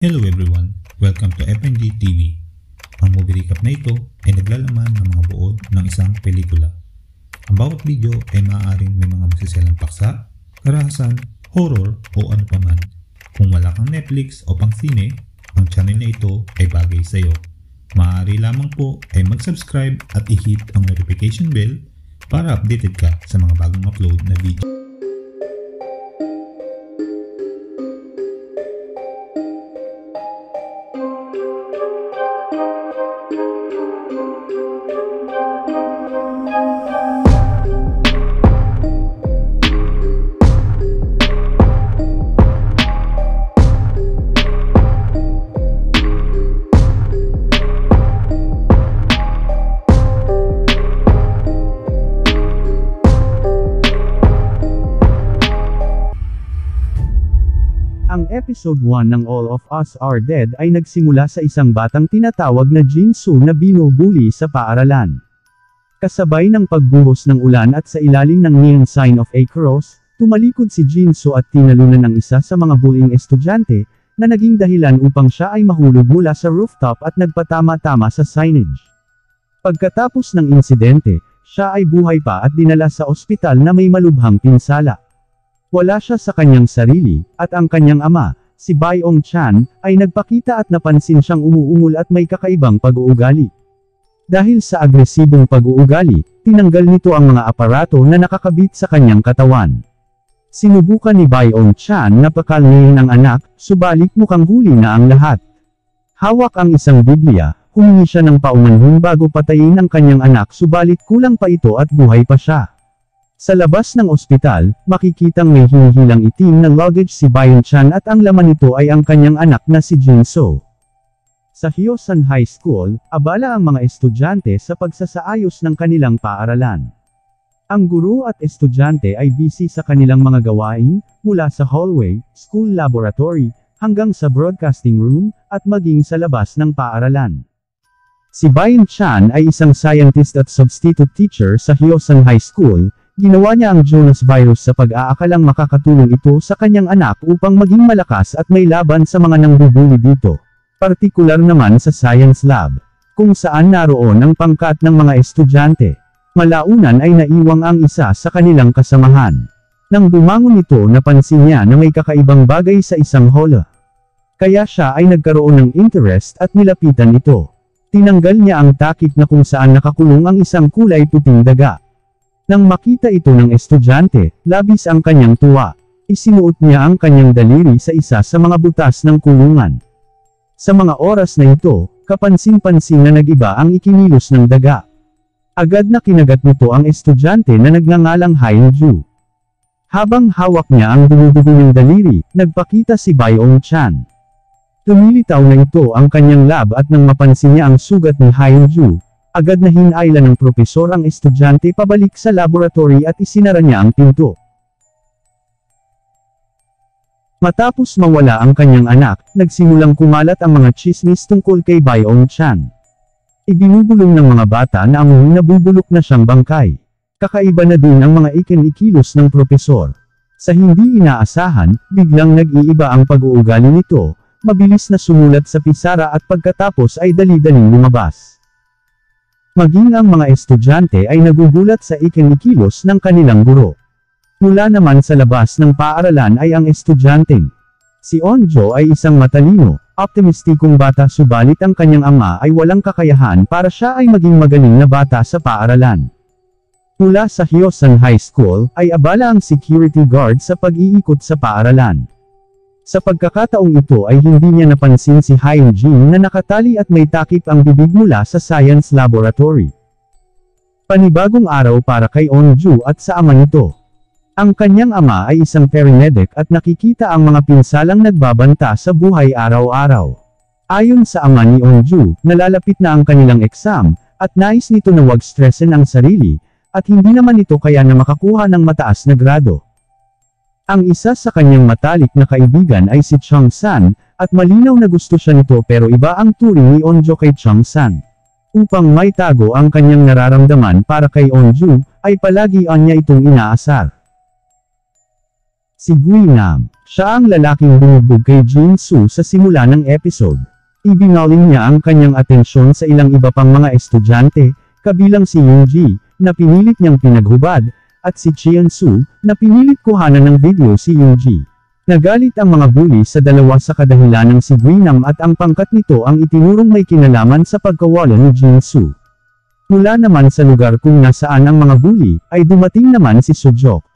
Hello everyone! Welcome to FNG TV. Ang movie recap na ito ay naglalaman ng mga buod ng isang pelikula. Ang bawat video ay maaaring may mga masiselang paksa, karahasan, horror o ano paman. Kung wala kang Netflix o pang sine, ang channel na ito ay bagay sa iyo. Maaari lamang po ay mag-subscribe at i-hit ang notification bell para updated ka sa mga bagong upload na video. Episode 1 ng All of Us Are Dead ay nagsimula sa isang batang tinatawag na Jinsu na binubuli sa paaralan. Kasabay ng pagbuhos ng ulan at sa ilalim ng neon sign of a cross, tumalikod si Jinsu at tinalunan ng isa sa mga bullying estudyante, na naging dahilan upang siya ay mahulog mula sa rooftop at nagpatama-tama sa signage. Pagkatapos ng insidente, siya ay buhay pa at dinala sa ospital na may malubhang pinsala. Wala siya sa kanyang sarili, at ang kanyang ama, si Bayong Chan, ay nagpakita at napansin siyang umuungol at may kakaibang pag-uugali. Dahil sa agresibong pag-uugali, tinanggal nito ang mga aparato na nakakabit sa kanyang katawan. Sinubukan ni Bayong Chan na pakalmayin ang anak, subalit mukhang huli na ang lahat. Hawak ang isang Biblia, humingi siya ng paumanhon bago patayin ang kanyang anak subalit kulang pa ito at buhay pa siya. Sa labas ng ospital, makikitang may hinihilang itim na luggage si Bayon Chan at ang laman nito ay ang kanyang anak na si Jinso. Sa Hyosan High School, abala ang mga estudyante sa pagsasaayos ng kanilang paaralan. Ang guro at estudyante ay busy sa kanilang mga gawain, mula sa hallway, school laboratory, hanggang sa broadcasting room, at maging sa labas ng paaralan. Si Bayon Chan ay isang scientist at substitute teacher sa Hyosan High School, Ginawa niya ang Jonas virus sa pag-aakalang makakatulong ito sa kanyang anak upang maging malakas at may laban sa mga nangbubuli dito. Partikular naman sa Science Lab, kung saan naroon ang pangkat ng mga estudyante. Malaunan ay naiwang ang isa sa kanilang kasamahan. Nang bumangon ito napansin niya na may kakaibang bagay sa isang hola. Kaya siya ay nagkaroon ng interest at nilapitan ito. Tinanggal niya ang takip na kung saan nakakulong ang isang kulay puting daga. Nang makita ito ng estudyante, labis ang kanyang tuwa. Isinuot niya ang kanyang daliri sa isa sa mga butas ng kulungan. Sa mga oras na ito, kapansin-pansin na nagiba ang ikinilos ng daga. Agad na kinagat nito ang estudyante na nagngangalang Hainju. Habang hawak niya ang dumudugo ng daliri, nagpakita si Bayong Chan. Tumilitaw na ito ang kanyang lab at nang mapansin niya ang sugat ni Hainju, Agad na hinailan ng propesor ang estudyante pabalik sa laboratory at isinara niya ang pinto. Matapos mawala ang kanyang anak, nagsimulang kumalat ang mga chismis tungkol kay Bayong Chan. Ibinubulong ng mga bata na ang nabubulok na siyang bangkay. Kakaiba na din ang mga ikin-ikilos ng propesor. Sa hindi inaasahan, biglang nag-iiba ang pag-uugali nito, mabilis na sumulat sa pisara at pagkatapos ay dali-daling lumabas. Maging ang mga estudyante ay nagugulat sa ikinikilos ng kanilang guro. Mula naman sa labas ng paaralan ay ang estudyanteng. Si Onjo ay isang matalino, optimistikong bata subalit ang kanyang ama ay walang kakayahan para siya ay maging magaling na bata sa paaralan. Mula sa Hyosan High School, ay abala ang security guard sa pag-iikot sa paaralan. Sa pagkakataong ito ay hindi niya napansin si Hyun Jin na nakatali at may takip ang bibig mula sa science laboratory. Panibagong araw para kay Onju at sa ama nito. Ang kanyang ama ay isang paramedic at nakikita ang mga pinsalang nagbabanta sa buhay araw-araw. Ayon sa ama ni Onju, nalalapit na ang kanilang exam, at nais nito na wag stressin ang sarili, at hindi naman ito kaya na makakuha ng mataas na grado. Ang isa sa kanyang matalik na kaibigan ay si Chang San, at malinaw na gusto siya nito pero iba ang turing ni Onjo kay Chang San. Upang may tago ang kanyang nararamdaman para kay Onju, ay palagi niya itong inaasar. Si Guinam, siya ang lalaking bumubog kay Jin Soo sa simula ng episode. Ibinaling niya ang kanyang atensyon sa ilang iba pang mga estudyante, kabilang si Yoonji, na pinilit niyang pinaghubad, at si Chian Soo, na pinilit kuhanan ng video si Yoonji. Nagalit ang mga bully sa dalawa sa kadahilan ng si Guinam at ang pangkat nito ang itinurong may kinalaman sa pagkawala ni Jin Soo. Mula naman sa lugar kung nasaan ang mga bully, ay dumating naman si Sojok.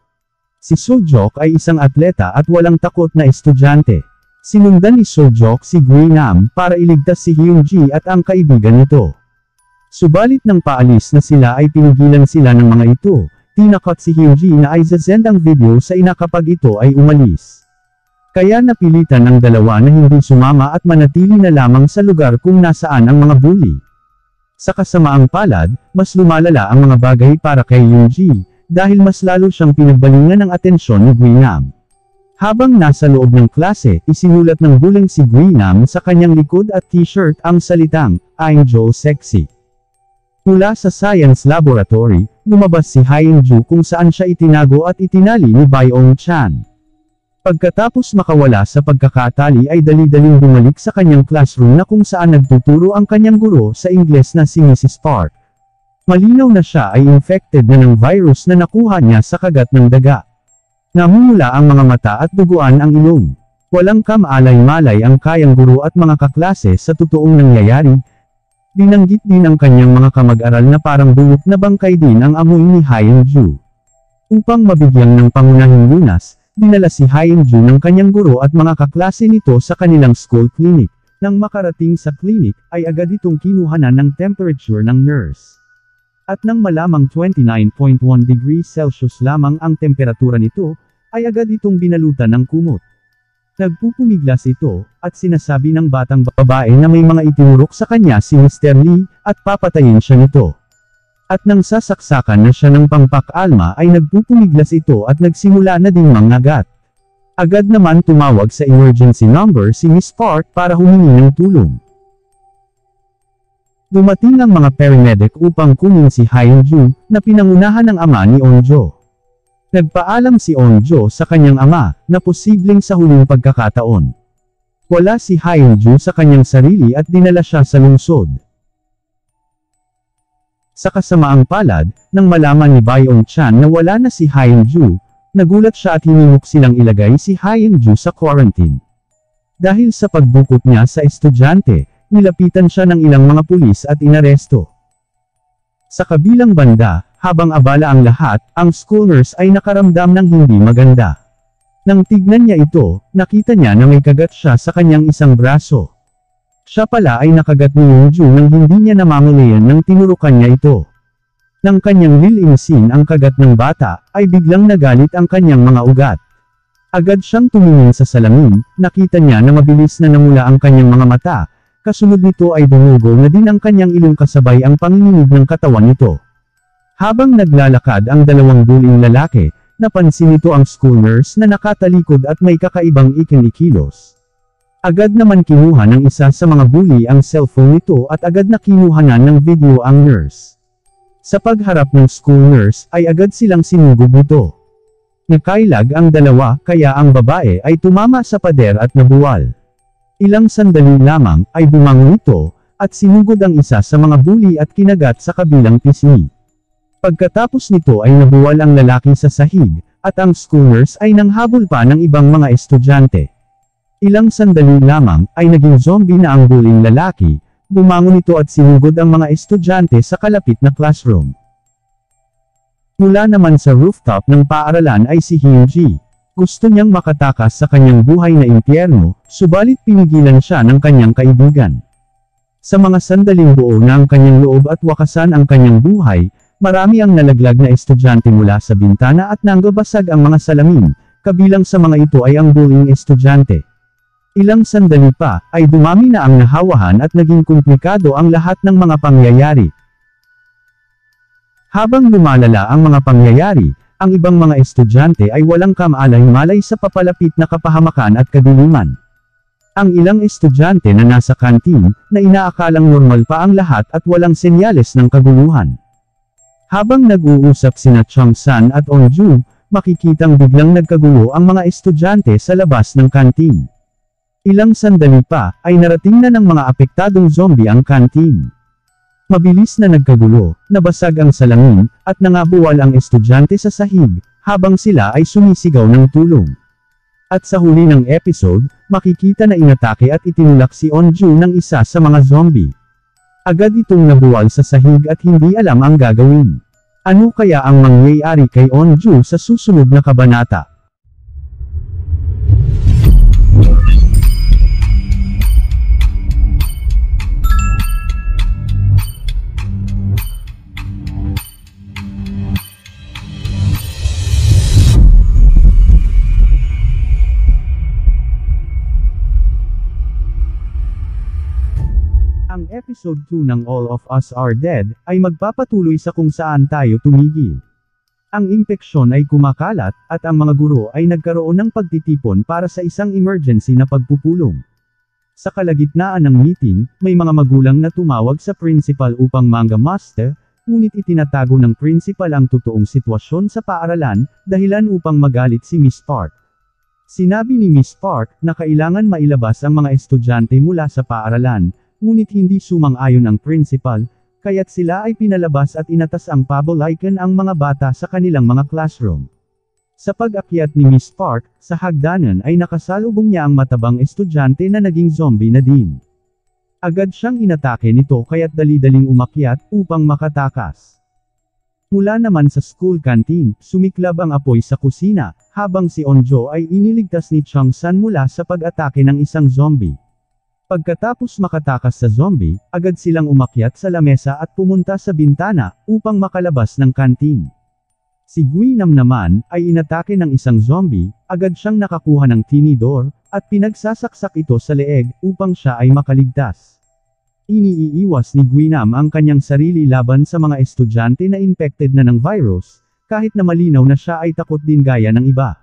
Si Sojok ay isang atleta at walang takot na estudyante. Sinundan ni Sojok si Guinam para iligtas si Hyunji at ang kaibigan nito. Subalit nang paalis na sila ay pinigilan sila ng mga ito, tinakot si Hyunji na ay zazend ang video sa ina kapag ito ay umalis. Kaya napilitan ng dalawa na hindi sumama at manatili na lamang sa lugar kung nasaan ang mga bully. Sa kasamaang palad, mas lumalala ang mga bagay para kay Yoonji, dahil mas lalo siyang pinagbalingan ng atensyon ni Guinam. Habang nasa loob ng klase, isinulat ng buling si Guinam sa kanyang likod at t-shirt ang salitang, I'm Joe Sexy. Mula sa Science Laboratory, lumabas si Hyun-ju kung saan siya itinago at itinali ni Byong Chan. Pagkatapos makawala sa pagkakatali ay dali-daling bumalik sa kanyang classroom na kung saan nagtuturo ang kanyang guro sa Ingles na si Mrs. Park. Malinaw na siya ay infected na ng virus na nakuha niya sa kagat ng daga. Namumula ang mga mata at duguan ang ilong. Walang kamalay-malay ang kayang guro at mga kaklase sa totoong nangyayari. Binanggit din ang kanyang mga kamag-aral na parang bulok na bangkay din ang amoy ni Hyun-ju. Upang mabigyan ng pangunahing lunas, dinala si Hyun-ju ng kanyang guro at mga kaklase nito sa kanilang school clinic. Nang makarating sa clinic, ay agad itong kinuhanan ng temperature ng nurse. At nang malamang 29.1 degrees Celsius lamang ang temperatura nito, ay agad itong binalutan ng kumot. Nagpupumiglas ito, at sinasabi ng batang babae na may mga itinurok sa kanya si Mr. Lee, at papatayin siya nito. At nang sasaksakan na siya ng pangpak-alma ay nagpupumiglas ito at nagsimula na ding mangagat. Agad naman tumawag sa emergency number si Miss Park para humingi ng tulong. Dumating ang mga paramedic upang kunin si Hyun-ju, na pinangunahan ng ama ni Onjo. Nagpaalam si Onjo sa kanyang ama, na posibleng sa huling pagkakataon. Wala si Hyun-ju sa kanyang sarili at dinala siya sa lungsod. Sa kasamaang palad, nang malaman ni Byong Chan na wala na si Hyun-ju, nagulat siya at hinimok silang ilagay si Hyun-ju sa quarantine. Dahil sa pagbukot niya sa estudyante, nilapitan siya ng ilang mga pulis at inaresto. Sa kabilang banda, habang abala ang lahat, ang school nurse ay nakaramdam ng hindi maganda. Nang tignan niya ito, nakita niya na may kagat siya sa kanyang isang braso. Siya pala ay nakagat ni Yoonju nang hindi niya namamalayan nang tinurukan niya ito. Nang kanyang lilinisin ang kagat ng bata, ay biglang nagalit ang kanyang mga ugat. Agad siyang tumingin sa salamin, nakita niya na mabilis na namula ang kanyang mga mata, Kasunod nito ay dumugo na din ang kanyang ilong kasabay ang panginginig ng katawan nito. Habang naglalakad ang dalawang buling lalaki, napansin nito ang school nurse na nakatalikod at may kakaibang ikinikilos. Agad naman kinuha ng isa sa mga bully ang cellphone nito at agad na kinuhanan ng video ang nurse. Sa pagharap ng school nurse ay agad silang sinugod nito. Nakailag ang dalawa kaya ang babae ay tumama sa pader at nabuwal. Ilang sandali lamang, ay bumangon ito, at sinugod ang isa sa mga bully at kinagat sa kabilang pisngi. Pagkatapos nito ay nabuwal ang lalaki sa sahig, at ang schoolers ay nanghabol pa ng ibang mga estudyante. Ilang sandali lamang, ay naging zombie na ang bullying lalaki, bumangon ito at sinugod ang mga estudyante sa kalapit na classroom. Mula naman sa rooftop ng paaralan ay si Hyunji. Gusto niyang makatakas sa kanyang buhay na impyerno, subalit pinigilan siya ng kanyang kaibigan. Sa mga sandaling buo na ang kanyang loob at wakasan ang kanyang buhay, marami ang nalaglag na estudyante mula sa bintana at nanggabasag ang mga salamin, kabilang sa mga ito ay ang bullying estudyante. Ilang sandali pa, ay dumami na ang nahawahan at naging komplikado ang lahat ng mga pangyayari. Habang lumalala ang mga pangyayari, ang ibang mga estudyante ay walang kamalay-malay sa papalapit na kapahamakan at kadiliman. Ang ilang estudyante na nasa kantin, na inaakalang normal pa ang lahat at walang senyales ng kaguluhan. Habang nag-uusap sina Chang San at Onju, makikitang biglang nagkagulo ang mga estudyante sa labas ng kantin. Ilang sandali pa, ay narating na ng mga apektadong zombie ang kantin. Mabilis na nagkagulo, nabasag ang salamin, at nangabuwal ang estudyante sa sahig, habang sila ay sumisigaw ng tulong. At sa huli ng episode, makikita na inatake at itinulak si Onju ng isa sa mga zombie. Agad itong nabuwal sa sahig at hindi alam ang gagawin. Ano kaya ang mangyayari kay Onju sa susunod na kabanata? Ang episode 2 ng All of Us Are Dead ay magpapatuloy sa kung saan tayo tumigil. Ang impeksyon ay kumakalat, at ang mga guro ay nagkaroon ng pagtitipon para sa isang emergency na pagpupulong. Sa kalagitnaan ng meeting, may mga magulang na tumawag sa principal upang manga master, ngunit itinatago ng principal ang totoong sitwasyon sa paaralan, dahilan upang magalit si Miss Park. Sinabi ni Miss Park na kailangan mailabas ang mga estudyante mula sa paaralan, ngunit hindi sumang-ayon ang principal, kaya't sila ay pinalabas at inatas ang bubble icon ang mga bata sa kanilang mga classroom. Sa pag-akyat ni Miss Park, sa hagdanan ay nakasalubong niya ang matabang estudyante na naging zombie na din. Agad siyang inatake nito kaya't dali-daling umakyat upang makatakas. Mula naman sa school canteen, sumiklab ang apoy sa kusina, habang si Onjo ay iniligtas ni Chang San mula sa pag-atake ng isang zombie. Pagkatapos makatakas sa zombie, agad silang umakyat sa lamesa at pumunta sa bintana, upang makalabas ng kantin. Si Guinam naman, ay inatake ng isang zombie, agad siyang nakakuha ng tinidor, at pinagsasaksak ito sa leeg, upang siya ay makaligtas. Iniiiwas ni Guinam ang kanyang sarili laban sa mga estudyante na infected na ng virus, kahit na malinaw na siya ay takot din gaya ng iba.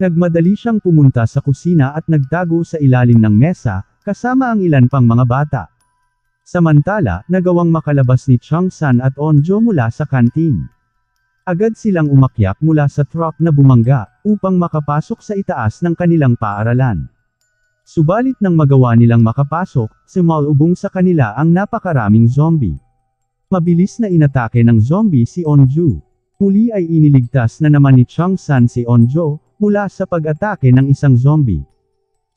Nagmadali siyang pumunta sa kusina at nagtago sa ilalim ng mesa, kasama ang ilan pang mga bata. Samantala, nagawang makalabas ni Chang San at Onjo mula sa kantin. Agad silang umakyat mula sa truck na bumangga, upang makapasok sa itaas ng kanilang paaralan. Subalit nang magawa nilang makapasok, sumalubong sa kanila ang napakaraming zombie. Mabilis na inatake ng zombie si Onju. Muli ay iniligtas na naman ni Chang San si Onjo, mula sa pag-atake ng isang zombie.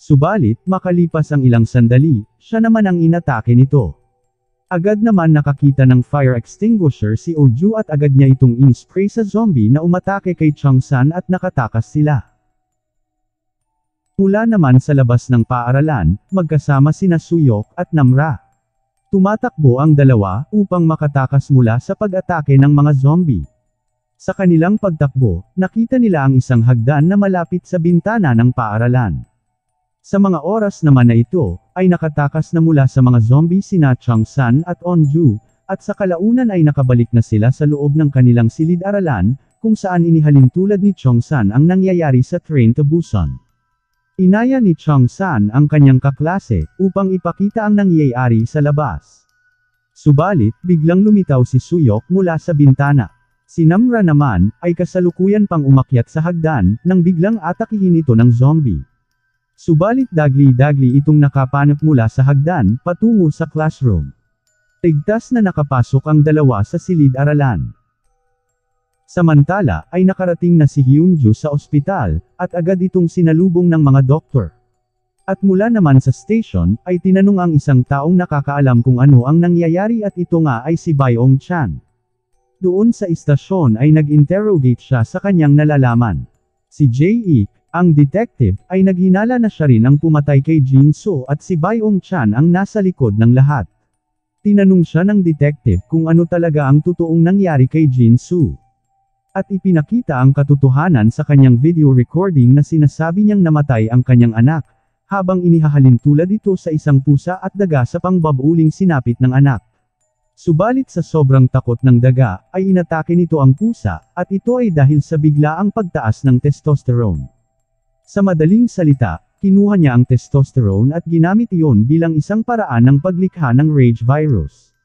Subalit, makalipas ang ilang sandali, siya naman ang inatake nito. Agad naman nakakita ng fire extinguisher si Oju at agad niya itong in-spray sa zombie na umatake kay Changsan at nakatakas sila. Mula naman sa labas ng paaralan, magkasama sina Suyok at Namra. Tumatakbo ang dalawa upang makatakas mula sa pag-atake ng mga zombie. Sa kanilang pagtakbo, nakita nila ang isang hagdan na malapit sa bintana ng paaralan. Sa mga oras naman na ito, ay nakatakas na mula sa mga zombie sina Chang San at Onju, at sa kalaunan ay nakabalik na sila sa loob ng kanilang silid-aralan, kung saan inihalin tulad ni Chong San ang nangyayari sa train to Busan. Inaya ni Chong San ang kanyang kaklase, upang ipakita ang nangyayari sa labas. Subalit, biglang lumitaw si Suyok mula sa bintana. Si Namra naman, ay kasalukuyan pang umakyat sa hagdan, nang biglang atakihin ito ng zombie. Subalit dagli-dagli itong nakapanap mula sa hagdan, patungo sa classroom. Tigtas na nakapasok ang dalawa sa silid-aralan. Samantala, ay nakarating na si Hyunju sa ospital, at agad itong sinalubong ng mga doktor. At mula naman sa station, ay tinanong ang isang taong nakakaalam kung ano ang nangyayari at ito nga ay si Byong Chan. Doon sa istasyon ay nag-interrogate siya sa kanyang nalalaman. Si Jae, ang detective, ay naghinala na siya rin ang pumatay kay Jin So at si Byong Chan ang nasa likod ng lahat. Tinanong siya ng detective kung ano talaga ang totoong nangyari kay Jin Soo. At ipinakita ang katotohanan sa kanyang video recording na sinasabi niyang namatay ang kanyang anak, habang inihahalin tulad ito sa isang pusa at daga sa pangbabuling sinapit ng anak. Subalit sa sobrang takot ng daga, ay inatake nito ang pusa, at ito ay dahil sa biglaang pagtaas ng testosterone. Sa madaling salita, kinuha niya ang testosterone at ginamit iyon bilang isang paraan ng paglikha ng rage virus.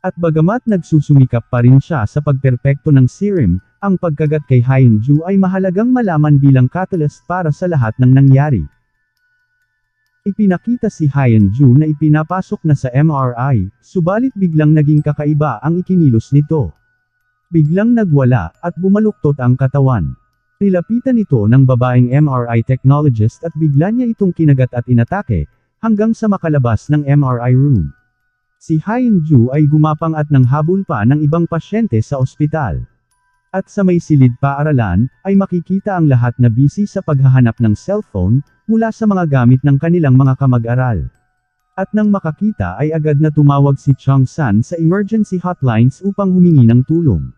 At bagamat nagsusumikap pa rin siya sa pagperpekto ng serum, Ang pagkagat kay Hyunju ay mahalagang malaman bilang catalyst para sa lahat ng nangyari. Ipinakita si Hyunju na ipinapasok na sa MRI, subalit biglang naging kakaiba ang ikinilos nito. Biglang nagwala, at bumaluktot ang katawan. Nilapitan ito ng babaeng MRI technologist at bigla niya itong kinagat at inatake, hanggang sa makalabas ng MRI room. Si Hyunju ay gumapang at nang habol pa ng ibang pasyente sa ospital. At sa may silid paaralan, ay makikita ang lahat na busy sa paghahanap ng cellphone, mula sa mga gamit ng kanilang mga kamag-aral. At nang makakita ay agad na tumawag si Chang San sa emergency hotlines upang humingi ng tulong.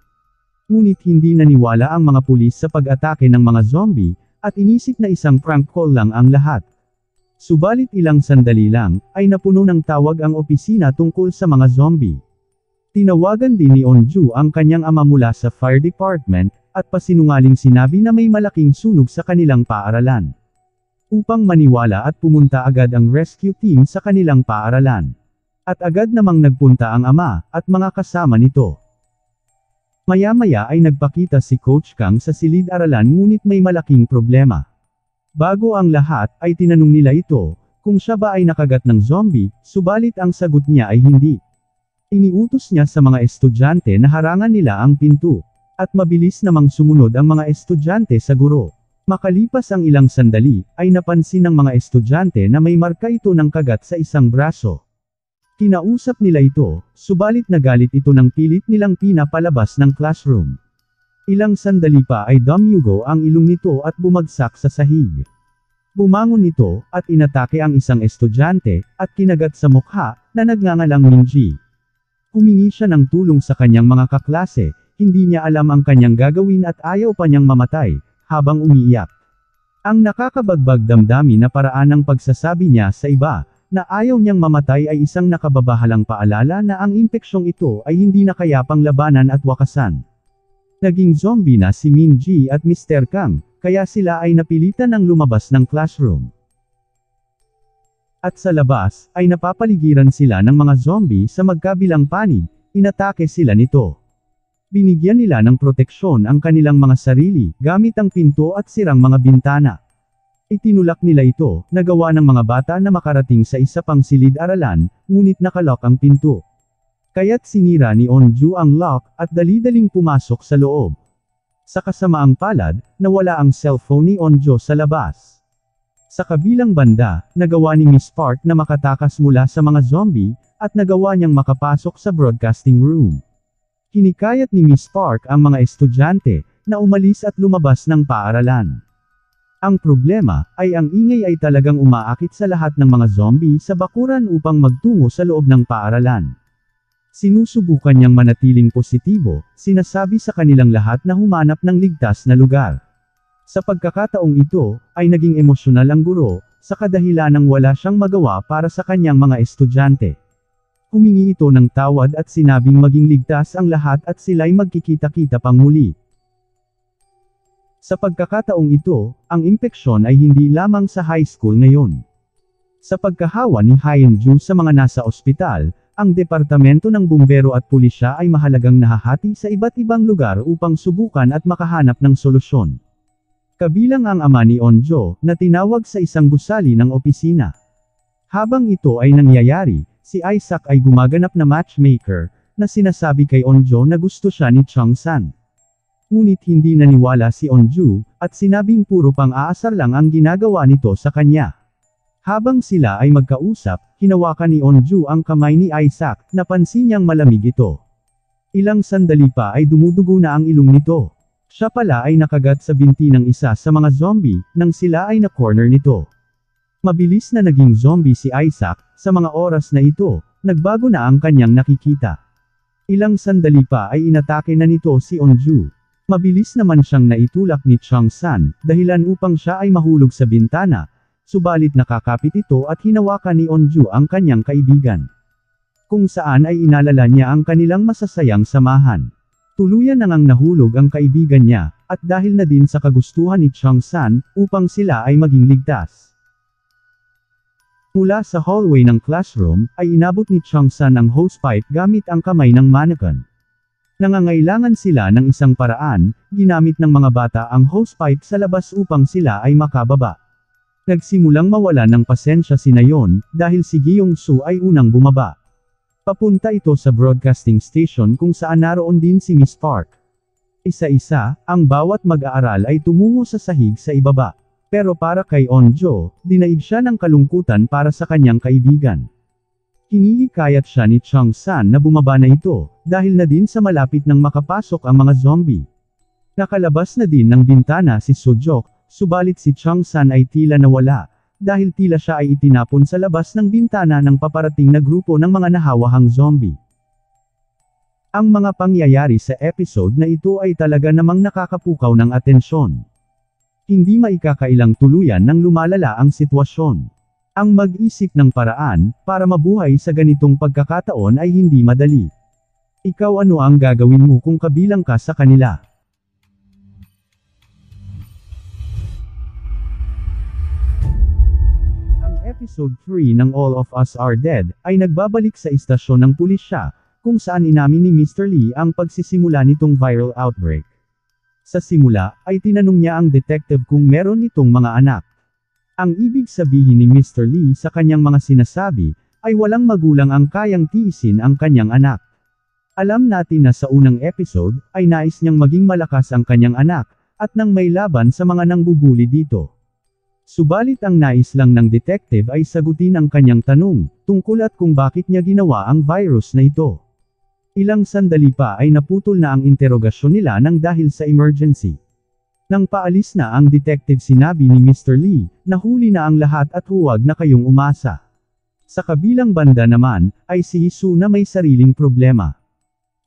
Ngunit hindi naniwala ang mga pulis sa pag-atake ng mga zombie, at inisip na isang prank call lang ang lahat. Subalit ilang sandali lang, ay napuno ng tawag ang opisina tungkol sa mga zombie. Tinawagan din ni Onju ang kanyang ama mula sa fire department, at pasinungaling sinabi na may malaking sunog sa kanilang paaralan upang maniwala at pumunta agad ang rescue team sa kanilang paaralan. At agad namang nagpunta ang ama, at mga kasama nito. Maya-maya ay nagpakita si Coach Kang sa silid-aralan ngunit may malaking problema. Bago ang lahat, ay tinanong nila ito, kung siya ba ay nakagat ng zombie, subalit ang sagot niya ay hindi. Iniutos niya sa mga estudyante na harangan nila ang pinto. At mabilis namang sumunod ang mga estudyante sa guro. Makalipas ang ilang sandali, ay napansin ng mga estudyante na may marka ito ng kagat sa isang braso. Kinausap nila ito, subalit nagalit ito ng pilit nilang pinapalabas ng classroom. Ilang sandali pa ay dumyugo ang ilong nito at bumagsak sa sahig. Bumangon nito, at inatake ang isang estudyante, at kinagat sa mukha, na nagngangalang Minji. Humingi siya ng tulong sa kanyang mga kaklase, hindi niya alam ang kanyang gagawin at ayaw pa niyang mamatay, habang umiiyak. Ang nakakabagbag damdami na paraan ng pagsasabi niya sa iba, na ayaw niyang mamatay ay isang nakababahalang paalala na ang impeksyong ito ay hindi na kaya pang labanan at wakasan. Naging zombie na si Min Ji at Mr. Kang, kaya sila ay napilitan ng lumabas ng classroom. At sa labas, ay napapaligiran sila ng mga zombie sa magkabilang panig, inatake sila nito. Binigyan nila ng proteksyon ang kanilang mga sarili, gamit ang pinto at sirang mga bintana. Itinulak nila ito, nagawa ng mga bata na makarating sa isa pang silid-aralan, ngunit nakalok ang pinto. Kaya't sinira ni Onju ang lock, at dali-daling pumasok sa loob. Sa kasamaang palad, nawala ang cellphone ni Onjo sa labas. Sa kabilang banda, nagawa ni Miss Park na makatakas mula sa mga zombie, at nagawa niyang makapasok sa broadcasting room. Hinikayat ni Miss Park ang mga estudyante, na umalis at lumabas ng paaralan. Ang problema, ay ang ingay ay talagang umaakit sa lahat ng mga zombie sa bakuran upang magtungo sa loob ng paaralan. Sinusubukan niyang manatiling positibo, sinasabi sa kanilang lahat na humanap ng ligtas na lugar. Sa pagkakataong ito, ay naging emosyonal ang guro, sa kadahilanang wala siyang magawa para sa kanyang mga estudyante. Humingi ito ng tawad at sinabing maging ligtas ang lahat at sila'y magkikita-kita pang muli. Sa pagkakataong ito, ang impeksyon ay hindi lamang sa high school ngayon. Sa pagkahawa ni Hyunju sa mga nasa ospital, ang departamento ng bumbero at pulisya ay mahalagang nahahati sa iba't ibang lugar upang subukan at makahanap ng solusyon. Kabilang ang ama ni Onjo, na tinawag sa isang gusali ng opisina. Habang ito ay nangyayari, Si Isaac ay gumaganap na matchmaker, na sinasabi kay Onjo na gusto siya ni Chang San. Ngunit hindi naniwala si Onju, at sinabing puro pang-aasar lang ang ginagawa nito sa kanya. Habang sila ay magkausap, hinawakan ni Onju ang kamay ni Isaac, napansin niyang malamig ito. Ilang sandali pa ay dumudugo na ang ilong nito. Siya pala ay nakagat sa binti ng isa sa mga zombie, nang sila ay na-corner nito. Mabilis na naging zombie si Isaac, sa mga oras na ito, nagbago na ang kanyang nakikita. Ilang sandali pa ay inatake na nito si Onju. Mabilis naman siyang naitulak ni Chang San, dahilan upang siya ay mahulog sa bintana, subalit nakakapit ito at hinawakan ni Onju ang kanyang kaibigan. Kung saan ay inalala niya ang kanilang masasayang samahan. Tuluyan nang ang nahulog ang kaibigan niya, at dahil na din sa kagustuhan ni Chang San, upang sila ay maging ligtas. Mula sa hallway ng classroom, ay inabot ni Chang San ang hosepipe gamit ang kamay ng mannequin. Nangangailangan sila ng isang paraan, ginamit ng mga bata ang hosepipe sa labas upang sila ay makababa. Nagsimulang mawala ng pasensya si Nayon, dahil si Giyong Su ay unang bumaba. Papunta ito sa broadcasting station kung saan naroon din si Miss Park. Isa-isa, ang bawat mag-aaral ay tumungo sa sahig sa ibaba. Pero para kay Onjo, dinaig siya ng kalungkutan para sa kanyang kaibigan. Hinihikayat siya ni Chang San na bumaba na ito, dahil na din sa malapit nang makapasok ang mga zombie. Nakalabas na din ng bintana si Sojok, subalit si Chang San ay tila nawala, dahil tila siya ay itinapon sa labas ng bintana ng paparating na grupo ng mga nahawahang zombie. Ang mga pangyayari sa episode na ito ay talaga namang nakakapukaw ng atensyon. Hindi maikakailang tuluyan nang lumalala ang sitwasyon. Ang mag-isip ng paraan, para mabuhay sa ganitong pagkakataon ay hindi madali. Ikaw ano ang gagawin mo kung kabilang ka sa kanila? Ang episode 3 ng All of Us Are Dead, ay nagbabalik sa istasyon ng pulisya, kung saan inamin ni Mr. Lee ang pagsisimula nitong viral outbreak. Sa simula, ay tinanong niya ang detective kung meron itong mga anak. Ang ibig sabihin ni Mr. Lee sa kanyang mga sinasabi, ay walang magulang ang kayang tiisin ang kanyang anak. Alam natin na sa unang episode, ay nais niyang maging malakas ang kanyang anak, at nang may laban sa mga nangbubuli dito. Subalit ang nais lang ng detective ay sagutin ang kanyang tanong, tungkol at kung bakit niya ginawa ang virus na ito. Ilang sandali pa ay naputol na ang interogasyon nila nang dahil sa emergency. Nang paalis na ang detective sinabi ni Mr. Lee, nahuli na ang lahat at huwag na kayong umasa. Sa kabilang banda naman, ay si Hisu na may sariling problema.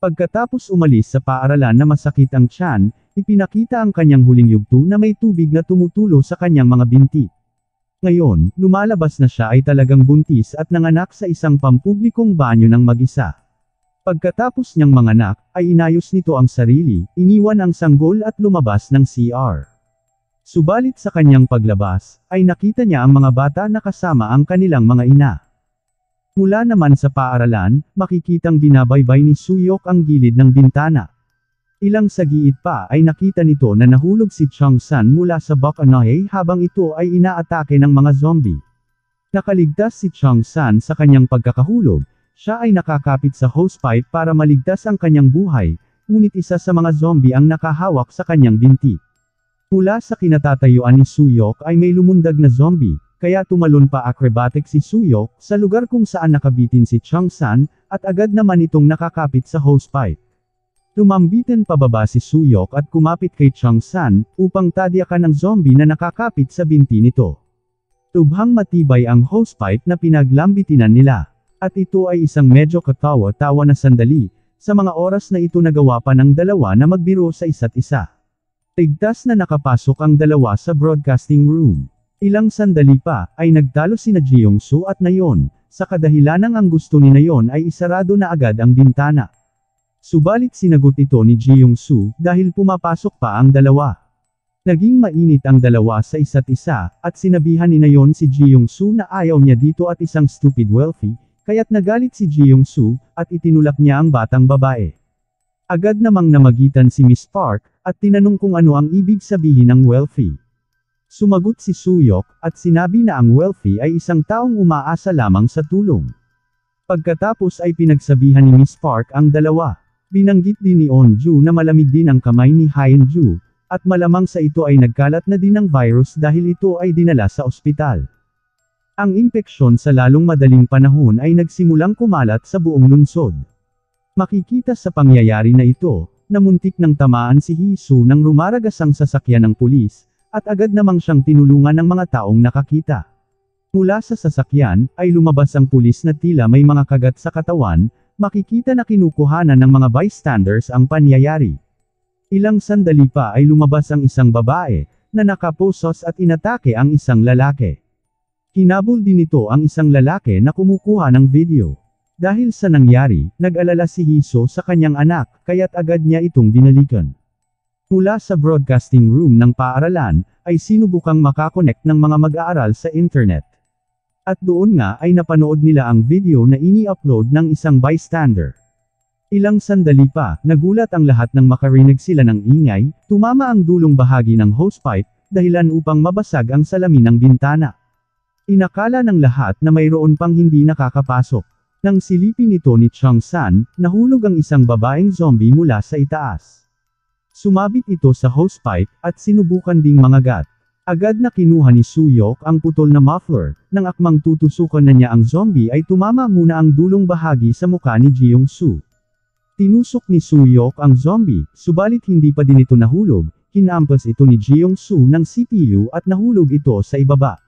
Pagkatapos umalis sa paaralan na masakit ang tiyan, ipinakita ang kanyang huling yugto na may tubig na tumutulo sa kanyang mga binti. Ngayon, lumalabas na siya ay talagang buntis at nanganak sa isang pampublikong banyo ng mag-isa. Pagkatapos niyang manganak, ay inayos nito ang sarili, iniwan ang sanggol at lumabas ng CR. Subalit sa kanyang paglabas, ay nakita niya ang mga bata na kasama ang kanilang mga ina. Mula naman sa paaralan, makikitang binabaybay ni Suyok ang gilid ng bintana. Ilang sagiit pa ay nakita nito na nahulog si Chang San mula sa Bakanahe habang ito ay inaatake ng mga zombie. Nakaligtas si Chang San sa kanyang pagkakahulog, siya ay nakakapit sa hosepipe para maligtas ang kanyang buhay, ngunit isa sa mga zombie ang nakahawak sa kanyang binti. Mula sa kinatatayuan ni Suyok ay may lumundag na zombie, kaya tumalon pa acrobatic si Suyok sa lugar kung saan nakabitin si Changsan, at agad naman itong nakakapit sa hosepipe. Lumambitin pababa si Suyok at kumapit kay Changsan, upang tadyakan ng zombie na nakakapit sa binti nito. Tubhang matibay ang hosepipe na pinaglambitinan nila. At ito ay isang medyo katawa-tawa na sandali, sa mga oras na ito nagawa pa ng dalawa na magbiro sa isa't isa. Tigtas na nakapasok ang dalawa sa broadcasting room. Ilang sandali pa, ay nagtalo si na Jiyong Su at Nayon, sa kadahilanang ang gusto ni Nayon ay isarado na agad ang bintana. Subalit sinagot ito ni Jiyong Su, dahil pumapasok pa ang dalawa. Naging mainit ang dalawa sa isa't isa, at sinabihan ni Nayon si Jiyong Su na ayaw niya dito at isang stupid wealthy, Kaya't nagalit si Jiyong Su, at itinulak niya ang batang babae. Agad namang namagitan si Miss Park, at tinanong kung ano ang ibig sabihin ng wealthy. Sumagot si Suyok, at sinabi na ang wealthy ay isang taong umaasa lamang sa tulong. Pagkatapos ay pinagsabihan ni Miss Park ang dalawa. Binanggit din ni Onju na malamig din ang kamay ni Hyenju, at malamang sa ito ay nagkalat na din ng virus dahil ito ay dinala sa ospital. Ang impeksyon sa lalong madaling panahon ay nagsimulang kumalat sa buong lungsod. Makikita sa pangyayari na ito, na muntik ng tamaan si Hisu nang rumaragas ang sasakyan ng pulis, at agad namang siyang tinulungan ng mga taong nakakita. Mula sa sasakyan, ay lumabas ang pulis na tila may mga kagat sa katawan, makikita na kinukuhanan ng mga bystanders ang pangyayari. Ilang sandali pa ay lumabas ang isang babae, na nakaposos at inatake ang isang lalaki. Hinabol din ito ang isang lalaki na kumukuha ng video. Dahil sa nangyari, nag-alala si Hiso sa kanyang anak, kaya't agad niya itong binalikan. Mula sa broadcasting room ng paaralan, ay sinubukang makakonect ng mga mag-aaral sa internet. At doon nga ay napanood nila ang video na ini-upload ng isang bystander. Ilang sandali pa, nagulat ang lahat nang makarinig sila ng ingay, tumama ang dulong bahagi ng hosepipe, dahilan upang mabasag ang salamin ng bintana. Inakala ng lahat na mayroon pang hindi nakakapasok. Nang silipin ito ni Chang San, nahulog ang isang babaeng zombie mula sa itaas. Sumabit ito sa hosepipe, at sinubukan ding mangagat. Agad na kinuha ni Suyok ang putol na muffler, nang akmang tutusukan na niya ang zombie ay tumama muna ang dulong bahagi sa muka ni Jiong Su. Tinusok ni Suyok ang zombie, subalit hindi pa din ito nahulog, hinampas ito ni Jiong Su ng CPU at nahulog ito sa ibaba.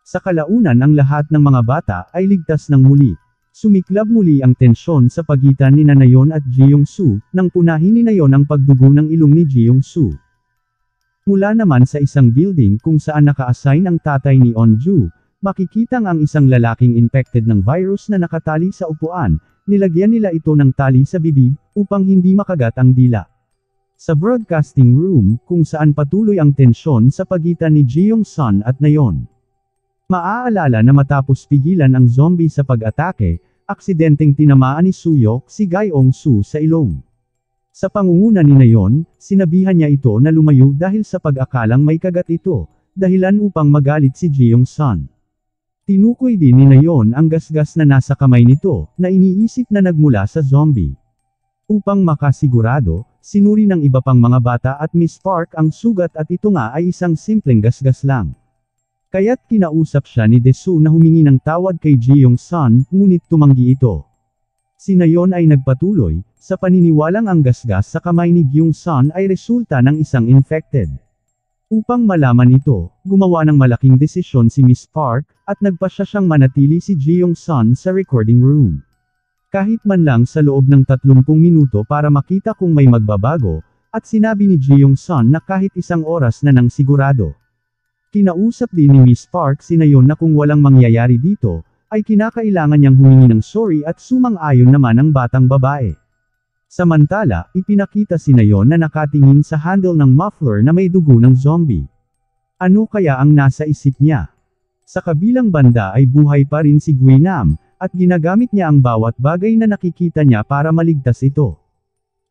Sa kalaunan ang lahat ng mga bata ay ligtas ng muli. Sumiklab muli ang tensyon sa pagitan ni Nanayon at Jiong Su, nang punahin ni Nayon ang pagdugo ng ilong ni Jiong Su. Mula naman sa isang building kung saan naka-assign ang tatay ni Onju, makikitang ang isang lalaking infected ng virus na nakatali sa upuan, nilagyan nila ito ng tali sa bibig, upang hindi makagat ang dila. Sa broadcasting room, kung saan patuloy ang tensyon sa pagitan ni Jeong Sun at Nayon. Maaalala na matapos pigilan ang zombie sa pag-atake, aksidenteng tinamaan ni Suyok si Gaiong Su sa ilong. Sa pangunguna ni Nayon, sinabihan niya ito na lumayo dahil sa pag-akalang may kagat ito, dahilan upang magalit si Jeong Sun. Tinukoy din ni Nayon ang gasgas na nasa kamay nito, na iniisip na nagmula sa zombie. Upang makasigurado, sinuri ng iba pang mga bata at Miss Park ang sugat at ito nga ay isang simpleng gasgas lang. Kaya't kinausap siya ni Desu na humingi ng tawad kay Jeong Sun, ngunit tumanggi ito. Si Nayon ay nagpatuloy, sa paniniwalang ang gasgas sa kamay ni Gyung Sun ay resulta ng isang infected. Upang malaman ito, gumawa ng malaking desisyon si Miss Park, at nagpasya siyang manatili si Jeong Sun sa recording room. Kahit man lang sa loob ng 30 minuto para makita kung may magbabago, at sinabi ni Jeong Sun na kahit isang oras na nang sigurado. Kinausap din ni Miss Park si Nayon na kung walang mangyayari dito, ay kinakailangan niyang humingi ng sorry at sumang-ayon naman ang batang babae. Samantala, ipinakita si Nayon na nakatingin sa handle ng muffler na may dugo ng zombie. Ano kaya ang nasa isip niya? Sa kabilang banda ay buhay pa rin si Guinam, at ginagamit niya ang bawat bagay na nakikita niya para maligtas ito.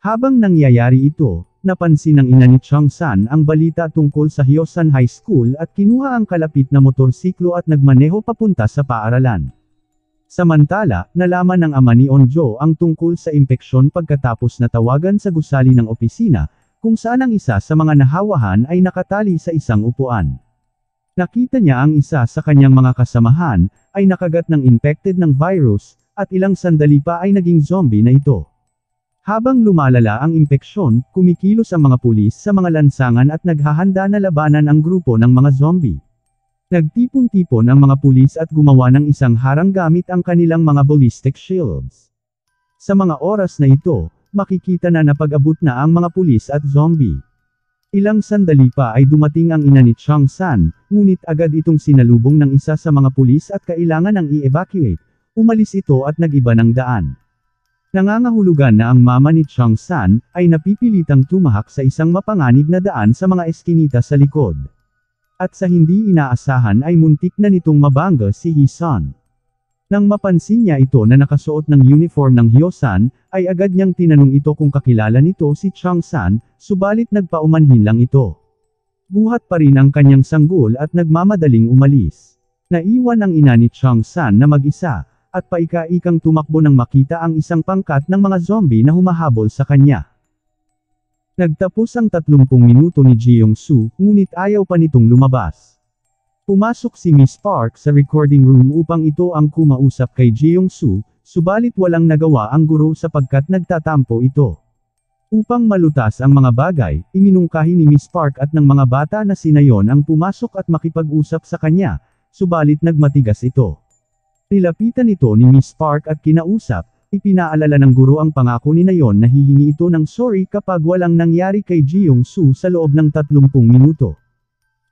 Habang nangyayari ito, napansin ng ina ni Chang San ang balita tungkol sa Hyosan High School at kinuha ang kalapit na motorsiklo at nagmaneho papunta sa paaralan. Samantala, nalaman ng ama ni Onjo ang tungkol sa impeksyon pagkatapos na tawagan sa gusali ng opisina, kung saan ang isa sa mga nahawahan ay nakatali sa isang upuan. Nakita niya ang isa sa kanyang mga kasamahan, ay nakagat ng infected ng virus, at ilang sandali pa ay naging zombie na ito. Habang lumalala ang impeksyon, kumikilos ang mga pulis sa mga lansangan at naghahanda na labanan ang grupo ng mga zombie. Nagtipon-tipon ang mga pulis at gumawa ng isang harang gamit ang kanilang mga ballistic shields. Sa mga oras na ito, makikita na napag-abot na ang mga pulis at zombie. Ilang sandali pa ay dumating ang ina ni Chang San, ngunit agad itong sinalubong ng isa sa mga pulis at kailangan ng i-evacuate. Umalis ito at nagiba ng daan. Nangangahulugan na ang mama ni Chang San ay napipilitang tumahak sa isang mapanganib na daan sa mga eskinita sa likod. At sa hindi inaasahan ay muntik na nitong mabangga si Hisan. Nang mapansin niya ito na nakasuot ng uniform ng Hyosan, ay agad niyang tinanong ito kung kakilala nito si Chang San, subalit nagpaumanhin lang ito. Buhat pa rin ang kanyang sanggol at nagmamadaling umalis. Naiwan ang ina ni Chang San na mag-isa, at paika-ikang tumakbo nang makita ang isang pangkat ng mga zombie na humahabol sa kanya. Nagtapos ang 30 minuto ni Jeong Su, ngunit ayaw pa nitong lumabas. Pumasok si Miss Park sa recording room upang ito ang kumausap kay Jeong Su, subalit walang nagawa ang guro sapagkat nagtatampo ito. Upang malutas ang mga bagay, iminungkahi ni Miss Park at ng mga bata na sinayon ang pumasok at makipag-usap sa kanya, subalit nagmatigas ito. Nilapitan ito ni Miss Park at kinausap, Ipinaalala ng guro ang pangako ni Nayon na hihingi ito ng sorry kapag walang nangyari kay Jiyong Su sa loob ng 30 minuto.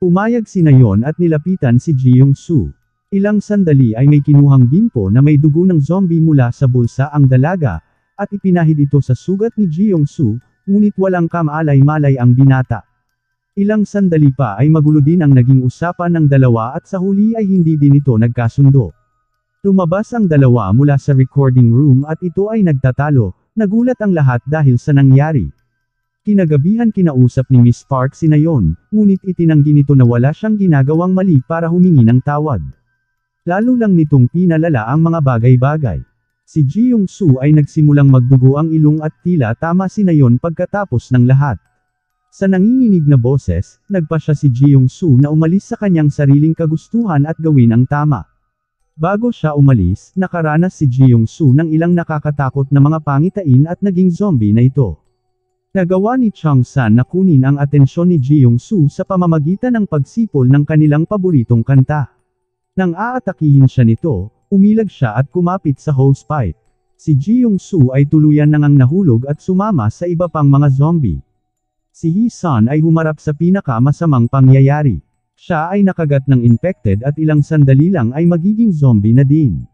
Pumayag si Nayon at nilapitan si Jiyong Su. Ilang sandali ay may kinuhang bimpo na may dugo ng zombie mula sa bulsa ang dalaga, at ipinahid ito sa sugat ni Jiyong Su, ngunit walang kamalay-malay ang binata. Ilang sandali pa ay magulo din ang naging usapan ng dalawa at sa huli ay hindi din ito nagkasundo. Lumabas ang dalawa mula sa recording room at ito ay nagtatalo, Nagulat ang lahat dahil sa nangyari. Kinagabihan kinausap ni Miss Park si Nayon, ngunit itinanggi nito na wala siyang ginagawang mali para humingi ng tawad. Lalo lang nitong pinalala ang mga bagay-bagay. Si Ji Yong-soo ay nagsimulang magdugo ang ilong at tila tama si Nayon pagkatapos ng lahat. Sa nanginginig na boses, nagpa siya si Ji Yong-soo na umalis sa kanyang sariling kagustuhan at gawin ang tama. Bago siya umalis, nakaranas si Ji Yong-soo ng ilang nakakatakot na mga pangitain at naging zombie na ito. Nagawa ni Chang San na kunin ang atensyon ni Ji Yong-soo sa pamamagitan ng pagsipol ng kanilang paboritong kanta. Nang aatakihin siya nito, umilag siya at kumapit sa hosepipe. Si Ji Yong-soo ay tuluyan nang nahulog at sumama sa iba pang mga zombie. Si Hee-san ay humarap sa pinakamasamang pangyayari. Siya ay nakagat ng infected at ilang sandali lang ay magiging zombie na din.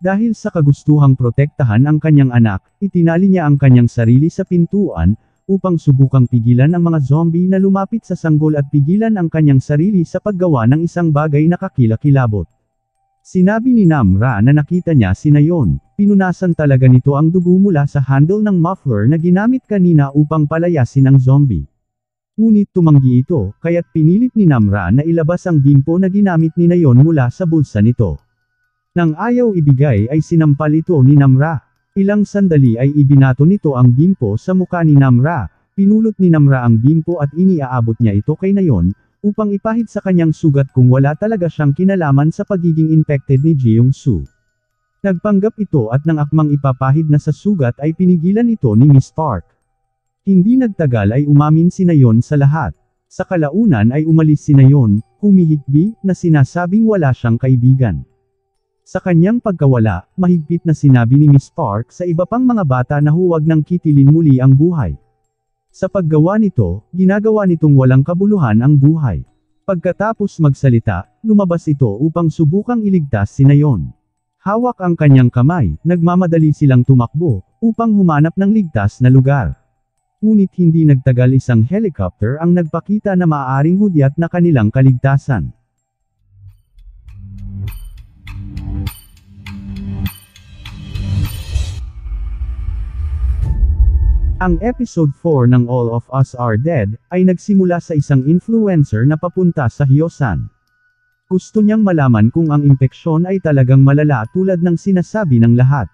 Dahil sa kagustuhang protektahan ang kanyang anak, itinali niya ang kanyang sarili sa pintuan, upang subukang pigilan ang mga zombie na lumapit sa sanggol at pigilan ang kanyang sarili sa paggawa ng isang bagay na kakilakilabot. Sinabi ni Namra na nakita niya si Nayon, pinunasan talaga nito ang dugo mula sa handle ng muffler na ginamit kanina upang palayasin ang zombie. Ngunit tumanggi ito, kaya't pinilit ni Namra na ilabas ang bimpo na ginamit ni Nayon mula sa bulsa nito. Nang ayaw ibigay ay sinampal ito ni Namra. Ilang sandali ay ibinato nito ang bimpo sa muka ni Namra, pinulot ni Namra ang bimpo at iniaabot niya ito kay Nayon, upang ipahid sa kanyang sugat kung wala talaga siyang kinalaman sa pagiging infected ni Jeong-soo. Nagpanggap ito at nang akmang ipapahid na sa sugat ay pinigilan ito ni Miss Park. Hindi nagtagal ay umamin si Nayon sa lahat. Sa kalaunan ay umalis si Nayon, humihikbi, na sinasabing wala siyang kaibigan. Sa kanyang pagkawala, mahigpit na sinabi ni Miss Park sa iba pang mga bata na huwag nang kitilin muli ang buhay. Sa paggawa nito, ginagawa nitong walang kabuluhan ang buhay. Pagkatapos magsalita, lumabas ito upang subukang iligtas si Nayon. Hawak ang kanyang kamay, nagmamadali silang tumakbo, upang humanap ng ligtas na lugar. Ngunit hindi nagtagal isang helicopter ang nagpakita na maaaring hudyat na kanilang kaligtasan. Ang episode 4 ng All of Us Are Dead ay nagsimula sa isang influencer na papunta sa Hyosan. Gusto niyang malaman kung ang impeksyon ay talagang malala tulad ng sinasabi ng lahat.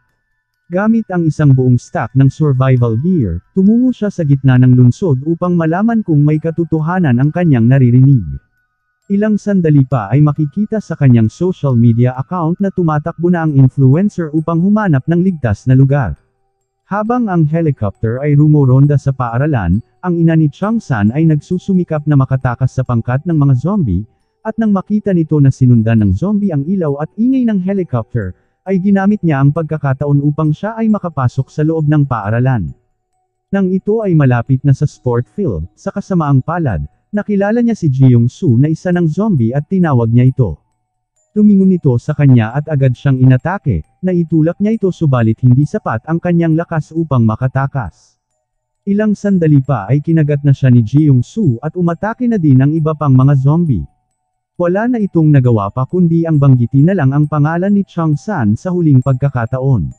Gamit ang isang buong stack ng survival gear, tumungo siya sa gitna ng lungsod upang malaman kung may katotohanan ang kanyang naririnig. Ilang sandali pa ay makikita sa kanyang social media account na tumatakbo na ang influencer upang humanap ng ligtas na lugar. Habang ang helicopter ay rumoronda sa paaralan, ang ina ni Changsan ay nagsusumikap na makatakas sa pangkat ng mga zombie, at nang makita nito na sinundan ng zombie ang ilaw at ingay ng helicopter, ay ginamit niya ang pagkakataon upang siya ay makapasok sa loob ng paaralan. Nang ito ay malapit na sa sport field, sa kasamaang palad, nakilala niya si Jeong Soo na isa ng zombie at tinawag niya ito. Tumingon ito sa kanya at agad siyang inatake, naitulak niya ito subalit hindi sapat ang kanyang lakas upang makatakas. Ilang sandali pa ay kinagat na siya ni Jeong Soo at umatake na din ang iba pang mga zombie. Wala na itong nagawa pa kundi ang banggitin na lang ang pangalan ni Chang San sa huling pagkakataon.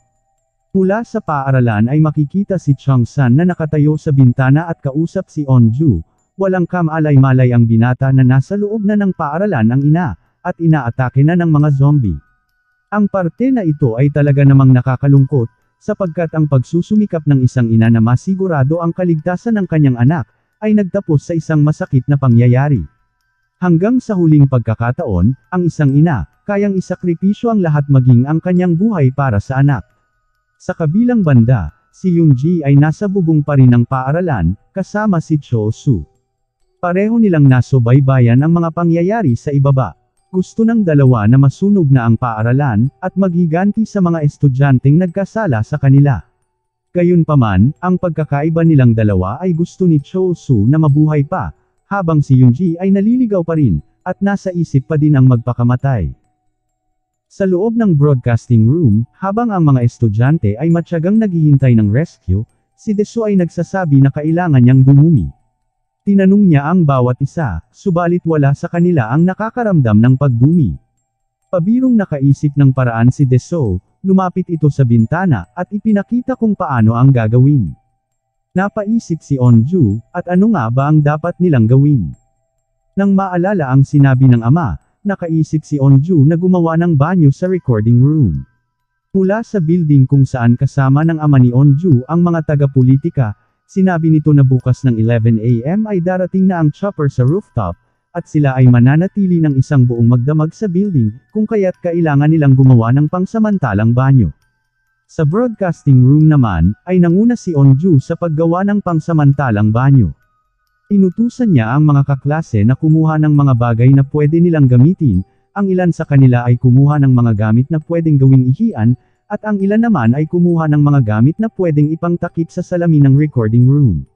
Mula sa paaralan ay makikita si Chang San na nakatayo sa bintana at kausap si Onju, walang kamalay-malay ang binata na nasa loob na ng paaralan ang ina, at inaatake na ng mga zombie. Ang parte na ito ay talaga namang nakakalungkot, sapagkat ang pagsusumikap ng isang ina na masigurado ang kaligtasan ng kanyang anak, ay nagtapos sa isang masakit na pangyayari. Hanggang sa huling pagkakataon, ang isang ina, kayang isakripisyo ang lahat maging ang kanyang buhay para sa anak. Sa kabilang banda, si Yoonji ay nasa bubong pa rin ng paaralan, kasama si Cho Soo. Pareho nilang nasubaybayan ang mga pangyayari sa ibaba. Gusto ng dalawa na masunog na ang paaralan, at maghiganti sa mga estudyanteng nagkasala sa kanila. Gayunpaman, ang pagkakaiba nilang dalawa ay gusto ni Cho Soo na mabuhay pa, habang si Yoonji ay naliligaw pa rin, at nasa isip pa din ang magpakamatay. Sa loob ng broadcasting room, habang ang mga estudyante ay matyagang naghihintay ng rescue, si Deso ay nagsasabi na kailangan niyang dumumi. Tinanong niya ang bawat isa, subalit wala sa kanila ang nakakaramdam ng pagdumi. Pabirong nakaisip ng paraan si Deso, lumapit ito sa bintana, at ipinakita kung paano ang gagawin. Napaisip si Onju, at ano nga ba ang dapat nilang gawin? Nang maalala ang sinabi ng ama, nakaisip si Onju na gumawa ng banyo sa recording room. Mula sa building kung saan kasama ng ama ni Onju ang mga taga-politika, sinabi nito na bukas ng 11am ay darating na ang chopper sa rooftop, at sila ay mananatili ng isang buong magdamag sa building, kung kaya't kailangan nilang gumawa ng pangsamantalang banyo. Sa broadcasting room naman, ay nanguna si Onju sa paggawa ng pangsamantalang banyo. Inutusan niya ang mga kaklase na kumuha ng mga bagay na pwede nilang gamitin, ang ilan sa kanila ay kumuha ng mga gamit na pwedeng gawing ihian, at ang ilan naman ay kumuha ng mga gamit na pwedeng ipangtakip sa salamin ng recording room.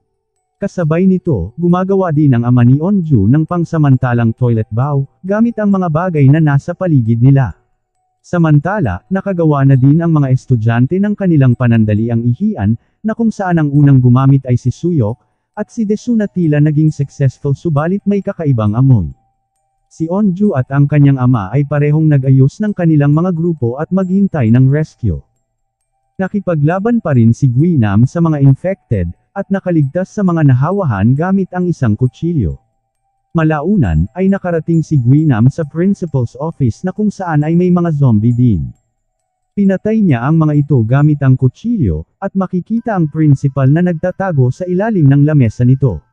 Kasabay nito, gumagawa din ang ama ni Onju ng pangsamantalang toilet bow, gamit ang mga bagay na nasa paligid nila. Samantala, nakagawa na din ang mga estudyante ng kanilang panandaliang ihian, na kung saan ang unang gumamit ay si Suyok, at si Desu na tila naging successful subalit may kakaibang amoy. Si Onju at ang kanyang ama ay parehong nag-ayos ng kanilang mga grupo at maghintay ng rescue. Nakipaglaban pa rin si Guinam sa mga infected, at nakaligtas sa mga nahawahan gamit ang isang kutsilyo. Malaunan, ay nakarating si Guinam sa principal's office na kung saan ay may mga zombie din. Pinatay niya ang mga ito gamit ang kutsilyo, at makikita ang principal na nagtatago sa ilalim ng lamesa nito.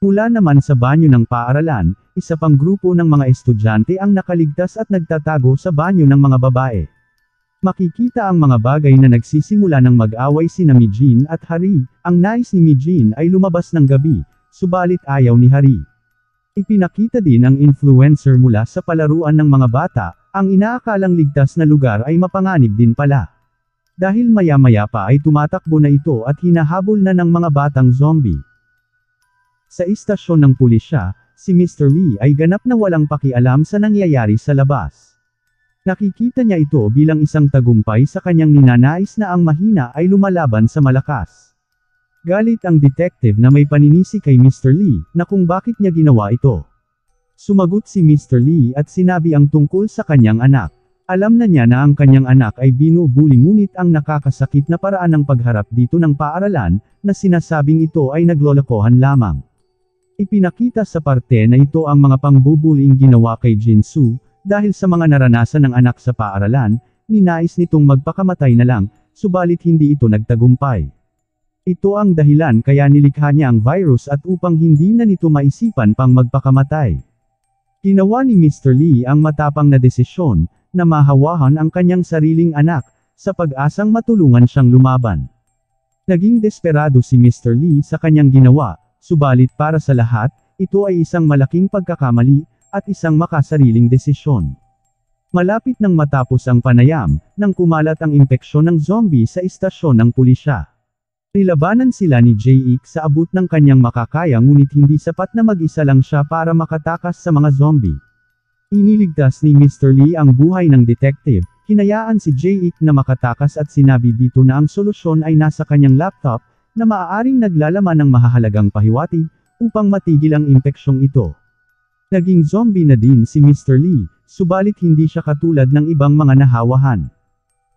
Mula naman sa banyo ng paaralan, isa pang grupo ng mga estudyante ang nakaligtas at nagtatago sa banyo ng mga babae. Makikita ang mga bagay na nagsisimula ng mag-away si Mijin at Hari, ang nais ni Mijin ay lumabas ng gabi, subalit ayaw ni Hari. Ipinakita din ang influencer mula sa palaruan ng mga bata, ang inaakalang ligtas na lugar ay mapanganib din pala. Dahil maya-maya pa ay tumatakbo na ito at hinahabol na ng mga batang zombie. Sa istasyon ng pulisya, si Mr. Lee ay ganap na walang pakialam sa nangyayari sa labas. Nakikita niya ito bilang isang tagumpay sa kanyang ninanais na ang mahina ay lumalaban sa malakas. Galit ang detective na may paninisi kay Mr. Lee, na kung bakit niya ginawa ito. Sumagot si Mr. Lee at sinabi ang tungkol sa kanyang anak. Alam na niya na ang kanyang anak ay binubuli ngunit ang nakakasakit na paraan ng pagharap dito ng paaralan, na sinasabing ito ay naglolokohan lamang. Ipinakita sa parte na ito ang mga pangbubuling ginawa kay Jinsu, dahil sa mga naranasan ng anak sa paaralan, ninais nitong magpakamatay na lang, subalit hindi ito nagtagumpay. Ito ang dahilan kaya nilikha niya ang virus at upang hindi na nito maisipan pang magpakamatay. Ginawa ni Mr. Lee ang matapang na desisyon, na mahawahan ang kanyang sariling anak, sa pag-asang matulungan siyang lumaban. Naging desperado si Mr. Lee sa kanyang ginawa, subalit para sa lahat, ito ay isang malaking pagkakamali, at isang makasariling desisyon. Malapit nang matapos ang panayam, nang kumalat ang impeksyon ng zombie sa istasyon ng pulisya. Nilabanan sila ni J.X. sa abot ng kanyang makakaya ngunit hindi sapat na mag-isa lang siya para makatakas sa mga zombie. Iniligtas ni Mr. Lee ang buhay ng detective, hinayaan si J.X. na makatakas at sinabi dito na ang solusyon ay nasa kanyang laptop, na maaaring naglalaman ng mahahalagang pahiwatig, upang matigil ang impeksyong ito. Naging zombie na din si Mr. Lee, subalit hindi siya katulad ng ibang mga nahawahan.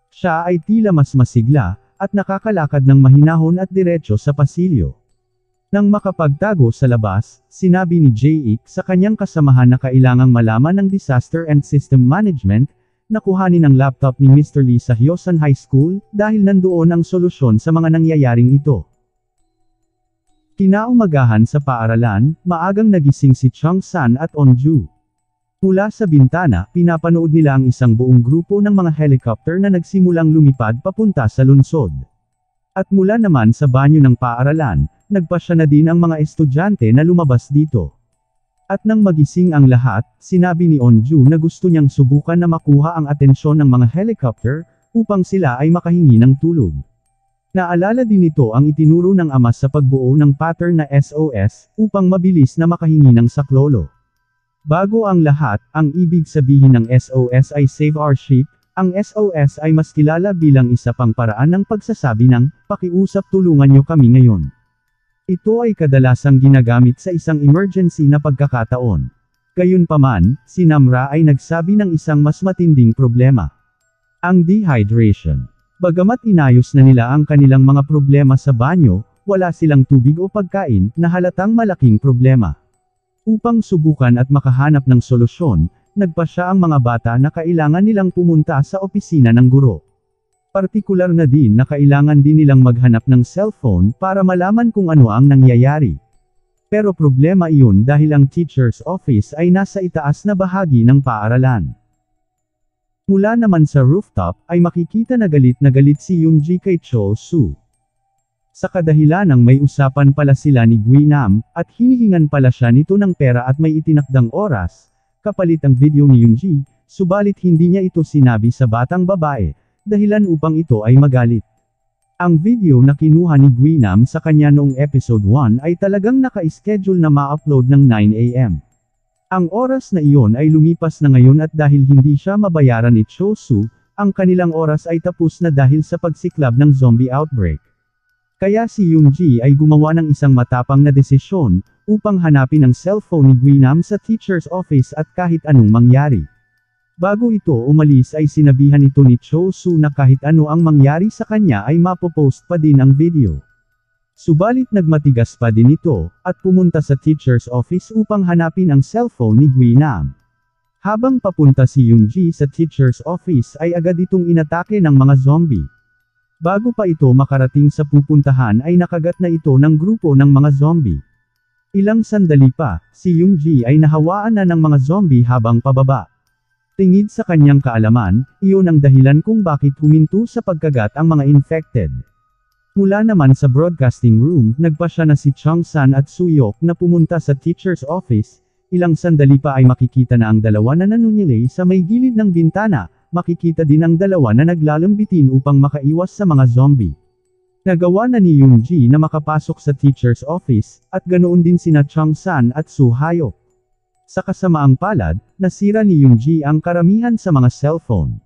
Siya ay tila mas masigla, at nakakalakad ng mahinahon at diretso sa pasilyo. Nang makapagtago sa labas, sinabi ni J.E. sa kanyang kasamahan na kailangang malaman ng Disaster and System Management, na kuhanin ang laptop ni Mr. Lee sa Hyosan High School, dahil nandoon ang solusyon sa mga nangyayaring ito. Kinaumagahan sa paaralan, maagang nagising si Chung San at Onju. Mula sa bintana, pinapanood nila ang isang buong grupo ng mga helicopter na nagsimulang lumipad papunta sa lungsod. At mula naman sa banyo ng paaralan, nagpasya na din ang mga estudyante na lumabas dito. At nang magising ang lahat, sinabi ni Onju na gusto niyang subukan na makuha ang atensyon ng mga helicopter, upang sila ay makahingi ng tulog. Naalala din ito ang itinuro ng ama sa pagbuo ng pattern na SOS, upang mabilis na makahingi ng saklolo. Bago ang lahat, ang ibig sabihin ng SOS ay Save Our Ship, ang SOS ay mas kilala bilang isa pang paraan ng pagsasabi ng, pakiusap tulungan nyo kami ngayon. Ito ay kadalasang ginagamit sa isang emergency na pagkakataon. Gayunpaman, si Namra ay nagsabi ng isang mas matinding problema. Ang dehydration. Bagamat inayos na nila ang kanilang mga problema sa banyo, wala silang tubig o pagkain, na halatang malaking problema. Upang subukan at makahanap ng solusyon, nagpa siya ang mga bata na kailangan nilang pumunta sa opisina ng guro. Partikular na din na kailangan din nilang maghanap ng cellphone para malaman kung ano ang nangyayari. Pero problema iyon dahil ang teacher's office ay nasa itaas na bahagi ng paaralan. Mula naman sa rooftop, ay makikita na galit na galit si Yoonji kay Cho Soo. Sa kadahilanang may usapan pala sila ni Guinam, at hinihingan pala siya nito ng pera at may itinakdang oras, kapalit ang video ni Yoonji, subalit hindi niya ito sinabi sa batang babae, dahilan upang ito ay magalit. Ang video na kinuha ni Guinam sa kanya noong episode 1 ay talagang naka-schedule na ma-upload ng 9am. Ang oras na iyon ay lumipas na ngayon at dahil hindi siya mabayaran ni Chosu, ang kanilang oras ay tapos na dahil sa pagsiklab ng zombie outbreak. Kaya si Yoonji ay gumawa ng isang matapang na desisyon, upang hanapin ang cellphone ni Guinam sa teacher's office at kahit anong mangyari. Bago ito umalis ay sinabihan ito ni Cho Su na kahit ano ang mangyari sa kanya ay mapopost pa din ang video. Subalit nagmatigas pa din ito, at pumunta sa teacher's office upang hanapin ang cellphone ni Guinam. Habang papunta si Yoonji sa teacher's office ay agad itong inatake ng mga zombie. Bago pa ito makarating sa pupuntahan ay nakagat na ito ng grupo ng mga zombie. Ilang sandali pa, si Yoonji ay nahawaan na ng mga zombie habang pababa. Tingid sa kanyang kaalaman, iyon ang dahilan kung bakit huminto sa pagkagat ang mga infected. Mula naman sa broadcasting room, nagpa siya na si Chang San at Suyok na pumunta sa teacher's office, ilang sandali pa ay makikita na ang dalawa na nanunyilay sa may gilid ng bintana, makikita din ang dalawa na naglalambitin upang makaiwas sa mga zombie. Nagawa na ni Yoonji na makapasok sa teacher's office, at ganoon din sina Chang San at Su Hayok. Sa kasamaang palad, nasira ni Yoonji ang karamihan sa mga cellphone.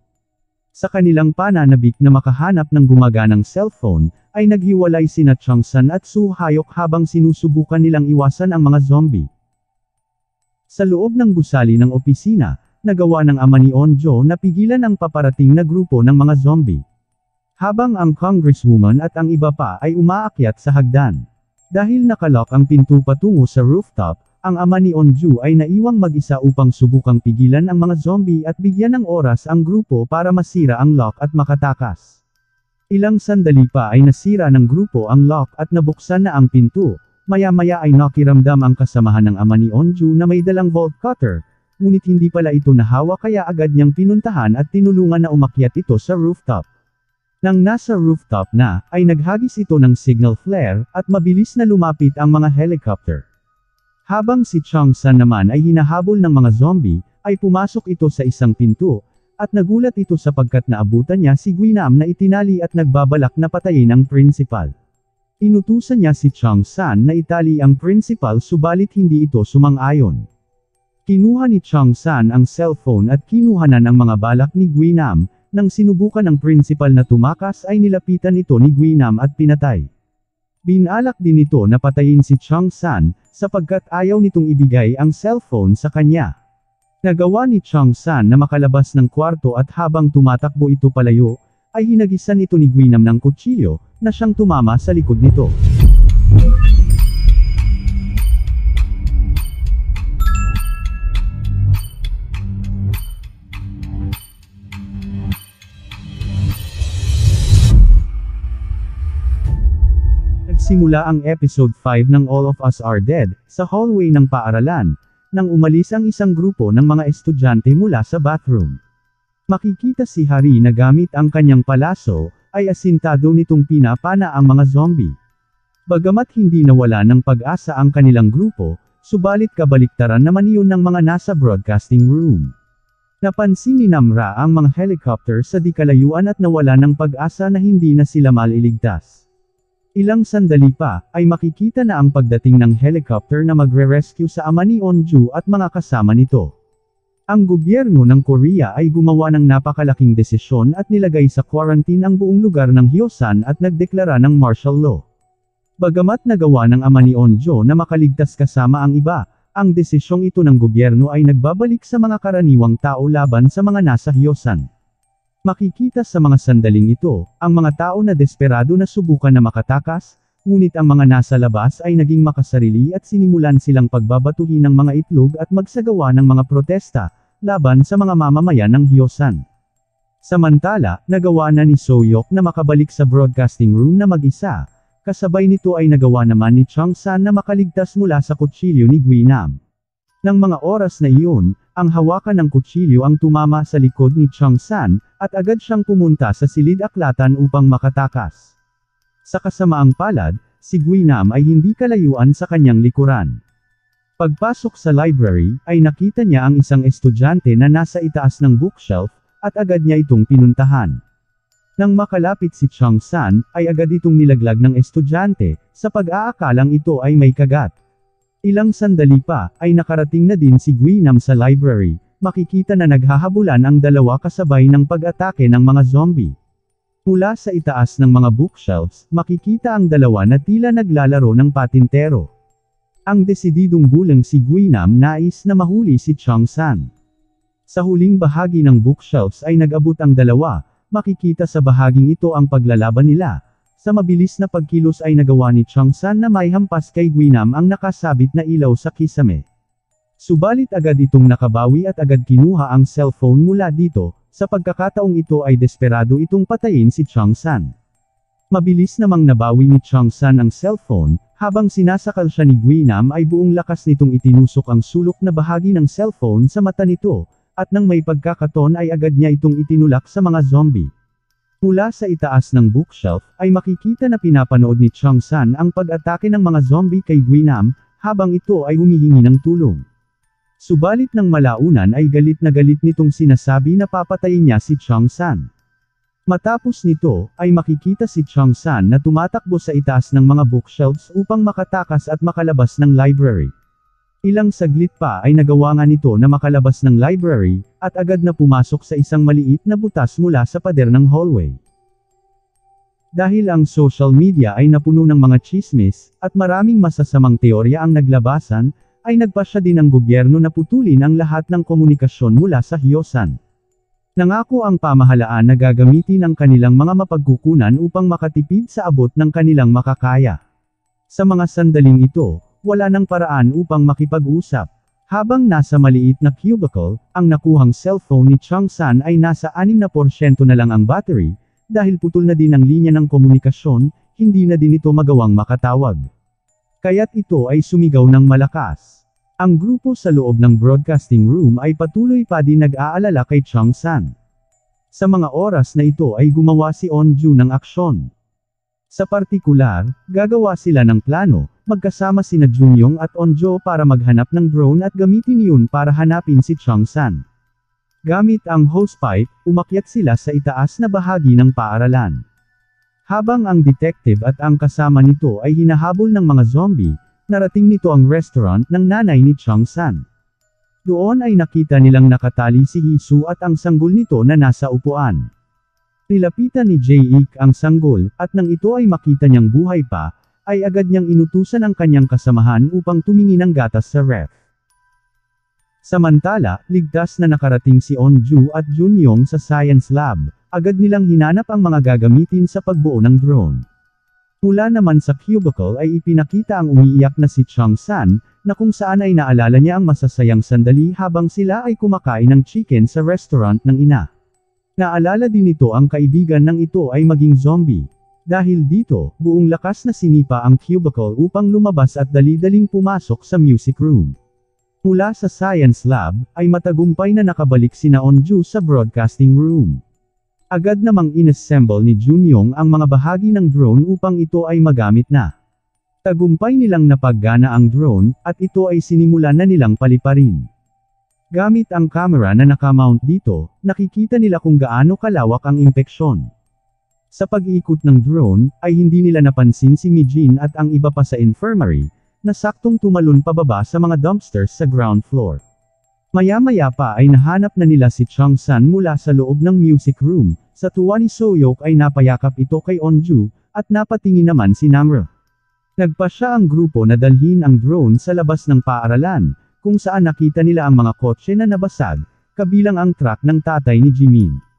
Sa kanilang pananabik na makahanap ng gumaganang cellphone, ay naghiwalay sina Changsan at Su Hayok habang sinusubukan nilang iwasan ang mga zombie. Sa loob ng gusali ng opisina, nagawa ng ama ni Onjo na pigilan ang paparating na grupo ng mga zombie. Habang ang congresswoman at ang iba pa ay umaakyat sa hagdan. Dahil nakalock ang pinto patungo sa rooftop, ang ama ni Onju ay naiwang mag-isa upang subukang pigilan ang mga zombie at bigyan ng oras ang grupo para masira ang lock at makatakas. Ilang sandali pa ay nasira ng grupo ang lock at nabuksan na ang pinto. Maya-maya ay nakiramdam ang kasamahan ng ama ni Onju na may dalang bolt cutter, ngunit hindi pala ito nahawa kaya agad niyang pinuntahan at tinulungan na umakyat ito sa rooftop. Nang nasa rooftop na, ay naghagis ito ng signal flare, at mabilis na lumapit ang mga helicopter. Habang si Chang San naman ay hinahabol ng mga zombie, ay pumasok ito sa isang pinto, at nagulat ito sapagkat naabutan niya si Guinam na itinali at nagbabalak na patayin ang principal. Inutusan niya si Chang San na itali ang principal subalit hindi ito sumang-ayon. Kinuha ni Chang San ang cellphone at kinuhanan ang mga balak ni Guinam, nang sinubukan ng principal na tumakas ay nilapitan ito ni Guinam at pinatay. Binalak din ito na patayin si Chang San, sapagkat ayaw nitong ibigay ang cellphone sa kanya. Nagawa ni Chang San na makalabas ng kwarto at habang tumatakbo ito palayo, ay hinagisan ito ni Guinam ng kutsilyo, na siyang tumama sa likod nito. Nagsimula ang episode 5 ng All of Us Are Dead, sa hallway ng paaralan, nang umalis ang isang grupo ng mga estudyante mula sa bathroom. Makikita si Hari na gamit ang kanyang palaso, ay asintado nitong pinapana ang mga zombie. Bagamat hindi nawala ng pag-asa ang kanilang grupo, subalit kabaliktaran naman iyon ng mga nasa broadcasting room. Napansin ni Namra ang mga helicopter sa di kalayuan at nawala ng pag-asa na hindi na sila maliligtas. Ilang sandali pa, ay makikita na ang pagdating ng helicopter na magre-rescue sa ama ni Onju at mga kasama nito. Ang gobyerno ng Korea ay gumawa ng napakalaking desisyon at nilagay sa quarantine ang buong lugar ng Hyosan at nagdeklara ng martial law. Bagamat nagawa ng ama ni Onjo na makaligtas kasama ang iba, ang desisyong ito ng gobyerno ay nagbabalik sa mga karaniwang tao laban sa mga nasa Hyosan. Makikita sa mga sandaling ito, ang mga tao na desperado na subukan na makatakas, ngunit ang mga nasa labas ay naging makasarili at sinimulan silang pagbabatuhin ng mga itlog at magsagawa ng mga protesta, laban sa mga mamamayan ng Hyosan. Samantala, nagawa na ni Soyok na makabalik sa broadcasting room na mag-isa, Kasabay nito ay nagawa naman ni Chang San na makaligtas mula sa kutsilyo ni Guinam. Nang mga oras na iyon, ang hawakan ng kutsilyo ang tumama sa likod ni Chang San, at agad siyang pumunta sa silid aklatan upang makatakas. Sa kasamaang palad, si Guinam ay hindi kalayuan sa kanyang likuran. Pagpasok sa library, ay nakita niya ang isang estudyante na nasa itaas ng bookshelf, at agad niya itong pinuntahan. Nang makalapit si Chang San, ay agad itong nilaglag ng estudyante, sa pag-aakalang ito ay may kagat. Ilang sandali pa, ay nakarating na din si Guinam sa library, makikita na naghahabulan ang dalawa kasabay ng pag-atake ng mga zombie. Mula sa itaas ng mga bookshelves, makikita ang dalawa na tila naglalaro ng patintero. Ang desididong bulang si Guinam nais na mahuli si Chang San. Sa huling bahagi ng bookshelves ay nag-abot ang dalawa, Makikita sa bahaging ito ang paglalaban nila. Sa mabilis na pagkilos ay nagawa ni Chang San na may hampas kay Guinam ang nakasabit na ilaw sa kisame. Subalit agad itong nakabawi at agad kinuha ang cellphone mula dito, sa pagkakataong ito ay desperado itong patayin si Chang San. Mabilis namang nabawi ni Chang San ang cellphone, habang sinasakal siya ni Guinam ay buong lakas nitong itinusok ang sulok na bahagi ng cellphone sa mata nito, at nang may pagkakaton ay agad niya itong itinulak sa mga zombie. Mula sa itaas ng bookshelf, ay makikita na pinapanood ni Chang San ang pag-atake ng mga zombie kay Guinam, habang ito ay humihingi ng tulong. Subalit ng malaunan ay galit na galit nitong sinasabi na papatayin niya si Chang San. Matapos nito, ay makikita si Chang San na tumatakbo sa itaas ng mga bookshelves upang makatakas at makalabas ng library. Ilang saglit pa ay nagawa nga nito na makalabas ng library, at agad na pumasok sa isang maliit na butas mula sa pader ng hallway. Dahil ang social media ay napuno ng mga chismis, at maraming masasamang teorya ang naglabasan, ay nagpasya din ang gobyerno na putulin ang lahat ng komunikasyon mula sa Hyosan. Nangako ang pamahalaan na gagamitin ang kanilang mga mapagkukunan upang makatipid sa abot ng kanilang makakaya. Sa mga sandaling ito, wala nang paraan upang makipag-usap. Habang nasa maliit na cubicle, ang nakuhang cellphone ni Chang San ay nasa 6% na lang ang battery, dahil putol na din ang linya ng komunikasyon, hindi na din ito magawang makatawag. Kaya't ito ay sumigaw ng malakas. Ang grupo sa loob ng broadcasting room ay patuloy pa din nag-aalala kay Chang San. Sa mga oras na ito ay gumawa si Onju ng aksyon. Sa partikular, gagawa sila ng plano, magkasama sina Junyong at Onjo para maghanap ng drone at gamitin yun para hanapin si Chang San. Gamit ang hosepipe, umakyat sila sa itaas na bahagi ng paaralan. Habang ang detective at ang kasama nito ay hinahabol ng mga zombie, narating nito ang restaurant ng nanay ni Chang San. Doon ay nakita nilang nakatali si Hisu at ang sanggol nito na nasa upuan. Nilapitan ni Jake ang sanggol, at nang ito ay makita niyang buhay pa, ay agad niyang inutusan ang kanyang kasamahan upang tumingin ng gatas sa ref. Samantala, ligtas na nakarating si Onju at Junyong sa science lab, agad nilang hinanap ang mga gagamitin sa pagbuo ng drone. Mula naman sa cubicle ay ipinakita ang umiiyak na si Chang San, na kung saan ay naalala niya ang masasayang sandali habang sila ay kumakain ng chicken sa restaurant ng ina. Naalala din ito ang kaibigan ng ito ay maging zombie. Dahil dito, buong lakas na sinipa ang cubicle upang lumabas at dali-daling pumasok sa music room. Mula sa science lab, ay matagumpay na nakabalik sina Onju sa broadcasting room. Agad namang inassemble ni Junyong ang mga bahagi ng drone upang ito ay magamit na. Tagumpay nilang napaggana ang drone, at ito ay sinimulan na nilang paliparin. Gamit ang camera na nakamount dito, nakikita nila kung gaano kalawak ang impeksyon. Sa pag-iikot ng drone, ay hindi nila napansin si Mijin at ang iba pa sa infirmary, na saktong tumalon pababa sa mga dumpsters sa ground floor. Maya-maya pa ay nahanap na nila si Chang San mula sa loob ng music room, sa tuwa ni Soyok ay napayakap ito kay Onju, at napatingin naman si Namra. Nagpa siya ang grupo na dalhin ang drone sa labas ng paaralan, kung saan nakita nila ang mga kotse na nabasag, kabilang ang truck ng tatay ni Jimin.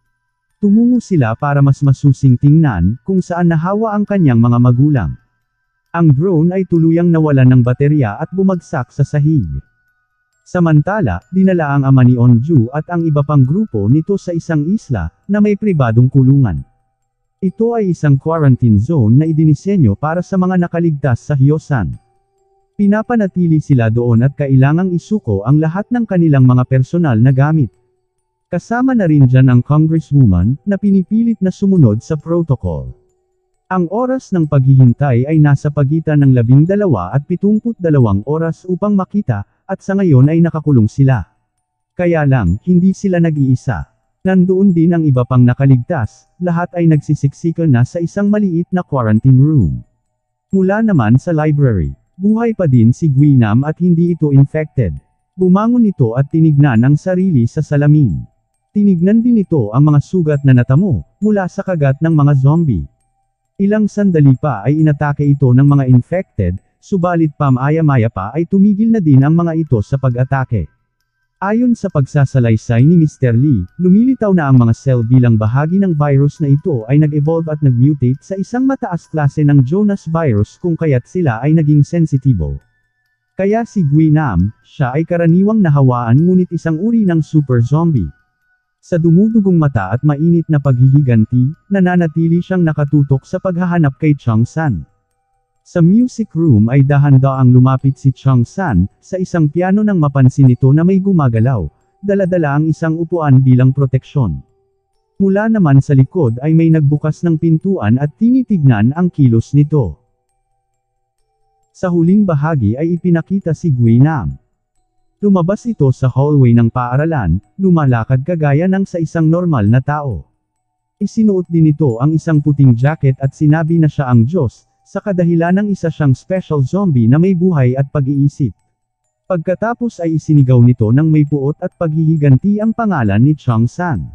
Tumungo sila para mas masusing tingnan kung saan nahawa ang kanyang mga magulang. Ang drone ay tuluyang nawalan ng baterya at bumagsak sa sahig. Samantala, dinala ang ama ni Onju at ang iba pang grupo nito sa isang isla na may pribadong kulungan. Ito ay isang quarantine zone na idinisenyo para sa mga nakaligtas sa Hyosan. Pinapanatili sila doon at kailangang isuko ang lahat ng kanilang mga personal na gamit. Kasama na rin dyan ang congresswoman na pinipilit na sumunod sa protocol. Ang oras ng paghihintay ay nasa pagitan ng 12 at 72 oras upang makita, at sa ngayon ay nakakulong sila. Kaya lang, hindi sila nag-iisa. Nandoon din ang iba pang nakaligtas, lahat ay nagsisiksikan na sa isang maliit na quarantine room. Mula naman sa library, buhay pa din si Guinam at hindi ito infected. Bumangon ito at tinignan ang sarili sa salamin. Tinignan din ito ang mga sugat na natamo, mula sa kagat ng mga zombie. Ilang sandali pa ay inatake ito ng mga infected, subalit pamaya-maya pa ay tumigil na din ang mga ito sa pag-atake. Ayon sa pagsasalaysay ni Mr. Lee, lumilitaw na ang mga cell bilang bahagi ng virus na ito ay nag-evolve at nag-mutate sa isang mataas klase ng Jonas virus kung kaya't sila ay naging sensitibo. Kaya si Guinam, siya ay karaniwang nahawaan ngunit isang uri ng super zombie. Sa dumudugong mata at mainit na paghihiganti, nananatili siyang nakatutok sa paghahanap kay Chang San. Sa music room ay dahan-daang lumapit si Chang San, sa isang piano nang mapansin nito na may gumagalaw, daladala ang isang upuan bilang proteksyon. Mula naman sa likod ay may nagbukas ng pintuan at tinitignan ang kilos nito. Sa huling bahagi ay ipinakita si Guinam. Lumabas ito sa hallway ng paaralan, lumalakad kagaya ng sa isang normal na tao. Isinuot din ito ang isang puting jacket at sinabi na siya ang Diyos, sa kadahilan ng isa siyang special zombie na may buhay at pag-iisip. Pagkatapos ay isinigaw nito ng may puot at paghihiganti ang pangalan ni Chang San.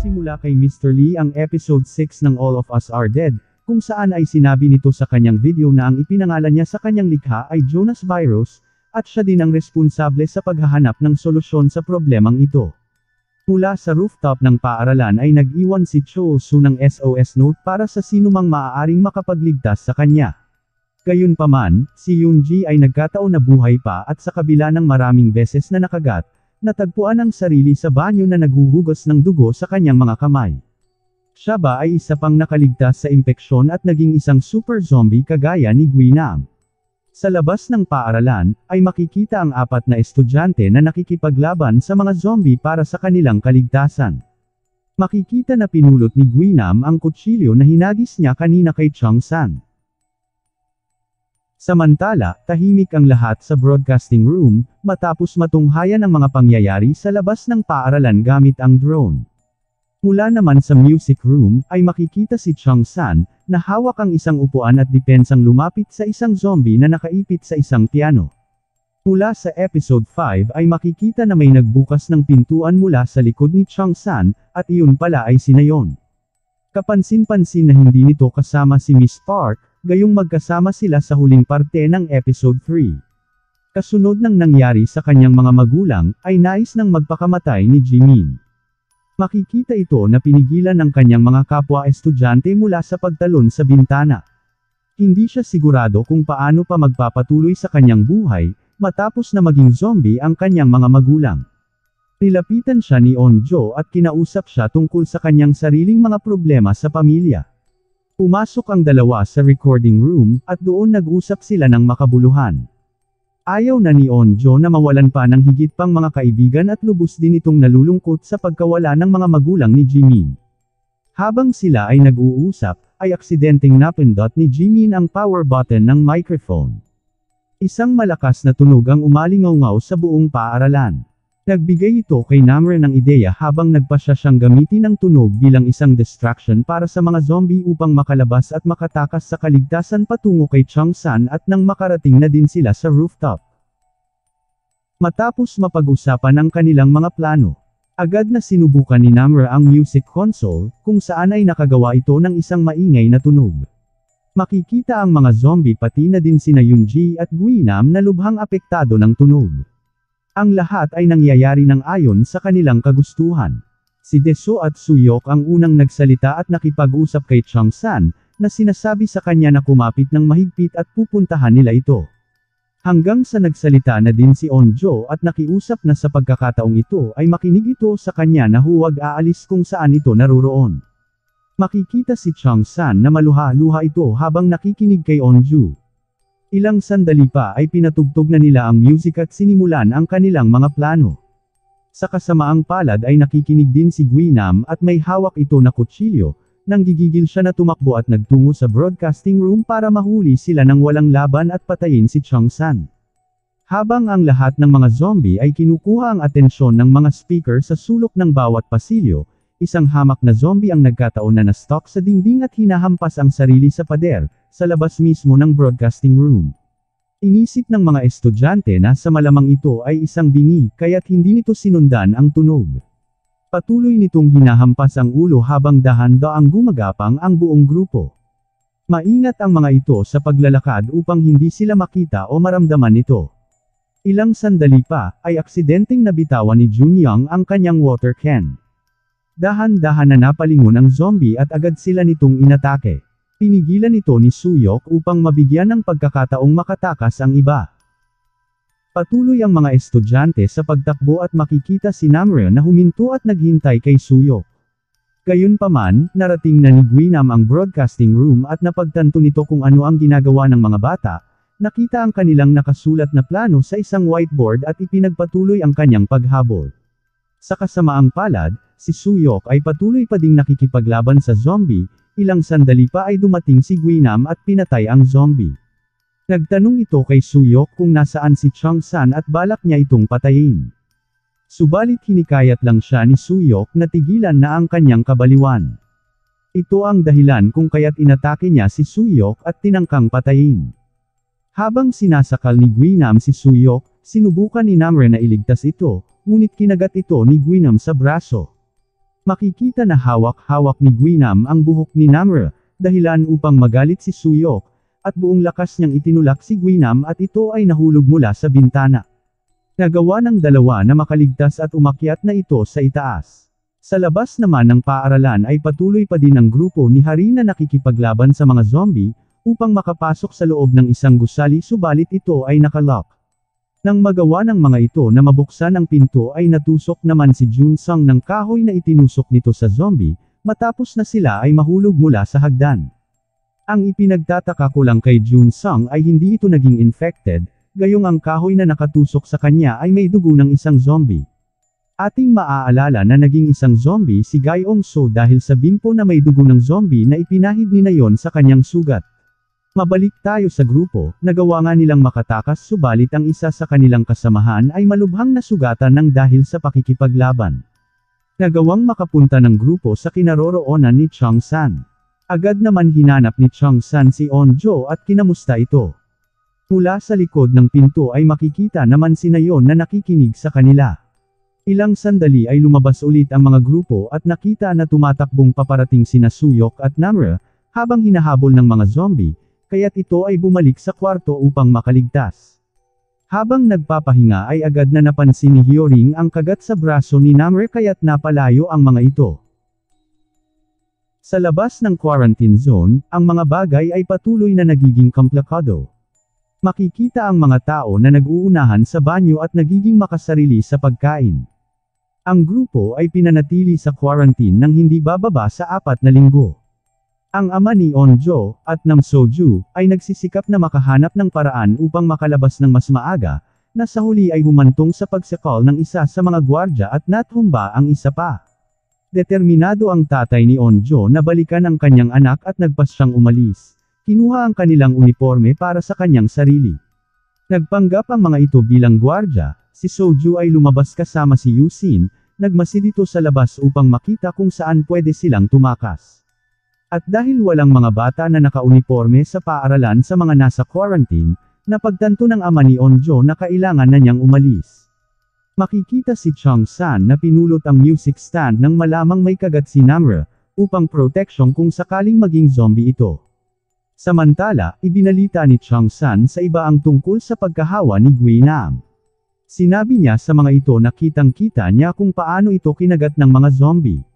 Nagsimula kay Mr. Lee ang episode 6 ng All of Us Are Dead, kung saan ay sinabi nito sa kanyang video na ang ipinangalan niya sa kanyang likha ay Jonas Virus, at siya din ang responsable sa paghahanap ng solusyon sa problemang ito. Mula sa rooftop ng paaralan ay nag-iwan si Cho Su ng SOS note para sa sinumang maaaring makapagligtas sa kanya. Gayunpaman, si Yoonji ay nagkataon na buhay pa at sa kabila ng maraming beses na nakagat, Natagpuan ang sarili sa banyo na naghuhugas ng dugo sa kanyang mga kamay. Siya ba ay isa pang nakaligtas sa impeksyon at naging isang super zombie kagaya ni Guinam? Sa labas ng paaralan, ay makikita ang apat na estudyante na nakikipaglaban sa mga zombie para sa kanilang kaligtasan. Makikita na pinulot ni Guinam ang kutsilyo na hinagis niya kanina kay Chang San. Samantala, tahimik ang lahat sa broadcasting room, matapos matunghayan ang mga pangyayari sa labas ng paaralan gamit ang drone. Mula naman sa music room, ay makikita si Chang San, na hawak ang isang upuan at dipensang lumapit sa isang zombie na nakaipit sa isang piano. Mula sa episode 5 ay makikita na may nagbukas ng pintuan mula sa likod ni Chang San, at iyon pala ay sinayon. Kapansin-pansin na hindi nito kasama si Miss Park, gayong magkasama sila sa huling parte ng episode 3. Kasunod ng nangyari sa kanyang mga magulang, ay nais ng magpakamatay ni Jimin. Makikita ito na pinigilan ng kanyang mga kapwa estudyante mula sa pagtalon sa bintana. Hindi siya sigurado kung paano pa magpapatuloy sa kanyang buhay, matapos na maging zombie ang kanyang mga magulang. Nilapitan siya ni Onjo at kinausap siya tungkol sa kanyang sariling mga problema sa pamilya. Pumasok ang dalawa sa recording room, at doon nag-usap sila ng makabuluhan. Ayaw na ni Onjo na mawalan pa ng higit pang mga kaibigan at lubos din itong nalulungkot sa pagkawala ng mga magulang ni Jimin. Habang sila ay nag-uusap, ay aksidenteng napindot ni Jimin ang power button ng microphone. Isang malakas na tunog ang umalingaw sa buong paaralan. Nagbigay ito kay Namre ng ideya habang nagpasya siyang gamitin ang tunog bilang isang distraction para sa mga zombie upang makalabas at makatakas sa kaligtasan patungo kay Changsan at nang makarating na din sila sa rooftop. Matapos mapag-usapan ang kanilang mga plano, agad na sinubukan ni Namre ang music console, kung saan ay nakagawa ito ng isang maingay na tunog. Makikita ang mga zombie pati na din sina Yunji at Guinam na lubhang apektado ng tunog. Ang lahat ay nangyayari ng ayon sa kanilang kagustuhan. Si Deso at Suyok ang unang nagsalita at nakipag-usap kay Changsan, na sinasabi sa kanya na kumapit ng mahigpit at pupuntahan nila ito. Hanggang sa nagsalita na din si Onjo at nakiusap na sa pagkakataong ito ay makinig ito sa kanya na huwag aalis kung saan ito naroroon. Makikita si Changsan na maluha-luha ito habang nakikinig kay Onju. Ilang sandali pa ay pinatugtog na nila ang music at sinimulan ang kanilang mga plano. Sa kasamaang palad ay nakikinig din si Guinam at may hawak ito na kutsilyo, nang gigigil siya na tumakbo at nagtungo sa broadcasting room para mahuli sila ng walang laban at patayin si Changsan. Habang ang lahat ng mga zombie ay kinukuha ang atensyon ng mga speaker sa sulok ng bawat pasilyo, isang hamak na zombie ang nagkataon na na-stock sa dingding at hinahampas ang sarili sa pader, sa labas mismo ng broadcasting room. Inisip ng mga estudyante na sa malamang ito ay isang bingi, kaya't hindi nito sinundan ang tunog. Patuloy nitong hinahampas ang ulo habang dahan-daang gumagapang ang buong grupo. Maingat ang mga ito sa paglalakad upang hindi sila makita o maramdaman ito. Ilang sandali pa, ay aksidenteng nabitawan ni Junyang ang kanyang water can. Dahan-dahan na napalingon ang zombie at agad sila nitong inatake. Pinigilan ito ni Suyok upang mabigyan ng pagkakataong makatakas ang iba. Patuloy ang mga estudyante sa pagtakbo at makikita si Namre na huminto at naghintay kay Suyok. Gayunpaman, narating na ni Guinam ang broadcasting room at napagtanto nito kung ano ang ginagawa ng mga bata, nakita ang kanilang nakasulat na plano sa isang whiteboard at ipinagpatuloy ang kanyang paghabol. Sa kasamaang palad, si Suyok ay patuloy pa ding nakikipaglaban sa zombie, ilang sandali pa ay dumating si Guinam at pinatay ang zombie. Nagtanong ito kay Suyok kung nasaan si Changsan at balak niya itong patayin. Subalit hinikayat lang siya ni Suyok na tigilan na ang kanyang kabaliwan. Ito ang dahilan kung kaya't inatake niya si Suyok at tinangkang patayin. Habang sinasakal ni Guinam si Suyok, sinubukan ni Namre na iligtas ito, ngunit kinagat ito ni Guinam sa braso. Makikita na hawak-hawak ni Guinam ang buhok ni Namre, dahilan upang magalit si Suyok, at buong lakas niyang itinulak si Guinam at ito ay nahulog mula sa bintana. Nagawa ng dalawa na makaligtas at umakyat na ito sa itaas. Sa labas naman ng paaralan ay patuloy pa din ang grupo ni Hari na nakikipaglaban sa mga zombie, upang makapasok sa loob ng isang gusali subalit ito ay nakalock. Nang magawa ng mga ito na mabuksan ang pinto ay natusok naman si Junsang ng kahoy na itinusok nito sa zombie, matapos na sila ay mahulog mula sa hagdan. Ang ipinagtataka ko lang kay Junsang ay hindi ito naging infected, gayong ang kahoy na nakatusok sa kanya ay may dugo ng isang zombie. Ating maaalala na naging isang zombie si Gaiong So dahil sa bimpo na may dugo ng zombie na ipinahid ni na yon sa kanyang sugat. Mabalik tayo sa grupo, nagawa nga nilang makatakas subalit ang isa sa kanilang kasamahan ay malubhang nasugatan ng dahil sa pakikipaglaban. Nagawang makapunta ng grupo sa kinaroroonan ni Chang San. Agad naman hinanap ni Chang San si Onjo at kinamusta ito. Mula sa likod ng pinto ay makikita naman si Nayon na nakikinig sa kanila. Ilang sandali ay lumabas ulit ang mga grupo at nakita na tumatakbong paparating sina Suyok at Namra, habang hinahabol ng mga zombie, kaya't ito ay bumalik sa kwarto upang makaligtas. Habang nagpapahinga ay agad na napansin ni Hyoring ang kagat sa braso ni Namre kaya't napalayo ang mga ito. Sa labas ng quarantine zone, ang mga bagay ay patuloy na nagiging komplikado. Makikita ang mga tao na nag-uunahan sa banyo at nagiging makasarili sa pagkain. Ang grupo ay pinanatili sa quarantine nang hindi bababa sa apat na linggo. Ang ama ni Onjo, at ng Soju, ay nagsisikap na makahanap ng paraan upang makalabas ng mas maaga, na sa huli ay humantong sa pagsakal ng isa sa mga gwardya at nathumba ang isa pa. Determinado ang tatay ni Onjo na balikan ang kanyang anak at nagpas siyang umalis. Kinuha ang kanilang uniforme para sa kanyang sarili. Nagpanggap ang mga ito bilang gwardya, si Soju ay lumabas kasama si Yusin, nagmasid ito sa labas upang makita kung saan pwede silang tumakas. At dahil walang mga bata na nakauniforme sa paaralan sa mga nasa quarantine, napagtanto ng ama ni Onjo na kailangan na niyang umalis. Makikita si Chang San na pinulot ang music stand nang malamang may kagat si Namra, upang protection kung sakaling maging zombie ito. Samantala, ibinalita ni Chang San sa iba ang tungkol sa pagkahawa ni Gui Nam. Sinabi niya sa mga ito na kitang-kita niya kung paano ito kinagat ng mga zombie.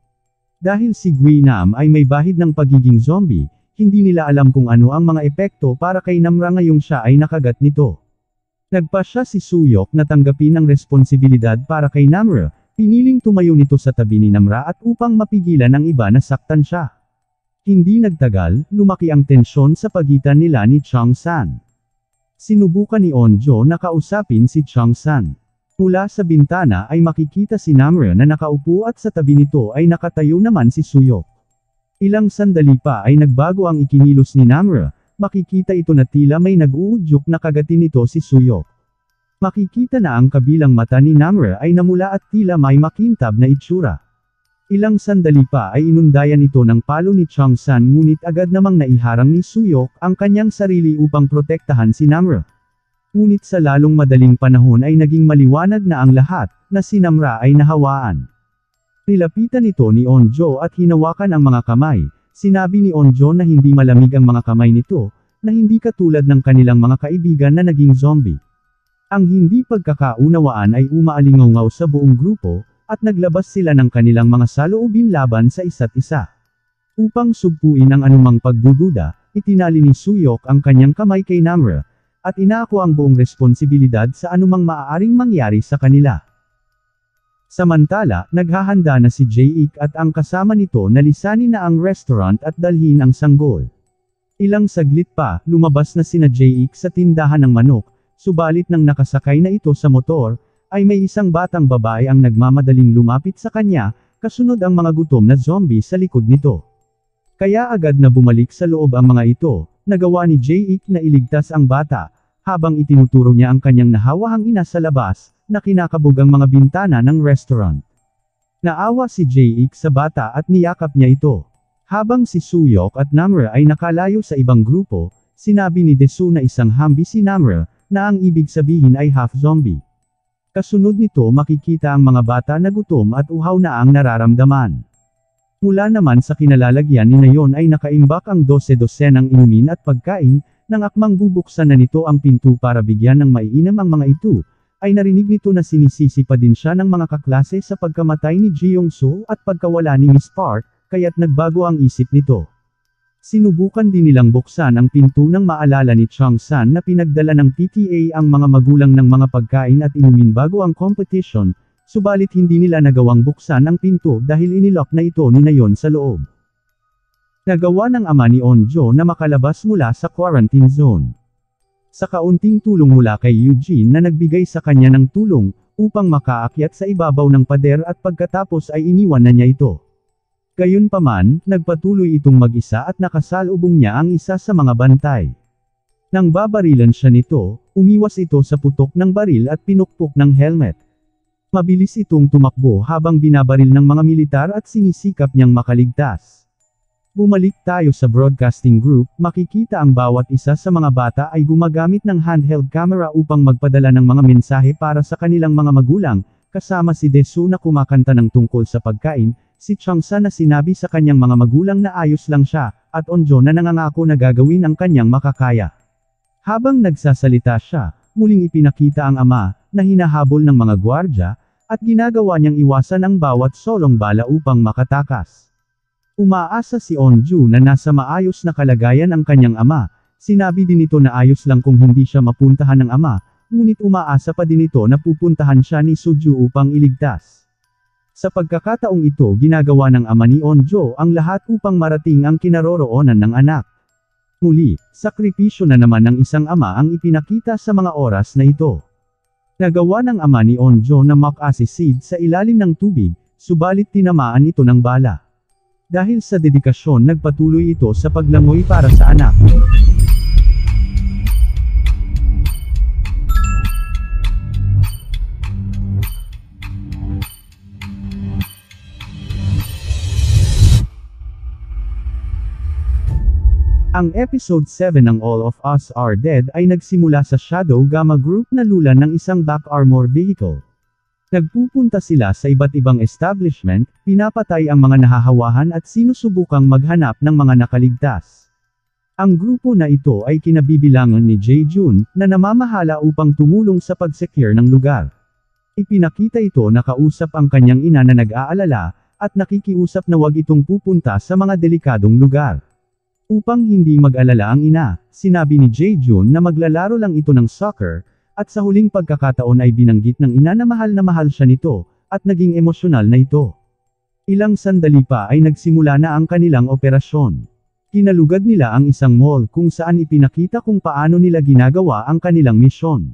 Dahil si Gui Nam ay may bahid ng pagiging zombie, hindi nila alam kung ano ang mga epekto para kay Namra ngayong siya ay nakagat nito. Nagpa siya si Suyok na tanggapin ang responsibilidad para kay Namra, piniling tumayo nito sa tabi ni Namra at upang mapigilan ang iba na saktan siya. Hindi nagtagal, lumaki ang tensyon sa pagitan nila ni Chang San. Sinubukan ni Onjo na kausapin si Chang San. Mula sa bintana ay makikita si Namra na nakaupo at sa tabi nito ay nakatayo naman si Suyok. Ilang sandali pa ay nagbago ang ikinilos ni Namra, makikita ito na tila may nag-uudyok na kagatin nito si Suyok. Makikita na ang kabilang mata ni Namra ay namula at tila may makintab na itsura. Ilang sandali pa ay inundayan ito ng palo ni Chang San ngunit agad namang naiharang ni Suyok ang kanyang sarili upang protektahan si Namra. Ngunit sa lalong madaling panahon ay naging maliwanag na ang lahat, na si Namra ay nahawaan. Nilapitan ito ni Onjo at hinawakan ang mga kamay, sinabi ni Onjo na hindi malamig ang mga kamay nito, na hindi katulad ng kanilang mga kaibigan na naging zombie. Ang hindi pagkakaunawaan ay umaalingaw sa buong grupo, at naglabas sila ng kanilang mga saloobin laban sa isa't isa. Upang sugpuin ang anumang pagdududa, itinali ni Suyok ang kanyang kamay kay Namra, at inaako ang buong responsibilidad sa anumang maaaring mangyari sa kanila. Samantala, naghahanda na si Jake at ang kasama nito na lisanin na ang restaurant at dalhin ang sanggol. Ilang saglit pa, lumabas na sina Jake sa tindahan ng manok, subalit nang nakasakay na ito sa motor, ay may isang batang babae ang nagmamadaling lumapit sa kanya, kasunod ang mga gutom na zombie sa likod nito. Kaya agad na bumalik sa loob ang mga ito, nagawa ni Jake na iligtas ang bata, habang itinuturo niya ang kanyang nahawahang ina sa labas, na kinakabog ang mga bintana ng restaurant. Naawa si Jake sa bata at niyakap niya ito. Habang si Suyok at Namra ay nakalayo sa ibang grupo, sinabi ni Desu na isang hambi si Namra, na ang ibig sabihin ay half-zombie. Kasunod nito makikita ang mga bata na gutom at uhaw na ang nararamdaman. Mula naman sa kinalalagyan ni Nayon ay nakaimbak ang 12-12 ng inumin at pagkain, nang akmang bubuksan na nito ang pinto para bigyan ng maiinam ang mga ito, ay narinig nito na sinisisi pa din siya ng mga kaklase sa pagkamatay ni Ji Yong-soo at pagkawala ni Miss Park, kaya't nagbago ang isip nito. Sinubukan din nilang buksan ang pinto ng maalala ni Chang San na pinagdala ng PTA ang mga magulang ng mga pagkain at inumin bago ang competition, subalit hindi nila nagawang buksan ang pinto dahil inilock na ito ni Nayon sa loob. Nagawa ng ama ni Onjo na makalabas mula sa quarantine zone. Sa kaunting tulong mula kay Eugene na nagbigay sa kanya ng tulong, upang makaakyat sa ibabaw ng pader at pagkatapos ay iniwan na niya ito. Gayunpaman, nagpatuloy itong mag-isa at nakasalubong niya ang isa sa mga bantay. Nang babarilan siya nito, umiwas ito sa putok ng baril at pinukpok ng helmet. Mabilis itong tumakbo habang binabaril ng mga militar at sinisikap niyang makaligtas. Bumalik tayo sa broadcasting group, makikita ang bawat isa sa mga bata ay gumagamit ng handheld camera upang magpadala ng mga mensahe para sa kanilang mga magulang, kasama si Desu na kumakanta ng tungkol sa pagkain, si Changsa na sinabi sa kanyang mga magulang na ayos lang siya, at Onjo na nangangako na gagawin ang kanyang makakaya. Habang nagsasalita siya, muling ipinakita ang ama, na hinahabol ng mga gwardya, at ginagawa niyang iwasan ang bawat solong bala upang makatakas. Umaasa si Onju na nasa maayos na kalagayan ang kanyang ama, sinabi din ito na ayos lang kung hindi siya mapuntahan ng ama, ngunit umaasa pa din ito na pupuntahan siya ni Suju upang iligtas. Sa pagkakataong ito ginagawa ng ama ni Onjo ang lahat upang marating ang kinaroroonan ng anak. Muli, sakripisyo na naman ng isang ama ang ipinakita sa mga oras na ito. Nagawa ng ama ni Onjo na makasisid sa ilalim ng tubig, subalit tinamaan ito ng bala. Dahil sa dedikasyon nagpatuloy ito sa paglangoy para sa anak. Ang episode 7 ng All of Us Are Dead ay nagsimula sa Shadow Gamma Group na lulan ng isang back armor vehicle. Nagpupunta sila sa iba't ibang establishment, pinapatay ang mga nahahawahan at sinusubukang maghanap ng mga nakaligtas. Ang grupo na ito ay kinabibilangan ni Jae-jun, na namamahala upang tumulong sa pag-secure ng lugar. Ipinakita ito na kausap ang kanyang ina na nag-aalala, at nakikiusap na wag itong pupunta sa mga delikadong lugar. Upang hindi mag-alala ang ina, sinabi ni Jae-jun na maglalaro lang ito ng soccer, at sa huling pagkakataon ay binanggit ng ina na mahal na mahal siya nito, at naging emosyonal na ito. Ilang sandali pa ay nagsimula na ang kanilang operasyon. Kinalugad nila ang isang mall kung saan ipinakita kung paano nila ginagawa ang kanilang misyon.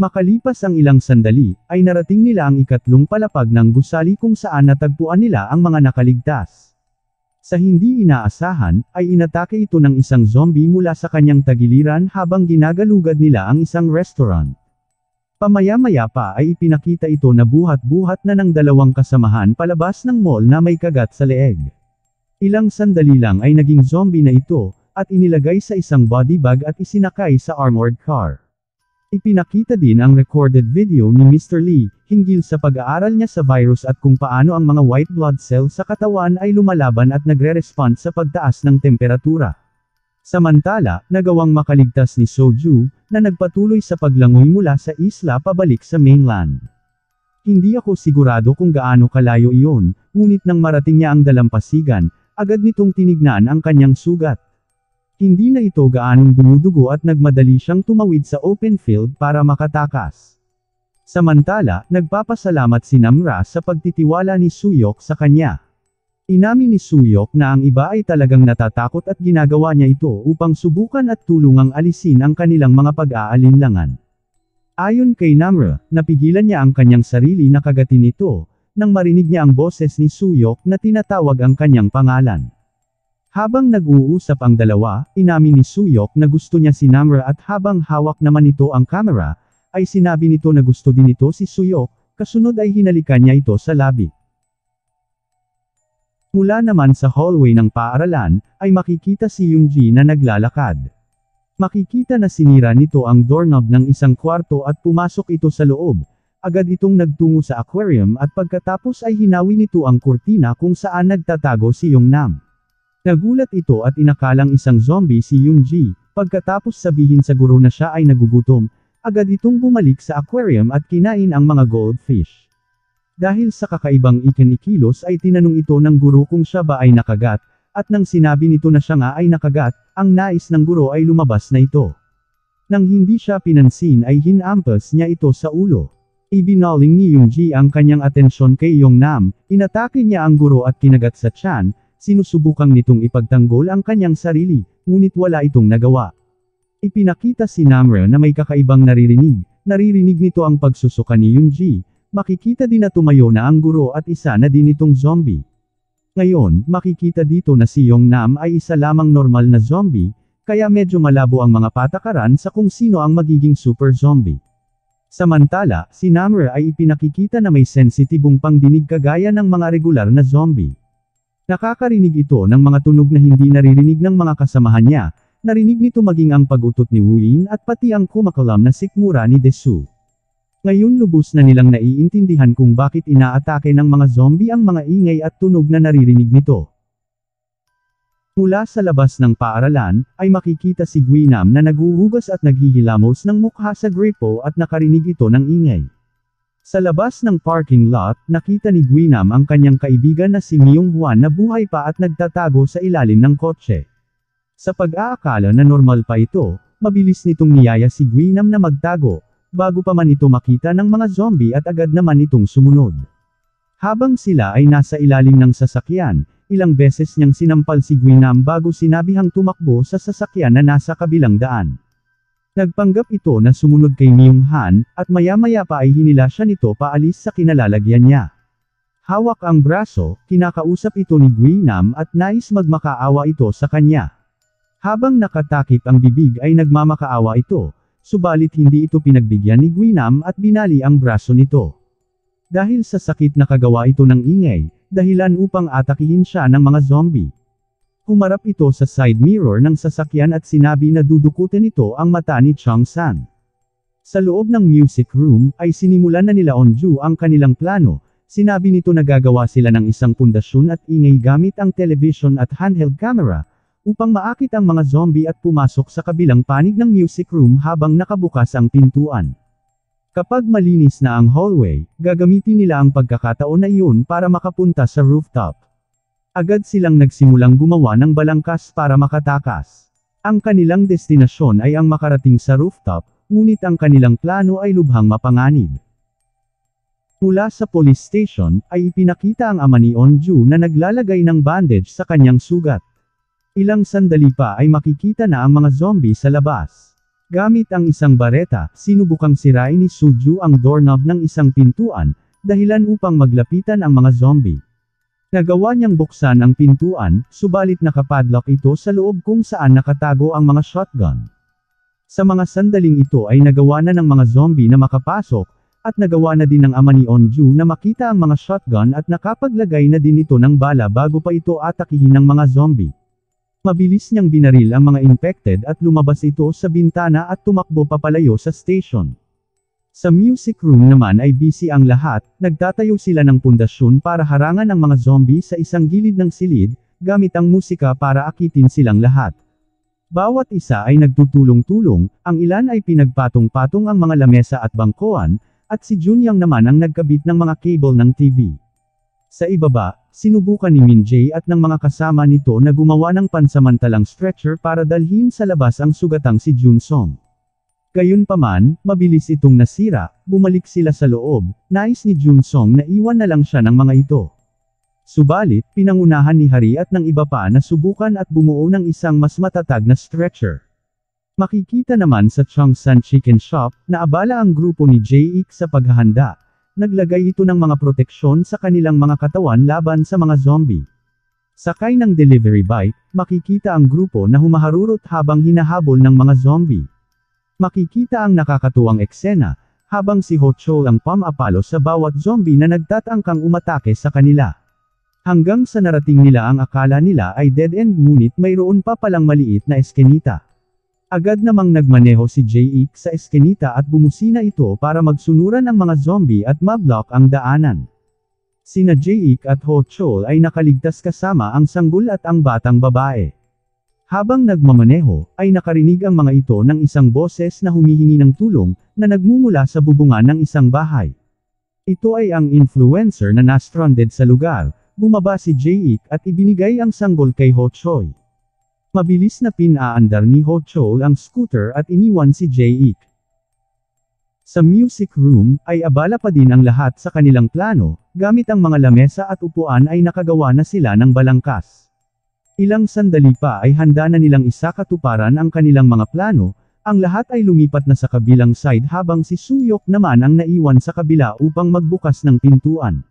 Makalipas ang ilang sandali, ay narating nila ang ikatlong palapag ng gusali kung saan natagpuan nila ang mga nakaligtas. Sa hindi inaasahan, ay inatake ito ng isang zombie mula sa kanyang tagiliran habang ginagalugad nila ang isang restaurant. Pamaya-maya pa ay ipinakita ito na buhat-buhat na ng dalawang kasamahan palabas ng mall na may kagat sa leeg. Ilang sandali lang ay naging zombie na ito, at inilagay sa isang body bag at isinakay sa armored car. Ipinakita din ang recorded video ni Mr. Lee, hinggil sa pag-aaral niya sa virus at kung paano ang mga white blood cells sa katawan ay lumalaban at nagre-respond sa pagtaas ng temperatura. Samantala, nagawang makaligtas ni Soju, na nagpatuloy sa paglangoy mula sa isla pabalik sa mainland. Hindi ako sigurado kung gaano kalayo iyon, ngunit nang marating niya ang dalampasigan, agad nitong tinignan ang kanyang sugat. Hindi na ito gaanong dumudugo at nagmadali siyang tumawid sa open field para makatakas. Samantala, nagpapasalamat si Namra sa pagtitiwala ni Suyok sa kanya. Inamin ni Suyok na ang iba ay talagang natatakot at ginagawa niya ito upang subukan at tulungang alisin ang kanilang mga pag-aalinlangan. Ayon kay Namra, napigilan niya ang kanyang sarili na kagatin ito, nang marinig niya ang boses ni Suyok na tinatawag ang kanyang pangalan. Habang nag-uusap ang dalawa, inamin ni Suyok na gusto niya si Namra at habang hawak naman ito ang camera, ay sinabi nito na gusto din ito si Suyok, kasunod ay hinalikan niya ito sa labi. Mula naman sa hallway ng paaralan, ay makikita si Yoonji na naglalakad. Makikita na sinira nito ang doorknob ng isang kwarto at pumasok ito sa loob. Agad itong nagtungo sa aquarium at pagkatapos ay hinawi nito ang kurtina kung saan nagtatago si Yongnam. Nagulat ito at inakalang isang zombie si Yoonji, pagkatapos sabihin sa guro na siya ay nagugutom, agad itong bumalik sa aquarium at kinain ang mga goldfish. Dahil sa kakaibang ikinikilos ay tinanong ito ng guro kung siya ba ay nakagat, at nang sinabi nito na siya nga ay nakagat, ang nais ng guro ay lumabas na ito. Nang hindi siya pinansin ay hinampas niya ito sa ulo. Ibinaling ni Yoonji ang kanyang atensyon kay Yongnam, inatake niya ang guro at kinagat sa tiyan, Sinusubukang nitong ipagtanggol ang kanyang sarili, ngunit wala itong nagawa. Ipinakita si Namra na may kakaibang naririnig, naririnig nito ang pagsusuka ni Yunji, makikita din na tumayo na ang guro at isa na din itong zombie. Ngayon, makikita dito na si Yong Nam ay isa lamang normal na zombie, kaya medyo malabo ang mga patakaran sa kung sino ang magiging super zombie. Samantala, si Namra ay ipinakikita na may sensitibong pangdinig kagaya ng mga regular na zombie. Nakakarinig ito ng mga tunog na hindi naririnig ng mga kasamahan niya, narinig nito maging ang pagutot ni Wuyin at pati ang kumakalam na sikmura ni Desu. Ngayon lubos na nilang naiintindihan kung bakit inaatake ng mga zombie ang mga ingay at tunog na naririnig nito. Mula sa labas ng paaralan, ay makikita si Guinam na naguhugas at naghihilamos ng mukha sa gripo at nakarinig ito ng ingay. Sa labas ng parking lot, nakita ni Guinam ang kanyang kaibigan na si Myung Hwan na buhay pa at nagtatago sa ilalim ng kotse. Sa pag-aakala na normal pa ito, mabilis nitong niyaya si Guinam na magtago, bago pa man ito makita ng mga zombie at agad naman itong sumunod. Habang sila ay nasa ilalim ng sasakyan, ilang beses niyang sinampal si Guinam bago sinabihang tumakbo sa sasakyan na nasa kabilang daan. Nagpanggap ito na sumunod kay Myung Han, at maya-maya pa ay hinila siya nito paalis sa kinalalagyan niya. Hawak ang braso, kinakausap ito ni Guinam at nais magmakaawa ito sa kanya. Habang nakatakip ang bibig ay nagmamakaawa ito, subalit hindi ito pinagbigyan ni Guinam at binali ang braso nito. Dahil sa sakit na kagawa ito ng ingay, dahilan upang atakihin siya ng mga zombie. Humarap ito sa side mirror ng sasakyan at sinabi na dudukutin ito ang mata ni Chang San. Sa loob ng music room, ay sinimulan na nila Onju ang kanilang plano, sinabi nito na gagawa sila ng isang pundasyon at ingay gamit ang television at handheld camera, upang maakit ang mga zombie at pumasok sa kabilang panig ng music room habang nakabukas ang pintuan. Kapag malinis na ang hallway, gagamitin nila ang pagkakataon na iyon para makapunta sa rooftop. Agad silang nagsimulang gumawa ng balangkas para makatakas. Ang kanilang destinasyon ay ang makarating sa rooftop, ngunit ang kanilang plano ay lubhang mapanganib. Mula sa police station, ay ipinakita ang ama ni Onju na naglalagay ng bandage sa kanyang sugat. Ilang sandali pa ay makikita na ang mga zombie sa labas. Gamit ang isang bareta, sinubukang sirain ni Suju ang doorknob ng isang pintuan, dahilan upang maglapitan ang mga zombie. Nagawa niyang buksan ang pintuan, subalit nakapadlock ito sa loob kung saan nakatago ang mga shotgun. Sa mga sandaling ito ay nagawa na ng mga zombie na makapasok, at nagawa na din ng ama ni Onju na makita ang mga shotgun at nakapaglagay na din ito ng bala bago pa ito atakihin ng mga zombie. Mabilis niyang binaril ang mga infected at lumabas ito sa bintana at tumakbo papalayo sa station. Sa music room naman ay busy ang lahat, nagtatayo sila ng pundasyon para harangan ang mga zombie sa isang gilid ng silid, gamit ang musika para akitin silang lahat. Bawat isa ay nagtutulong-tulong, ang ilan ay pinagpatong-patong ang mga lamesa at bangkoan, at si Junyang naman ang nagkabit ng mga cable ng TV. Sa ibaba, sinubukan ni Min Jae at ng mga kasama nito na gumawa ng pansamantalang stretcher para dalhin sa labas ang sugatang si Jun Song. Gayunpaman, mabilis itong nasira, bumalik sila sa loob, nais ni Jun Song na iwan na lang siya ng mga ito. Subalit, pinangunahan ni Hari at ng iba pa na subukan at bumuo ng isang mas matatag na stretcher. Makikita naman sa Chongsan Chicken Shop, na abala ang grupo ni Jae-ik sa paghahanda, Naglagay ito ng mga proteksyon sa kanilang mga katawan laban sa mga zombie. Sakay ng delivery bike, makikita ang grupo na humaharurot habang hinahabol ng mga zombie. Makikita ang nakakatuwang eksena, habang si Ho Chol ang pamapalo sa bawat zombie na nagtatangkang umatake sa kanila. Hanggang sa narating nila ang akala nila ay dead end ngunit mayroon pa palang maliit na eskenita. Agad namang nagmaneho si Jake sa eskenita at bumusina ito para magsunuran ang mga zombie at mablock ang daanan. Sina Jake at Ho Chol ay nakaligtas kasama ang sanggol at ang batang babae. Habang nagmamaneho, ay nakarinig ang mga ito ng isang boses na humihingi ng tulong, na nagmumula sa bubungan ng isang bahay. Ito ay ang influencer na na-stranded sa lugar, bumaba si Jake at ibinigay ang sanggol kay Ho Choi. Mabilis na pinaandar ni Ho Chol ang scooter at iniwan si Jae-ik. Sa music room, ay abala pa din ang lahat sa kanilang plano, gamit ang mga lamesa at upuan ay nakagawa na sila ng balangkas. Ilang sandali pa ay handa na nilang isakatuparan ang kanilang mga plano, ang lahat ay lumipat na sa kabilang side habang si Suyok naman ang naiwan sa kabila upang magbukas ng pintuan.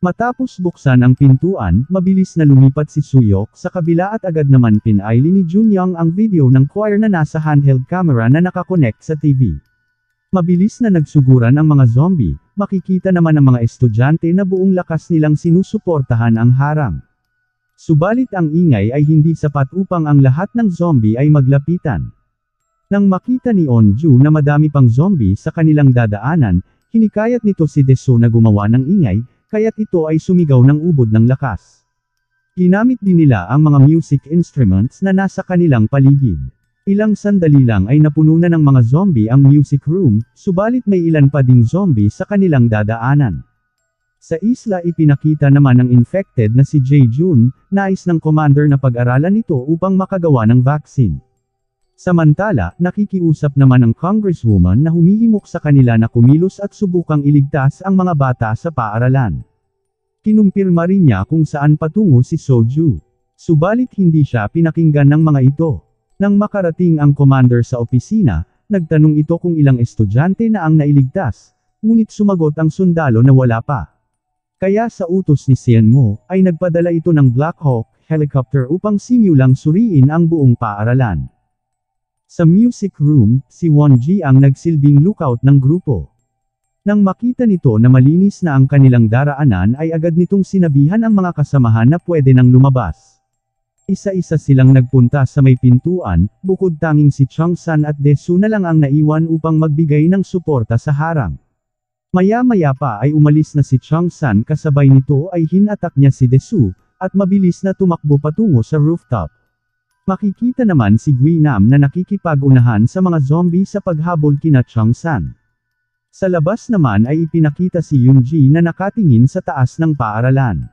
Matapos buksan ang pintuan, mabilis na lumipat si Suyok sa kabila at agad naman pinaili ni Junyang ang video ng choir na nasa handheld camera na nakakonect sa TV. Mabilis na nagsuguran ang mga zombie, makikita naman ang mga estudyante na buong lakas nilang sinusuportahan ang harang. Subalit ang ingay ay hindi sapat upang ang lahat ng zombie ay maglapitan. Nang makita ni Onju na madami pang zombie sa kanilang dadaanan, hinikayat nito si Deso na gumawa ng ingay, kaya't ito ay sumigaw ng ubod ng lakas. Ginamit din nila ang mga music instruments na nasa kanilang paligid. Ilang sandali lang ay napuno na ng mga zombie ang music room, subalit may ilan pa ding zombie sa kanilang dadaanan. Sa isla ipinakita naman ng infected na si Jae Jun, nais ng commander na pag-aralan ito upang makagawa ng vaccine. Samantala, nakikiusap naman ang congresswoman na humihimok sa kanila na kumilos at subukang iligtas ang mga bata sa paaralan. Kinumpirma rin niya kung saan patungo si Soju. Subalit hindi siya pinakinggan ng mga ito. Nang makarating ang commander sa opisina, nagtanong ito kung ilang estudyante na ang nailigtas, ngunit sumagot ang sundalo na wala pa. Kaya sa utos ni Sian Mo, ay nagpadala ito ng Black Hawk helicopter upang simulang suriin ang buong paaralan. Sa music room, si Won Ji ang nagsilbing lookout ng grupo. Nang makita nito na malinis na ang kanilang daraanan ay agad nitong sinabihan ang mga kasamahan na pwede nang lumabas. Isa-isa silang nagpunta sa may pintuan, bukod tanging si Changsan at Desu na lang ang naiwan upang magbigay ng suporta sa harang. Maya-maya pa ay umalis na si Changsan kasabay nito ay hinatak niya si Desu, at mabilis na tumakbo patungo sa rooftop. Makikita naman si Guinam na nakikipag-unahan sa mga zombie sa paghabol kina Changsan. Sa labas naman ay ipinakita si Yunji na nakatingin sa taas ng paaralan.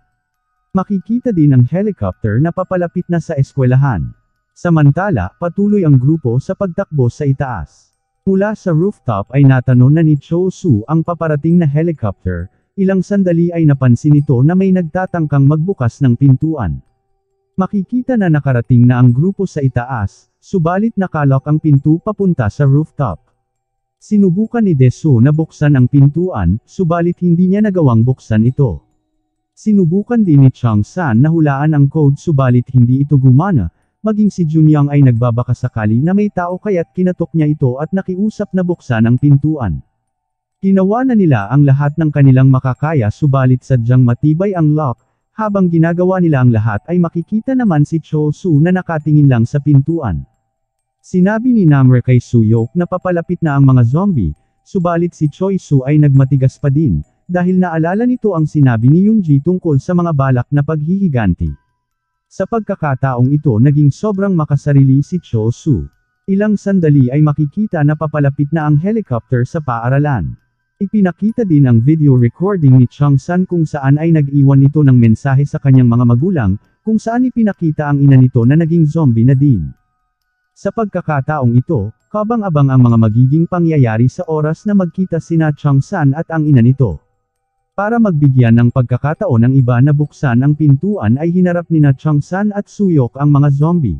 Makikita din ang helicopter na papalapit na sa eskwelahan. Samantala, patuloy ang grupo sa pagtakbo sa itaas. Mula sa rooftop ay natanong na ni Cho Su ang paparating na helicopter, ilang sandali ay napansin nito na may nagtatangkang magbukas ng pintuan. Makikita na nakarating na ang grupo sa itaas, subalit nakalok ang pinto papunta sa rooftop. Sinubukan ni Deso na buksan ang pintuan, subalit hindi niya nagawang buksan ito. Sinubukan din ni Chang San na hulaan ang code subalit hindi ito gumana, maging si Junyang ay nagbabaka sakali na may tao kaya't kinatok niya ito at nakiusap na buksan ang pintuan. Ginawa na nila ang lahat ng kanilang makakaya subalit sadyang matibay ang lock, habang ginagawa nila ang lahat ay makikita naman si Cho Su na nakatingin lang sa pintuan. Sinabi ni Namre kay Suyok na papalapit na ang mga zombie, subalit si Choi Su ay nagmatigas pa din, dahil naalala nito ang sinabi ni Yunji tungkol sa mga balak na paghihiganti. Sa pagkakataong ito naging sobrang makasarili si Cho Su. Ilang sandali ay makikita na papalapit na ang helicopter sa paaralan. Ipinakita din ang video recording ni Chang San kung saan ay nag-iwan nito ng mensahe sa kanyang mga magulang, kung saan ipinakita ang ina nito na naging zombie na din. Sa pagkakataong ito, kabang-abang ang mga magiging pangyayari sa oras na magkita sina Chang San at ang ina nito. Para magbigyan ng pagkakataon ng iba na buksan ang pintuan ay hinarap ni na Changsan at Suyok ang mga zombie.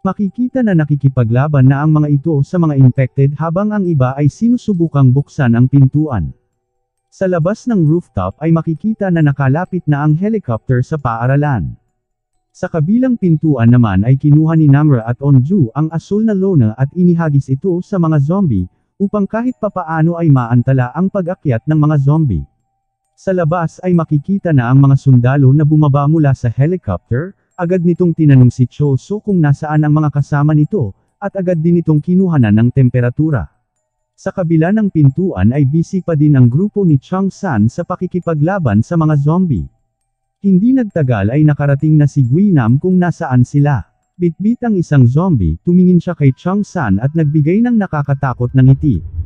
Makikita na nakikipaglaban na ang mga ito sa mga infected habang ang iba ay sinusubukang buksan ang pintuan. Sa labas ng rooftop ay makikita na nakalapit na ang helicopter sa paaralan. Sa kabilang pintuan naman ay kinuha ni Namra at Onju ang asul na lona at inihagis ito sa mga zombie, upang kahit papaano ay maantala ang pag-akyat ng mga zombie. Sa labas ay makikita na ang mga sundalo na bumaba mula sa helicopter, agad nitong tinanong si Choso kung nasaan ang mga kasama nito, at agad din itong kinuhanan ng temperatura. Sa kabila ng pintuan ay busy pa din ang grupo ni Chang San sa pakikipaglaban sa mga zombie. Hindi nagtagal ay nakarating na si Guinam kung nasaan sila. Bitbit ang isang zombie, tumingin siya kay Chang San at nagbigay ng nakakatakot na ngiti.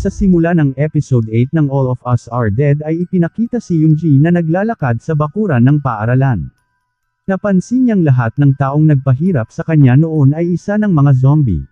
Sa simula ng episode 8 ng All of Us Are Dead ay ipinakita si Yunji na naglalakad sa bakuran ng paaralan. Napansin niyang lahat ng taong nagpahirap sa kanya noon ay isa ng mga zombie.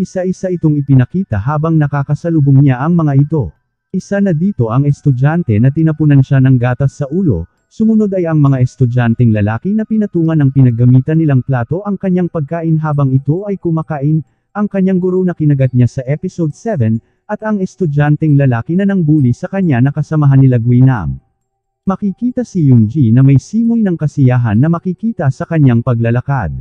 Isa-isa itong ipinakita habang nakakasalubong niya ang mga ito. Isa na dito ang estudyante na tinapunan siya ng gatas sa ulo, sumunod ay ang mga estudyanteng lalaki na pinatungan ng pinaggamitan nilang plato ang kanyang pagkain habang ito ay kumakain, ang kanyang guro na kinagat niya sa episode 7, at ang estudyanteng lalaki na nang bully sa kanya na kasamahan nila Guinam. Makikita si Yunji na may simoy ng kasiyahan na makikita sa kanyang paglalakad.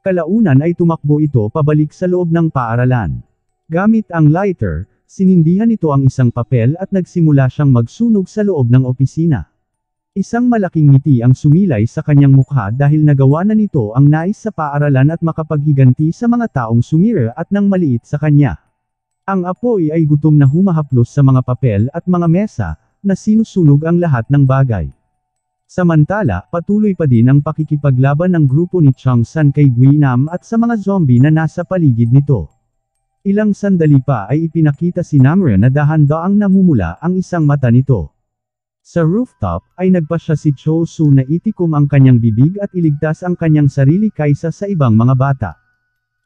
Kalaunan ay tumakbo ito pabalik sa loob ng paaralan. Gamit ang lighter, sinindihan ito ang isang papel at nagsimula siyang magsunog sa loob ng opisina. Isang malaking ngiti ang sumilay sa kanyang mukha dahil nagawa na nito ang nais sa paaralan at makapaghiganti sa mga taong sumira at nang maliit sa kanya. Ang apoy ay gutom na humahaplos sa mga papel at mga mesa, na sinusunog ang lahat ng bagay. Samantala, patuloy pa din ang pakikipaglaban ng grupo ni Chang San kay Guinam at sa mga zombie na nasa paligid nito. Ilang sandali pa ay ipinakita si Namra na dahan-daang namumula ang isang mata nito. Sa rooftop, ay nagpa siya si Cho Su na itikom ang kanyang bibig at iligtas ang kanyang sarili kaysa sa ibang mga bata.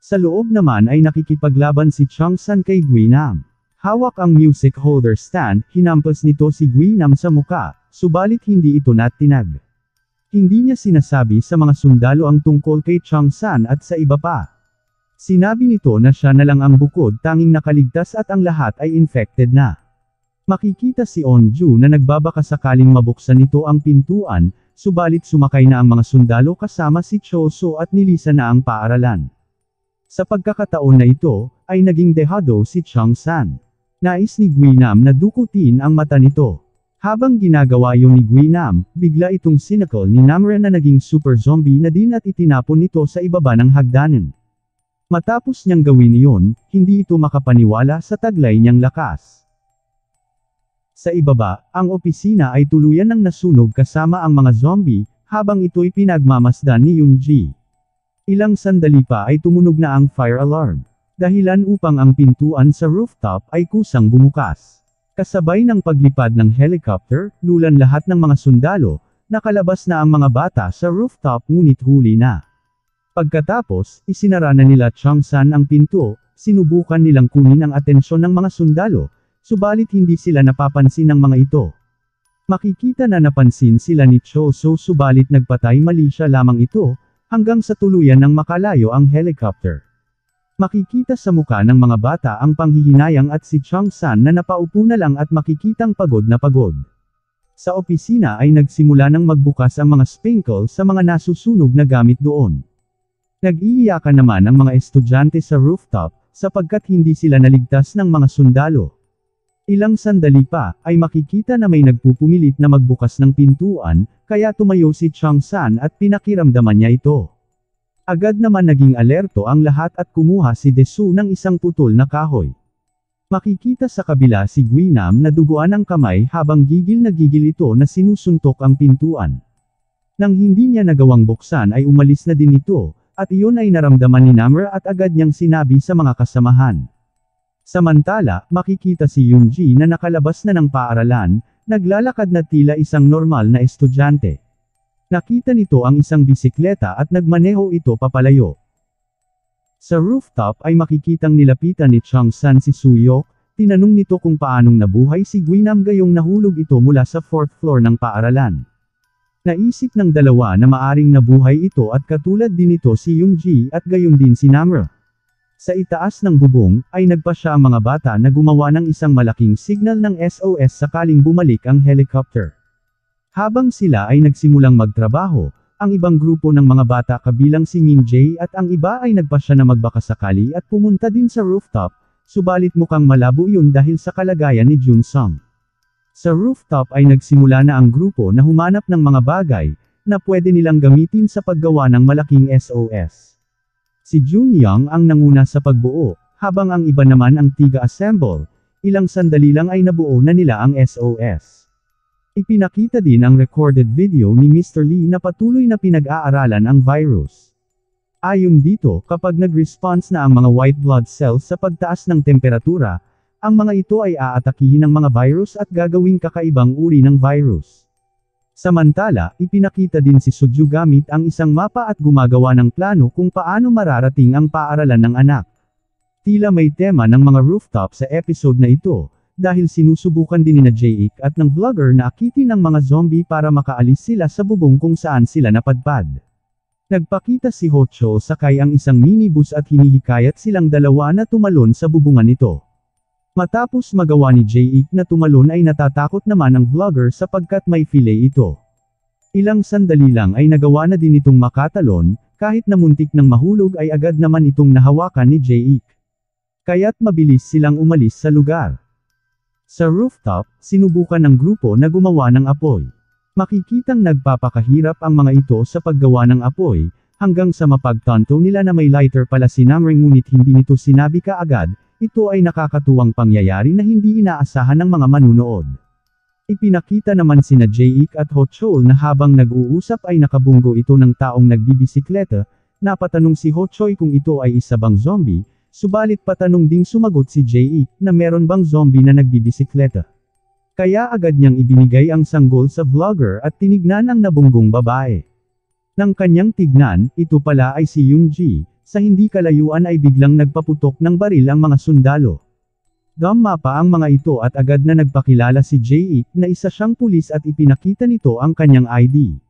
Sa loob naman ay nakikipaglaban si Changsan kay Guinam. Hawak ang music holder stand, hinampas nito si Guinam sa muka, subalit hindi ito natinag. Hindi niya sinasabi sa mga sundalo ang tungkol kay Changsan at sa iba pa. Sinabi nito na siya na lang ang bukod tanging nakaligtas at ang lahat ay infected na. Makikita si Onju na nagbabaka sakaling mabuksan nito ang pintuan, subalit sumakay na ang mga sundalo kasama si Choso at nilisan na ang paaralan. Sa pagkakataon na ito, ay naging dehado si Chang San. Nais ni Guinam na dukutin ang mata nito. Habang ginagawa yun ni Guinam, bigla itong sinakol ni Namra na naging super zombie na din at itinapon nito sa ibaba ng hagdanan. Matapos niyang gawin iyon, hindi ito makapaniwala sa taglay niyang lakas. Sa ibaba, ang opisina ay tuluyan ng nasunog kasama ang mga zombie, habang ito'y pinagmamasdan ni Yunji. Ilang sandali pa ay tumunog na ang fire alarm. Dahilan upang ang pintuan sa rooftop ay kusang bumukas. Kasabay ng paglipad ng helicopter, lulan lahat ng mga sundalo, nakalabas na ang mga bata sa rooftop ngunit huli na. Pagkatapos, isinara na nila Changsan ang pinto, sinubukan nilang kunin ang atensyon ng mga sundalo, Subalit hindi sila napapansin ng mga ito. Makikita na napansin sila ni Choso subalit nagpatay mali siya lamang ito, hanggang sa tuluyan ng makalayo ang helicopter. Makikita sa muka ng mga bata ang panghihinayang at si Chang San na napaupo na lang at makikitang pagod na pagod. Sa opisina ay nagsimula ng magbukas ang mga spinkle sa mga nasusunog na gamit doon. Nag-iiyakan naman ang mga estudyante sa rooftop, sapagkat hindi sila naligtas ng mga sundalo. Ilang sandali pa, ay makikita na may nagpupumilit na magbukas ng pintuan, kaya tumayo si Chang San at pinakiramdaman niya ito. Agad naman naging alerto ang lahat at kumuha si Desu ng isang putol na kahoy. Makikita sa kabila si Guinam na duguan ang kamay habang gigil na gigil ito na sinusuntok ang pintuan. Nang hindi niya nagawang buksan ay umalis na din ito, at iyon ay naramdaman ni Namra at agad niyang sinabi sa mga kasamahan. Samantala, makikita si Yunji na nakalabas na ng paaralan, naglalakad na tila isang normal na estudyante. Nakita nito ang isang bisikleta at nagmaneho ito papalayo. Sa rooftop ay makikitang nilapitan ni Chang San si Suyok, tinanong nito kung paanong nabuhay si Guinam gayong nahulog ito mula sa fourth floor ng paaralan. Naisip ng dalawa na maaring nabuhay ito at katulad din ito si Yunji at gayon din si Namra. Sa itaas ng bubong, ay nagpa siya ang mga bata na gumawa ng isang malaking signal ng SOS sakaling bumalik ang helicopter. Habang sila ay nagsimulang magtrabaho, ang ibang grupo ng mga bata kabilang si Min Jae at ang iba ay nagpa siya na magbakasakali at pumunta din sa rooftop, subalit mukhang malabo yun dahil sa kalagayan ni Jun Sung. Sa rooftop ay nagsimula na ang grupo na humanap ng mga bagay, na pwede nilang gamitin sa paggawa ng malaking SOS. Si Jun Young ang nanguna sa pagbuo, habang ang iba naman ang tiga-assemble, ilang sandali lang ay nabuo na nila ang SOS. Ipinakita din ang recorded video ni Mr. Lee na patuloy na pinag-aaralan ang virus. Ayon dito, kapag nag-response na ang mga white blood cells sa pagtaas ng temperatura, ang mga ito ay aatakihin ng mga virus at gagawing kakaibang uri ng virus. Samantala, ipinakita din si Sudju gamit ang isang mapa at gumagawa ng plano kung paano mararating ang paaralan ng anak. Tila may tema ng mga rooftop sa episode na ito, dahil sinusubukan din ni Jake at ng vlogger na akitin ng mga zombie para makaalis sila sa bubong kung saan sila napadpad. Nagpakita si Hocho sakay ang isang minibus at hinihikayat silang dalawa na tumalon sa bubungan nito. Matapos magawa ni Jake na tumalon ay natatakot naman ang vlogger sapagkat may fillet ito. Ilang sandali lang ay nagawa na din itong makatalon, kahit na muntik ng mahulog ay agad naman itong nahawakan ni Jake. Kaya't mabilis silang umalis sa lugar. Sa rooftop, sinubukan ng grupo na gumawa ng apoy. Makikitang nagpapakahirap ang mga ito sa paggawa ng apoy, hanggang sa mapagtanto nila na may lighter pala si Namring ngunit hindi nito sinabi kaagad, ito ay nakakatuwang pangyayari na hindi inaasahan ng mga manunood. Ipinakita naman sina Jake at Hochol na habang nag-uusap ay nakabunggo ito ng taong nagbibisikleta, napatanong si Hochoy kung ito ay isa bang zombie, subalit patanong ding sumagot si Jake na meron bang zombie na nagbibisikleta. Kaya agad niyang ibinigay ang sanggol sa vlogger at tinignan ang nabunggong babae. Nang kanyang tignan, ito pala ay si Yunji, sa hindi kalayuan ay biglang nagpaputok ng baril ang mga sundalo. Gamma pa ang mga ito at agad na nagpakilala si J.E. na isa siyang pulis at ipinakita nito ang kanyang ID.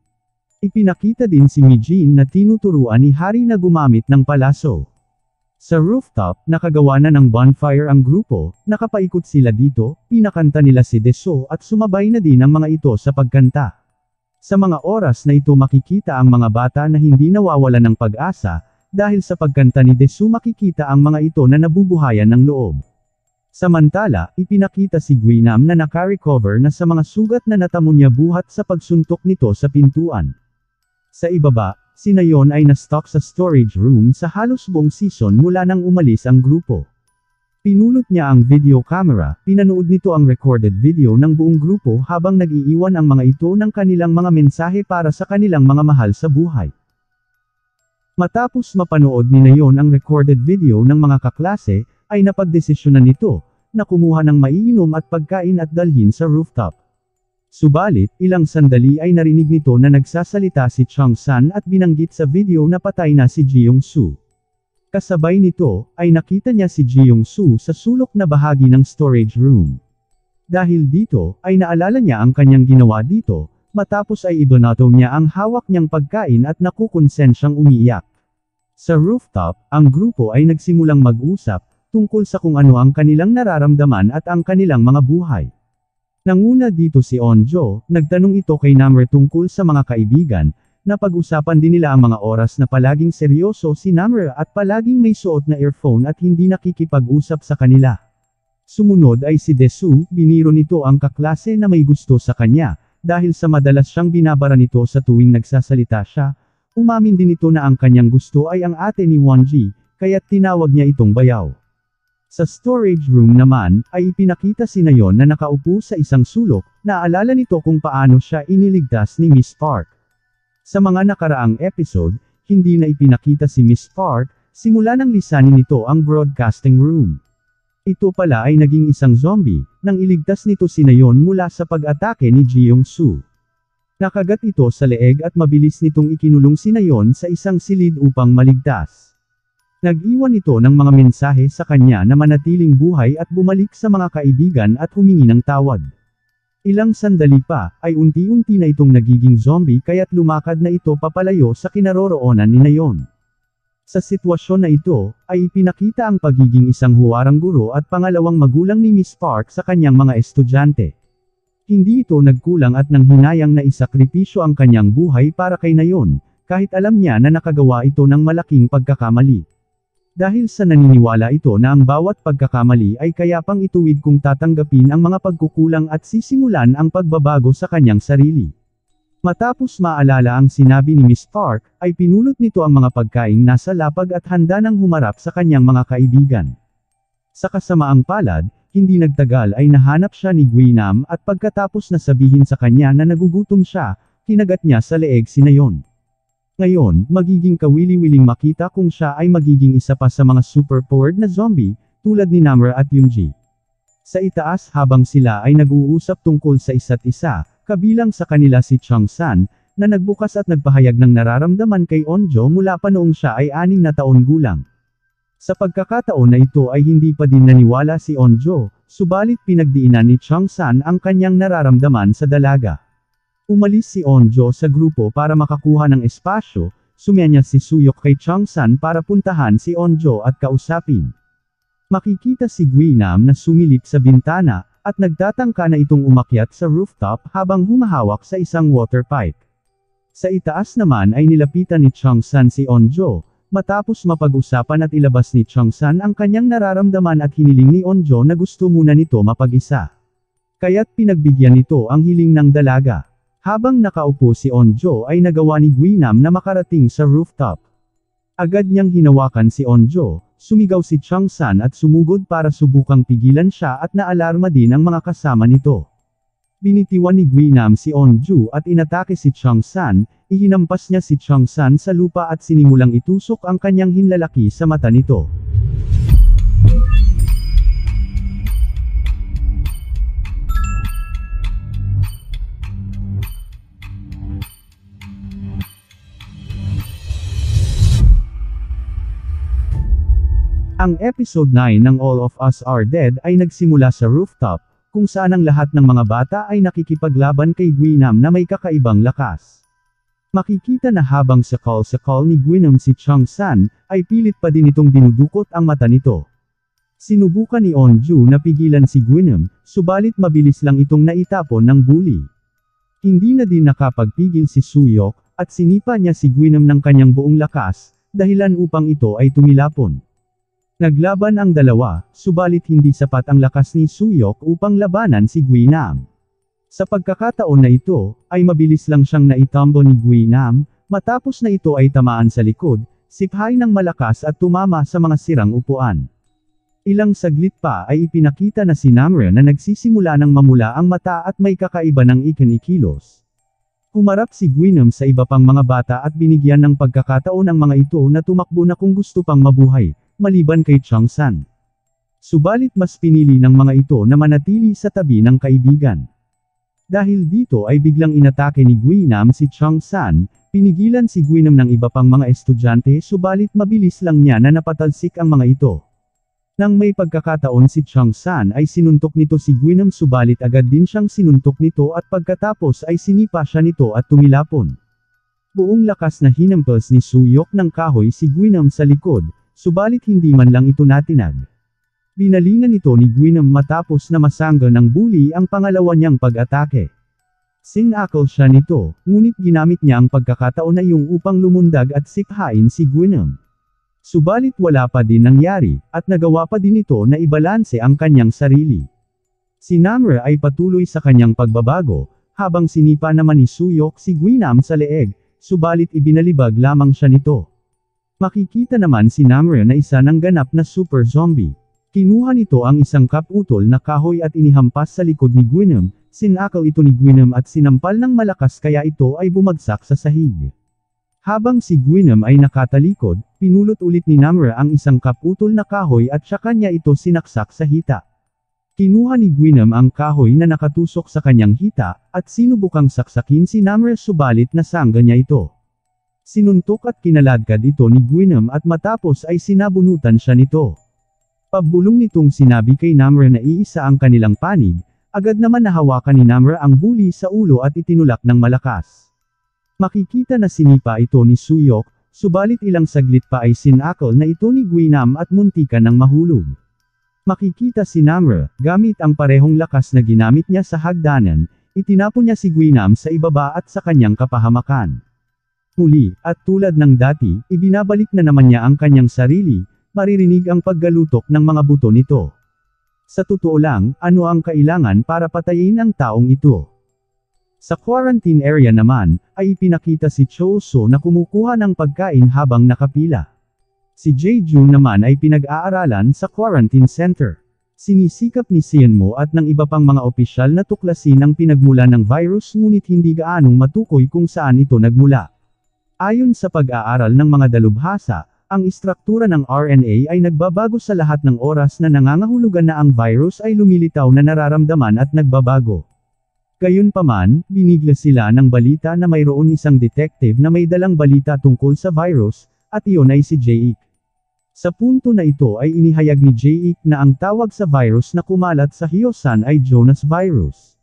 Ipinakita din si Mijin na tinuturuan ni Hari na gumamit ng palaso. Sa rooftop, nakagawa na ng bonfire ang grupo, nakapaikot sila dito, pinakanta nila si Deso at sumabay na din ang mga ito sa pagkanta. Sa mga oras na ito makikita ang mga bata na hindi nawawala ng pag-asa, dahil sa pagkanta ni Desu makikita ang mga ito na nabubuhayan ng loob. Samantala, ipinakita si Guinam na nakarecover na sa mga sugat na natamo niya buhat sa pagsuntok nito sa pintuan. Sa ibaba, si Nayon ay na-stock sa storage room sa halos buong season mula nang umalis ang grupo. Pinulot niya ang video camera, pinanood nito ang recorded video ng buong grupo habang nag-iiwan ang mga ito ng kanilang mga mensahe para sa kanilang mga mahal sa buhay. Matapos mapanood ni Nayon ang recorded video ng mga kaklase, ay napagdesisyonan nito, na kumuha ng maiinom at pagkain at dalhin sa rooftop. Subalit, ilang sandali ay narinig nito na nagsasalita si Chang San at binanggit sa video na patay na si Ji Su. Kasabay nito, ay nakita niya si Ji Su sa sulok na bahagi ng storage room. Dahil dito, ay naalala niya ang kanyang ginawa dito, matapos ay idonato niya ang hawak niyang pagkain at nakukonsensyang umiiyak. Sa rooftop, ang grupo ay nagsimulang mag-usap, tungkol sa kung ano ang kanilang nararamdaman at ang kanilang mga buhay. Nanguna dito si Onjo, nagtanong ito kay Namre tungkol sa mga kaibigan, na pag-usapan din nila ang mga oras na palaging seryoso si Namre at palaging may suot na earphone at hindi nakikipag-usap sa kanila. Sumunod ay si Desu, biniro nito ang kaklase na may gusto sa kanya, dahil sa madalas siyang binabara nito sa tuwing nagsasalita siya, umamin din ito na ang kanyang gusto ay ang ate ni Wonji, kaya't tinawag niya itong bayaw. Sa storage room naman, ay ipinakita si Nayon na nakaupo sa isang sulok, naalala nito kung paano siya iniligtas ni Miss Park. Sa mga nakaraang episode, hindi na ipinakita si Miss Park, simula nang lisanin nito ang broadcasting room. Ito pala ay naging isang zombie, nang iligtas nito si Nayon mula sa pag-atake ni Jiyong Su. Nakagat ito sa leeg at mabilis nitong ikinulong si Nayon sa isang silid upang maligtas. Nag-iwan ito ng mga mensahe sa kanya na manatiling buhay at bumalik sa mga kaibigan at humingi ng tawad. Ilang sandali pa, ay unti-unti na itong nagiging zombie kaya't lumakad na ito papalayo sa kinaroroonan ni Nayon. Sa sitwasyon na ito, ay ipinakita ang pagiging isang huwarang guro at pangalawang magulang ni Miss Park sa kanyang mga estudyante. Hindi ito nagkulang at nang hinayang na isakripisyo ang kanyang buhay para kay Nayon, kahit alam niya na nakagawa ito ng malaking pagkakamali. Dahil sa naniniwala ito na ang bawat pagkakamali ay kaya pang ituwid kung tatanggapin ang mga pagkukulang at sisimulan ang pagbabago sa kanyang sarili. Matapos maalala ang sinabi ni Miss Park, ay pinulot nito ang mga pagkain nasa lapag at handa nang humarap sa kanyang mga kaibigan. Sa kasamaang palad, hindi nagtagal ay nahanap siya ni Guinam at pagkatapos na sabihin sa kanya na nagugutom siya, kinagat niya sa leeg si Nayon. Ngayon, magiging kawili-wiling makita kung siya ay magiging isa pa sa mga super-powered na zombie, tulad ni Namra at Yunji. Sa itaas habang sila ay nag-uusap tungkol sa isa't isa, kabilang sa kanila si Chang San, na nagbukas at nagpahayag ng nararamdaman kay Onjo mula pa noong siya ay anim na taon gulang. Sa pagkakataon na ito ay hindi pa din naniwala si Onjo, subalit pinagdiinan ni Chang San ang kanyang nararamdaman sa dalaga. Umalis si Onjo sa grupo para makakuha ng espasyo, sumenya si Suyok kay Changsan para puntahan si Onjo at kausapin. Makikita si Guinam na sumilip sa bintana, at nagtatangka na itong umakyat sa rooftop habang humahawak sa isang water pipe. Sa itaas naman ay nilapitan ni Changsan si Onjo, matapos mapag-usapan at ilabas ni Changsan ang kanyang nararamdaman at hiniling ni Onjo na gusto muna nito mapag-isa. Kaya't pinagbigyan nito ang hiling ng dalaga. Habang nakaupo si Onjo ay nagawa ni Guinam na makarating sa rooftop. Agad niyang hinawakan si Onjo, sumigaw si Changsan at sumugod para subukang pigilan siya at naalarma din ang mga kasama nito. Binitiwan ni Guinam si Onju at inatake si Changsan, ihinampas niya si Changsan sa lupa at sinimulang itusok ang kanyang hinlalaki sa mata nito. Ang episode 9 ng All of Us Are Dead ay nagsimula sa rooftop, kung saan ang lahat ng mga bata ay nakikipaglaban kay Gwynam na may kakaibang lakas. Makikita na habang sa call sa call ni Gwynam si Chang San, ay pilit pa din itong dinudukot ang mata nito. Sinubukan ni Onju na pigilan si Gwynam, subalit mabilis lang itong naitapon ng bully. Hindi na din nakapagpigil si Suyok, at sinipa niya si Gwynam ng kanyang buong lakas, dahilan upang ito ay tumilapon. Naglaban ang dalawa, subalit hindi sapat ang lakas ni Suyok upang labanan si Gwynam. Sa pagkakataon na ito, ay mabilis lang siyang naitambo ni Gwynam, matapos na ito ay tamaan sa likod, siphay ng malakas at tumama sa mga sirang upuan. Ilang saglit pa ay ipinakita na si Namra na nagsisimula ng mamula ang mata at may kakaiba ng ikinikilos. Humarap si Gwynam sa iba pang mga bata at binigyan ng pagkakataon ang mga ito na tumakbo na kung gusto pang mabuhay, maliban kay Chang San. Subalit mas pinili ng mga ito na manatili sa tabi ng kaibigan. Dahil dito ay biglang inatake ni Gwynam si Chang San, pinigilan si Gwynam ng iba pang mga estudyante subalit mabilis lang niya na napatalsik ang mga ito. Nang may pagkakataon si Chang San ay sinuntok nito si Gwynam subalit agad din siyang sinuntok nito at pagkatapos ay sinipa siya nito at tumilapon. Buong lakas na hinampels ni Suyok ng kahoy si Gwynam sa likod, subalit hindi man lang ito natinag. Binalingan ito ni Gwynam matapos na masangga ng bully ang pangalawa niyang pag-atake. Sinakal siya nito, ngunit ginamit niya ang pagkakataon na yung upang lumundag at sikhain si Gwynam. Subalit wala pa din nangyari, at nagawa pa din ito na ibalanse ang kanyang sarili. Si Namra ay patuloy sa kanyang pagbabago, habang sinipa naman ni Suyok si Gwynam sa leeg, subalit ibinalibag lamang siya nito. Makikita naman si Namra na isa ng ganap na super zombie. Kinuha nito ang isang kaputol na kahoy at inihampas sa likod ni Gwynam, sinakal ito ni Gwynam at sinampal ng malakas kaya ito ay bumagsak sa sahig. Habang si Gwynam ay nakatalikod, pinulot ulit ni Namra ang isang kaputol na kahoy at saka niya ito sinaksak sa hita. Kinuha ni Gwynam ang kahoy na nakatusok sa kanyang hita, at sinubukang saksakin si Namra subalit nasangga niya ito. Sinuntok at kinaladkad ito ni Gwynam at matapos ay sinabunutan siya nito. Pagbulong nitong sinabi kay Namra na iisa ang kanilang panig, agad naman nahawakan ni Namra ang buli sa ulo at itinulak ng malakas. Makikita na sinipa ito ni Suyok, subalit ilang saglit pa ay sinakol na ito ni Gwynam at muntika ng mahulog. Makikita si Namra, gamit ang parehong lakas na ginamit niya sa hagdanan, itinapon niya si Gwynam sa ibaba at sa kanyang kapahamakan. Muli, at tulad ng dati, ibinabalik na naman niya ang kanyang sarili, maririnig ang paggalutok ng mga buto nito. Sa totoo lang, ano ang kailangan para patayin ang taong ito? Sa quarantine area naman, ay ipinakita si Cho So na kumukuha ng pagkain habang nakapila. Si Jae-jun naman ay pinag-aaralan sa quarantine center. Sinisikap ni Sienmo at ng iba pang mga opisyal na tuklasin ang pinagmula ng virus ngunit hindi gaanong matukoy kung saan ito nagmula. Ayon sa pag-aaral ng mga dalubhasa, ang istruktura ng RNA ay nagbabago sa lahat ng oras na nangangahulugan na ang virus ay lumilitaw na nararamdaman at nagbabago. Gayunpaman, binigla sila ng balita na mayroon isang detective na may dalang balita tungkol sa virus, at iyon ay si Jake. Sa punto na ito ay inihayag ni Jake na ang tawag sa virus na kumalat sa Hyosan ay Jonas virus.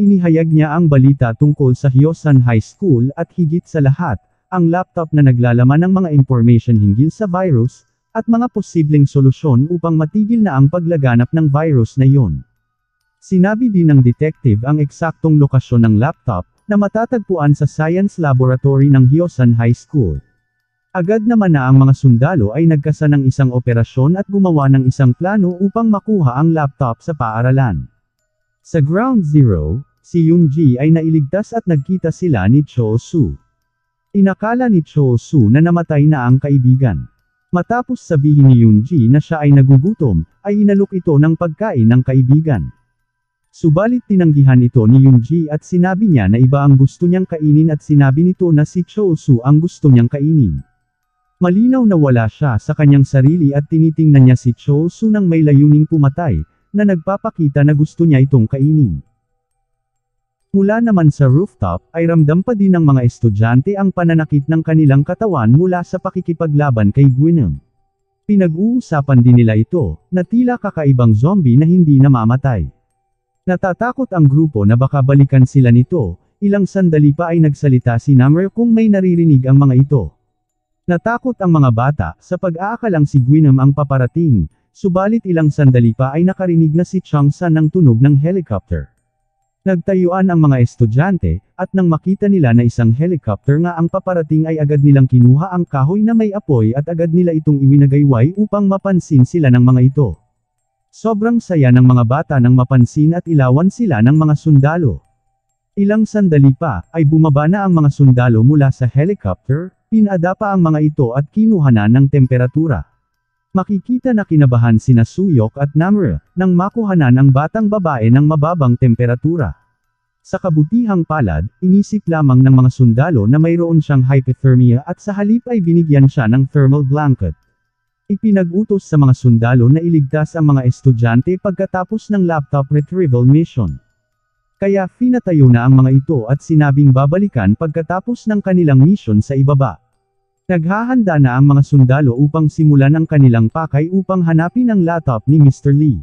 Inihayag niya ang balita tungkol sa Hyosan High School at higit sa lahat, ang laptop na naglalaman ng mga information hinggil sa virus, at mga posibleng solusyon upang matigil na ang paglaganap ng virus na iyon. Sinabi din ng detective ang eksaktong lokasyon ng laptop, na matatagpuan sa Science Laboratory ng Hyosan High School. Agad naman na ang mga sundalo ay nagkasa ng isang operasyon at gumawa ng isang plano upang makuha ang laptop sa paaralan. Sa Ground Zero, si Yoonji ay nailigtas at nagkita sila ni Cho Su. Inakala ni Cho Su na namatay na ang kaibigan. Matapos sabihin ni Yoonji na siya ay nagugutom, ay inalok ito ng pagkain ng kaibigan. Subalit tinanggihan ito ni Yoonji at sinabi niya na iba ang gusto niyang kainin at sinabi nito na si Cho Su ang gusto niyang kainin. Malinaw na wala siya sa kanyang sarili at tinitingnan niya si Cho Su nang may layuning pumatay, na nagpapakita na gusto niya itong kainin. Mula naman sa rooftop, ay ramdam pa din ng mga estudyante ang pananakit ng kanilang katawan mula sa pakikipaglaban kay Gwynam. Pinag-uusapan din nila ito, na tila kakaibang zombie na hindi namamatay. Natatakot ang grupo na baka balikan sila nito, ilang sandali pa ay nagsalita si Namre kung may naririnig ang mga ito. Natakot ang mga bata, sa pag-aakalang si Gwynam ang paparating, subalit ilang sandali pa ay nakarinig na si Changsan ng tunog ng helicopter. Nagtayuan ang mga estudyante, at nang makita nila na isang helicopter nga ang paparating ay agad nilang kinuha ang kahoy na may apoy at agad nila itong iwinagayway upang mapansin sila ng mga ito. Sobrang saya ng mga bata nang mapansin at ilawan sila ng mga sundalo. Ilang sandali pa, ay bumaba na ang mga sundalo mula sa helicopter, pinada pa ang mga ito at kinuha na ng temperatura. Makikita na kinabahan sina Suyok at Namra, nang makuhanan ang batang babae ng mababang temperatura. Sa kabutihang palad, inisip lamang ng mga sundalo na mayroon siyang hypothermia at sa halip ay binigyan siya ng thermal blanket. Ipinag-utos sa mga sundalo na iligtas ang mga estudyante pagkatapos ng laptop retrieval mission. Kaya finatayo na ang mga ito at sinabing babalikan pagkatapos ng kanilang mission sa ibaba. Naghahanda na ang mga sundalo upang simulan ang kanilang pakay upang hanapin ang laptop ni Mr. Lee.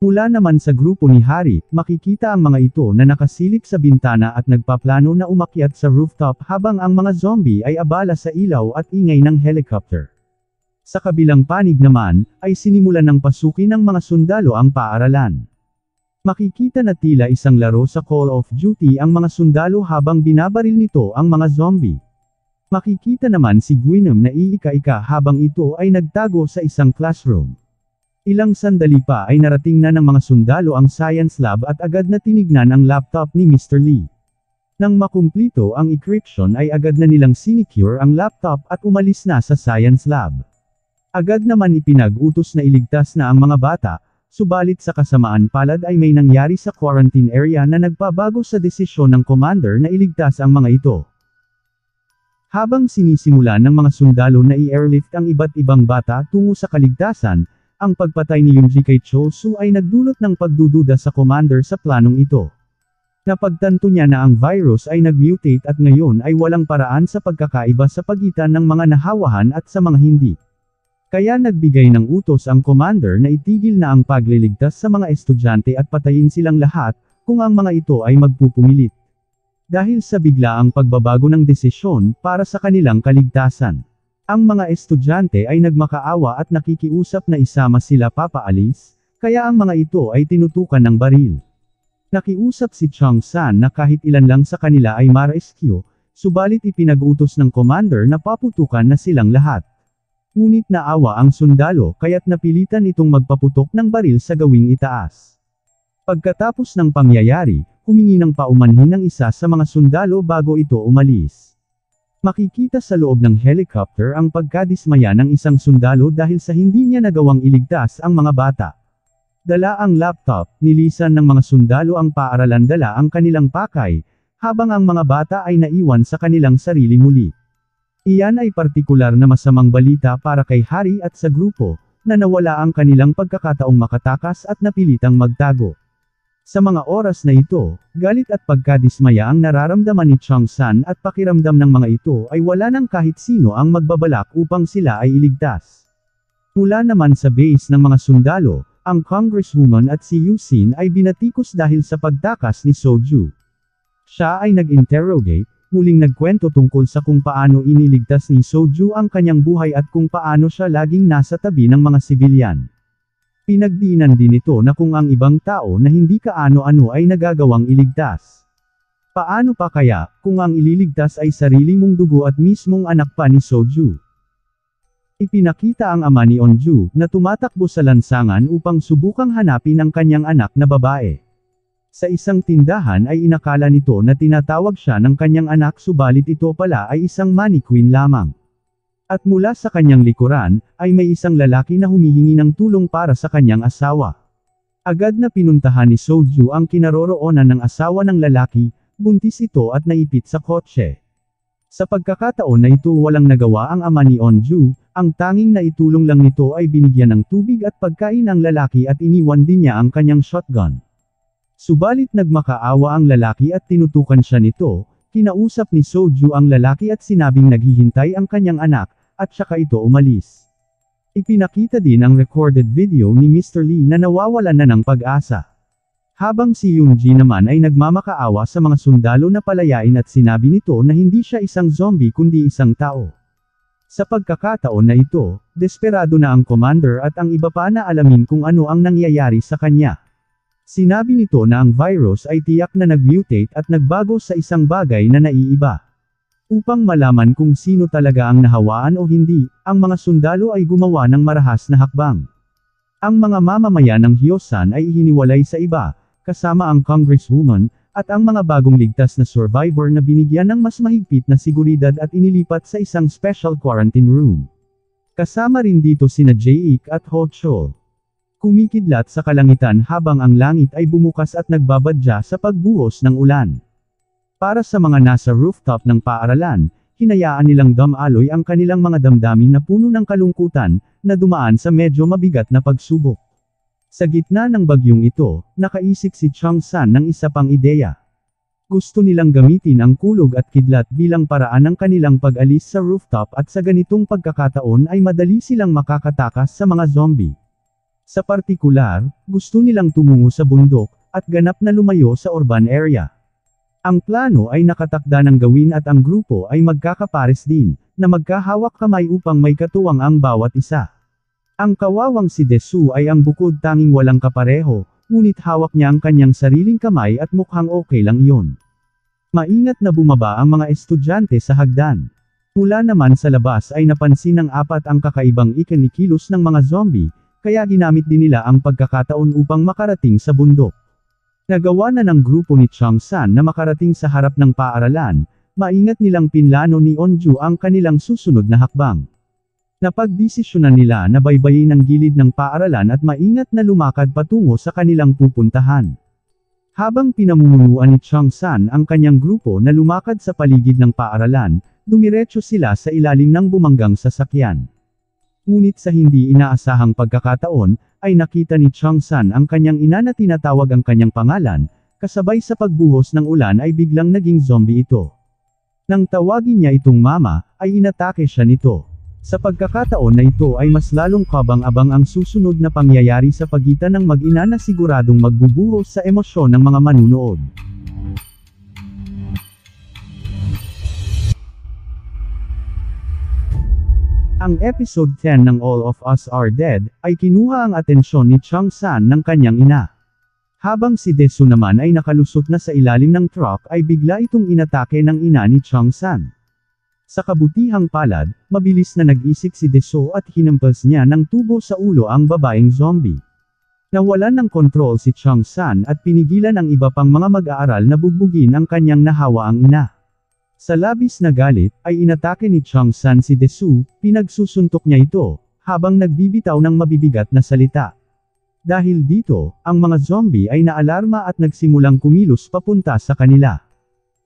Mula naman sa grupo ni Harry, makikita ang mga ito na nakasilip sa bintana at nagpaplano na umakyat sa rooftop habang ang mga zombie ay abala sa ilaw at ingay ng helicopter. Sa kabilang panig naman, ay sinimulan ng pasukin ng mga sundalo ang paaralan. Makikita na tila isang laro sa Call of Duty ang mga sundalo habang binabaril nito ang mga zombie. Makikita naman si Gwynam na iika-ika habang ito ay nagtago sa isang classroom. Ilang sandali pa ay narating na ng mga sundalo ang science lab at agad na tinignan ang laptop ni Mr. Lee. Nang makumplito ang encryption ay agad na nilang sinecure ang laptop at umalis na sa science lab. Agad naman ipinag-utos na iligtas na ang mga bata, Subalit sa kasamaan palad ay may nangyari sa quarantine area na nagpabago sa desisyon ng commander na iligtas ang mga ito. Habang sinisimula ng mga sundalo na i-airlift ang iba't ibang bata tungo sa kaligtasan, ang pagpatay ni Yunji kay Chosu ay nagdulot ng pagdududa sa commander sa planong ito. Napagtanto niya na ang virus ay nag-mutate at ngayon ay walang paraan sa pagkakaiba sa pagitan ng mga nahawahan at sa mga hindi. Kaya nagbigay ng utos ang commander na itigil na ang pagliligtas sa mga estudyante at patayin silang lahat, kung ang mga ito ay magpupumilit. Dahil sa biglaang pagbabago ng desisyon para sa kanilang kaligtasan. Ang mga estudyante ay nagmakaawa at nakikiusap na isama sila papaalis, kaya ang mga ito ay tinutukan ng baril. Nakiusap si Chang San na kahit ilan lang sa kanila ay ma-rescue, subalit ipinag-utos ng commander na paputukan na silang lahat. Ngunit naawa ang sundalo kaya't napilitan itong magpaputok ng baril sa gawing itaas. Pagkatapos ng pangyayari, humingi ng paumanhin ng isa sa mga sundalo bago ito umalis. Makikita sa loob ng helicopter ang pagkadismaya ng isang sundalo dahil sa hindi niya nagawang iligtas ang mga bata. Dala ang laptop, nilisan ng mga sundalo ang paaralan dala ang kanilang pakay, habang ang mga bata ay naiwan sa kanilang sarili muli. Iyan ay partikular na masamang balita para kay Harry at sa grupo, na nawala ang kanilang pagkakataong makatakas at napilitang magtago. Sa mga oras na ito, galit at pagkadismaya ang nararamdaman ni Chang San at pakiramdam ng mga ito ay wala nang kahit sino ang magbabalak upang sila ay iligtas. Mula naman sa base ng mga sundalo, ang congresswoman at si Yusin ay binatikos dahil sa pagtakas ni Soju. Siya ay nag-interrogate, muling nagkwento tungkol sa kung paano iniligtas ni Soju ang kanyang buhay at kung paano siya laging nasa tabi ng mga sibilyan. Pinagdiinan din ito na kung ang ibang tao na hindi kaano-ano ay nagagawang iligtas. Paano pa kaya, kung ang ililigtas ay sarili mong dugo at mismong anak pa ni Soju? Ipinakita ang ama ni Onju, na tumatakbo sa lansangan upang subukang hanapin ang kanyang anak na babae. Sa isang tindahan ay inakala nito na tinatawag siya ng kanyang anak subalit ito pala ay isang mannequin lamang. At mula sa kanyang likuran, ay may isang lalaki na humihingi ng tulong para sa kanyang asawa. Agad na pinuntahan ni Soju ang kinaroroonan ng asawa ng lalaki, buntis ito at naipit sa kotse. Sa pagkakataon na ito walang nagawa ang ama ni Onju, ang tanging na itulong lang nito ay binigyan ng tubig at pagkain ang lalaki at iniwan din niya ang kanyang shotgun. Subalit nagmakaawa ang lalaki at tinutukan siya nito, kinausap ni Soju ang lalaki at sinabing naghihintay ang kanyang anak, at saka ito umalis. Ipinakita din ang recorded video ni Mr. Lee na nawawalan na ng pag-asa. Habang si Yoonji naman ay nagmamakaawa sa mga sundalo na palayain at sinabi nito na hindi siya isang zombie kundi isang tao. Sa pagkakataon na ito, desperado na ang commander at ang iba pa na alamin kung ano ang nangyayari sa kanya. Sinabi nito na ang virus ay tiyak na nag-mutate at nagbago sa isang bagay na naiiba. Upang malaman kung sino talaga ang nahawaan o hindi, ang mga sundalo ay gumawa ng marahas na hakbang. Ang mga mamamayan ng Hyosan ay hiniwalay sa iba, kasama ang congresswoman, at ang mga bagong ligtas na survivor na binigyan ng mas mahigpit na seguridad at inilipat sa isang special quarantine room. Kasama rin dito sina Jaeik at Ho Chol. Kumikidlat sa kalangitan habang ang langit ay bumukas at nagbabadya sa pagbuhos ng ulan. Para sa mga nasa rooftop ng paaralan, hinayaan nilang damaloy ang kanilang mga damdamin na puno ng kalungkutan, na dumaan sa medyo mabigat na pagsubok. Sa gitna ng bagyong ito, nakaisip si Chang San ng isa pang ideya. Gusto nilang gamitin ang kulog at kidlat bilang paraan ng kanilang pag-alis sa rooftop at sa ganitong pagkakataon ay madali silang makakatakas sa mga zombie. Sa partikular, gusto nilang tumungo sa bundok, at ganap na lumayo sa urban area. Ang plano ay nakatakda ng gawin at ang grupo ay magkakapares din, na magkahawak kamay upang may katuwang ang bawat isa. Ang kawawang si Desu ay ang bukod tanging walang kapareho, ngunit hawak niya ang kanyang sariling kamay at mukhang okay lang iyon. Maingat na bumaba ang mga estudyante sa hagdan. Mula naman sa labas ay napansin ng apat ang kakaibang ikinikilos ng mga zombie, kaya ginamit din nila ang pagkakataon upang makarating sa bundok. Nagawa na ng grupo ni Chang San na makarating sa harap ng paaralan, maingat nilang pinlano ni Onju ang kanilang susunod na hakbang. Napagdesisyonan nila na baybayin ang gilid ng paaralan at maingat na lumakad patungo sa kanilang pupuntahan. Habang pinamumunuan ni Chang San ang kanyang grupo na lumakad sa paligid ng paaralan, dumiretso sila sa ilalim ng bumanggang sasakyan. Ngunit sa hindi inaasahang pagkakataon, ay nakita ni Chang San ang kanyang ina na tinatawag ang kanyang pangalan, kasabay sa pagbuhos ng ulan ay biglang naging zombie ito. Nang tawagin niya itong mama, ay inatake siya nito. Sa pagkakataon na ito ay mas lalong kabang-abang ang susunod na pangyayari sa pagitan ng mag-ina na siguradong magbubuhos sa emosyon ng mga manunood. Ang episode 10 ng All of Us Are Dead, ay kinuha ang atensyon ni Chang San ng kanyang ina. Habang si Desu naman ay nakalusot na sa ilalim ng truck ay bigla itong inatake ng ina ni Chang San. Sa kabutihang palad, mabilis na nag-isip si Deso at hinampas niya ng tubo sa ulo ang babaeng zombie. Nawalan ng kontrol si Chang San at pinigilan ang iba pang mga mag-aaral na bugbugin ang kanyang nahawa ang ina. Sa labis na galit, ay inatake ni Chang San si Desu, pinagsusuntok niya ito, habang nagbibitaw ng mabibigat na salita. Dahil dito, ang mga zombie ay naalarma at nagsimulang kumilos papunta sa kanila.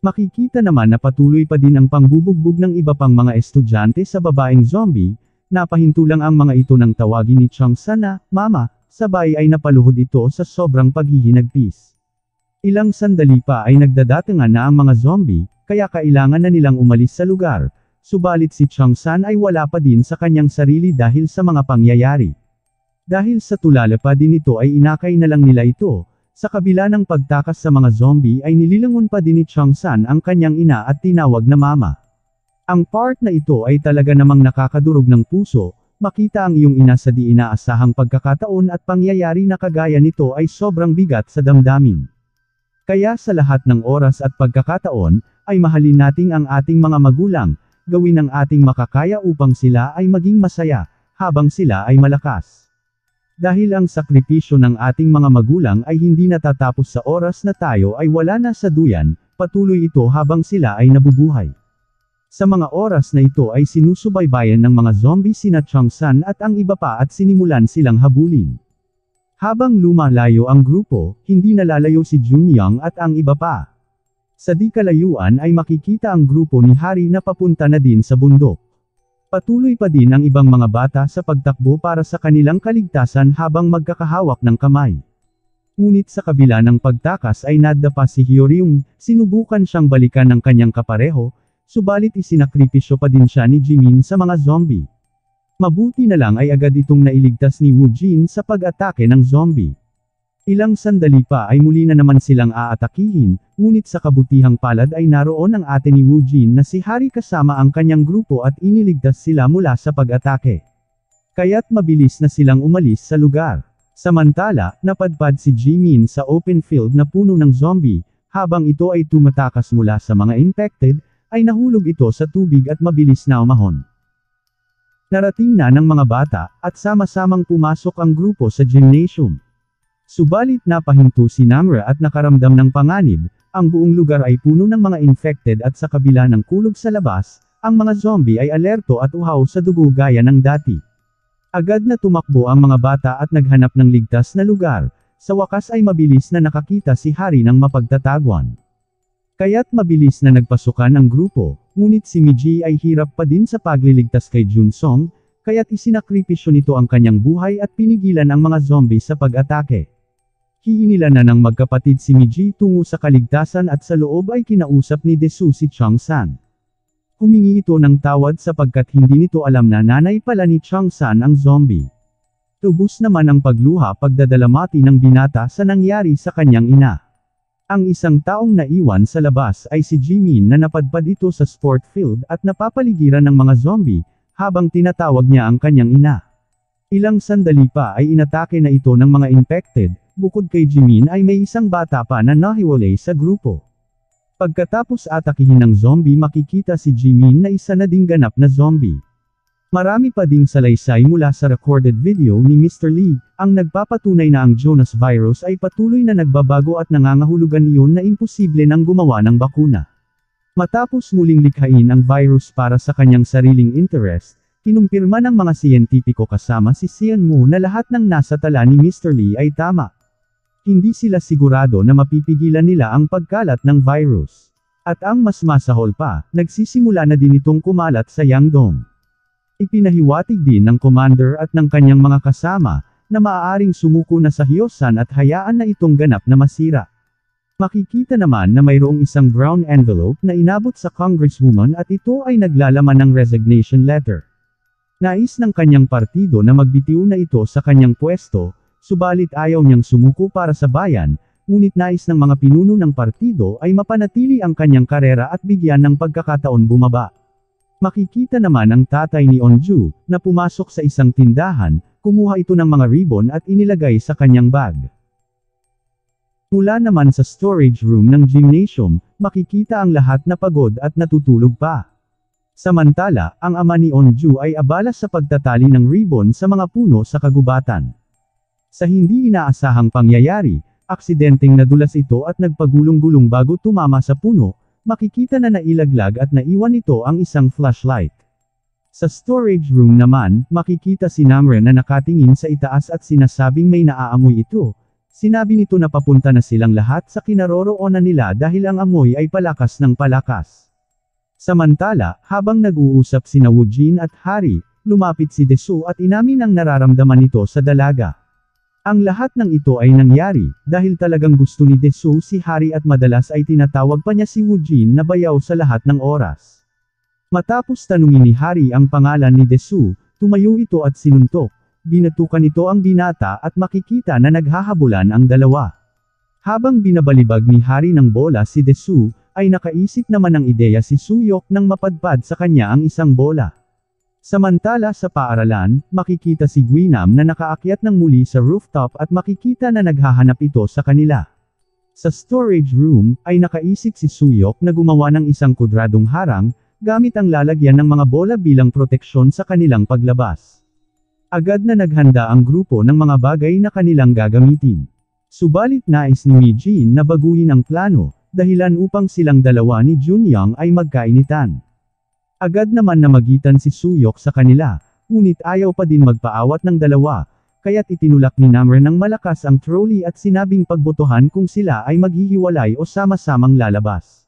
Makikita naman na patuloy pa din ang pangbubugbog ng iba pang mga estudyante sa babaeng zombie, napahintulang ang mga ito ng tawagin ni Chang San na, Mama, sabay ay napaluhod ito sa sobrang paghihinagpis. Ilang sandali pa ay nagdadatangan na ang mga zombie, kaya kailangan na nilang umalis sa lugar, subalit si Chang San ay wala pa din sa kanyang sarili dahil sa mga pangyayari. Dahil sa tulala pa din ito ay inakay na lang nila ito, sa kabila ng pagtakas sa mga zombie ay nililangon pa din ni Chang San ang kanyang ina at tinawag na mama. Ang part na ito ay talaga namang nakakadurog ng puso, makita ang iyong ina sa di inaasahang pagkakataon at pangyayari na kagaya nito ay sobrang bigat sa damdamin. Kaya sa lahat ng oras at pagkakataon, ay mahalin nating ang ating mga magulang, gawin ang ating makakaya upang sila ay maging masaya, habang sila ay malakas. Dahil ang sakripisyo ng ating mga magulang ay hindi natatapos sa oras na tayo ay wala na sa duyan, patuloy ito habang sila ay nabubuhay. Sa mga oras na ito ay sinusubaybayan ng mga zombie sina Changsan at ang iba pa at sinimulan silang habulin. Habang lumalayo ang grupo, hindi nalalayo si Junyang at ang iba pa. Sa di kalayuan ay makikita ang grupo ni Hari na papunta na din sa bundok. Patuloy pa din ang ibang mga bata sa pagtakbo para sa kanilang kaligtasan habang magkakahawak ng kamay. Ngunit sa kabila ng pagtakas ay nadapa si Hyoryung, sinubukan siyang balikan ng kanyang kapareho, subalit isinakripisyo pa din siya ni Jimin sa mga zombie. Mabuti na lang ay agad itong nailigtas ni Woo Jin sa pag-atake ng zombie. Ilang sandali pa ay muli na naman silang aatakihin, ngunit sa kabutihang palad ay naroon ang ate ni Woo Jin na si Hari kasama ang kanyang grupo at iniligtas sila mula sa pag-atake. Kaya't mabilis na silang umalis sa lugar. Samantala, napadpad si Jimin sa open field na puno ng zombie, habang ito ay tumatakas mula sa mga infected, ay nahulog ito sa tubig at mabilis na umahon. Narating na ng mga bata, at sama-samang pumasok ang grupo sa gymnasium. Subalit napahinto si Namra at nakaramdam ng panganib, ang buong lugar ay puno ng mga infected at sa kabila ng kulog sa labas, ang mga zombie ay alerto at uhaw sa dugo gaya ng dati. Agad na tumakbo ang mga bata at naghanap ng ligtas na lugar, sa wakas ay mabilis na nakakita si Hari ng mapagtatagwan. Kaya't mabilis na nagpasukan ang grupo, ngunit si Miji ay hirap pa din sa pagliligtas kay Junsong, kaya't isinakripisyo nito ang kanyang buhay at pinigilan ang mga zombie sa pag-atake. Hiinila na ng magkapatid si Miji tungo sa kaligtasan at sa loob ay kinausap ni Desu si Chang San. Humingi ito ng tawad sapagkat hindi nito alam na nanay pala ni Chang San ang zombie. Tubos naman ang pagluha pagdadalamati ng binata sa nangyari sa kanyang ina. Ang isang taong naiwan sa labas ay si Jimin na napadpad ito sa sport field at napapaligiran ng mga zombie, habang tinatawag niya ang kanyang ina. Ilang sandali pa ay inatake na ito ng mga infected, bukod kay Jimin ay may isang bata pa na nahiwalay sa grupo. Pagkatapos atakihin ng zombie makikita si Jimin na isa na ding ganap na zombie. Marami pa ding salaysay mula sa recorded video ni Mr. Lee, ang nagpapatunay na ang Jonas virus ay patuloy na nagbabago at nangangahulugan iyon na imposible nang gumawa ng bakuna. Matapos muling likhain ang virus para sa kanyang sariling interest, kinumpirma ng mga siyentipiko kasama si Sian Mu na lahat ng nasa tala ni Mr. Lee ay tama. Hindi sila sigurado na mapipigilan nila ang pagkalat ng virus. At ang mas masahol pa, nagsisimula na din itong kumalat sa Yangdong. Ipinahiwatig din ng commander at ng kanyang mga kasama, na maaaring sumuko na sa hiyosan at hayaan na itong ganap na masira. Makikita naman na mayroong isang brown envelope na inabot sa congresswoman at ito ay naglalaman ng resignation letter. Nais ng kanyang partido na magbitiw na ito sa kanyang pwesto, subalit ayaw niyang sumuko para sa bayan, ngunit nais ng mga pinuno ng partido ay mapanatili ang kanyang karera at bigyan ng pagkakataon bumaba. Makikita naman ang tatay ni Onju, na pumasok sa isang tindahan, kumuha ito ng mga ribbon at inilagay sa kanyang bag. Mula naman sa storage room ng gymnasium, makikita ang lahat na pagod at natutulog pa. Samantala, ang ama ni Onju ay abala sa pagtatali ng ribbon sa mga puno sa kagubatan. Sa hindi inaasahang pangyayari, aksidenteng nadulas ito at nagpagulong-gulong bago tumama sa puno, makikita na nailaglag at naiwan ito ang isang flashlight. Sa storage room naman, makikita si Namre na nakatingin sa itaas at sinasabing may naaamoy ito. Sinabi nito na papunta na silang lahat sa kinaroroonan nila dahil ang amoy ay palakas ng palakas. Samantala, habang nag-uusap si Wujin at Hari, lumapit si Desu at inamin ang nararamdaman nito sa dalaga. Ang lahat ng ito ay nangyari, dahil talagang gusto ni Desu si Hari at madalas ay tinatawag pa niya si Wujin na bayaw sa lahat ng oras. Matapos tanungin ni Hari ang pangalan ni Desu, tumayo ito at sinuntok. Binatukan ito ang binata at makikita na naghahabulan ang dalawa. Habang binabalibag ni Hari ng bola si Desu, ay nakaisip naman ng ideya si Suyok nang mapadpad sa kanya ang isang bola. Samantala sa paaralan, makikita si Guinam na nakaakyat ng muli sa rooftop at makikita na naghahanap ito sa kanila. Sa storage room, ay nakaisip si Suyok na gumawa ng isang kudradong harang, gamit ang lalagyan ng mga bola bilang proteksyon sa kanilang paglabas. Agad na naghanda ang grupo ng mga bagay na kanilang gagamitin. Subalit nais ni Mijin na baguhin ang plano, dahilan upang silang dalawa ni Junyang ay magkainitan. Agad naman na magitan si Suyok sa kanila, ngunit ayaw pa din magpaawat ng dalawa, kaya't itinulak ni Namre ng malakas ang trolley at sinabing pagbotohan kung sila ay maghihiwalay o sama-samang lalabas.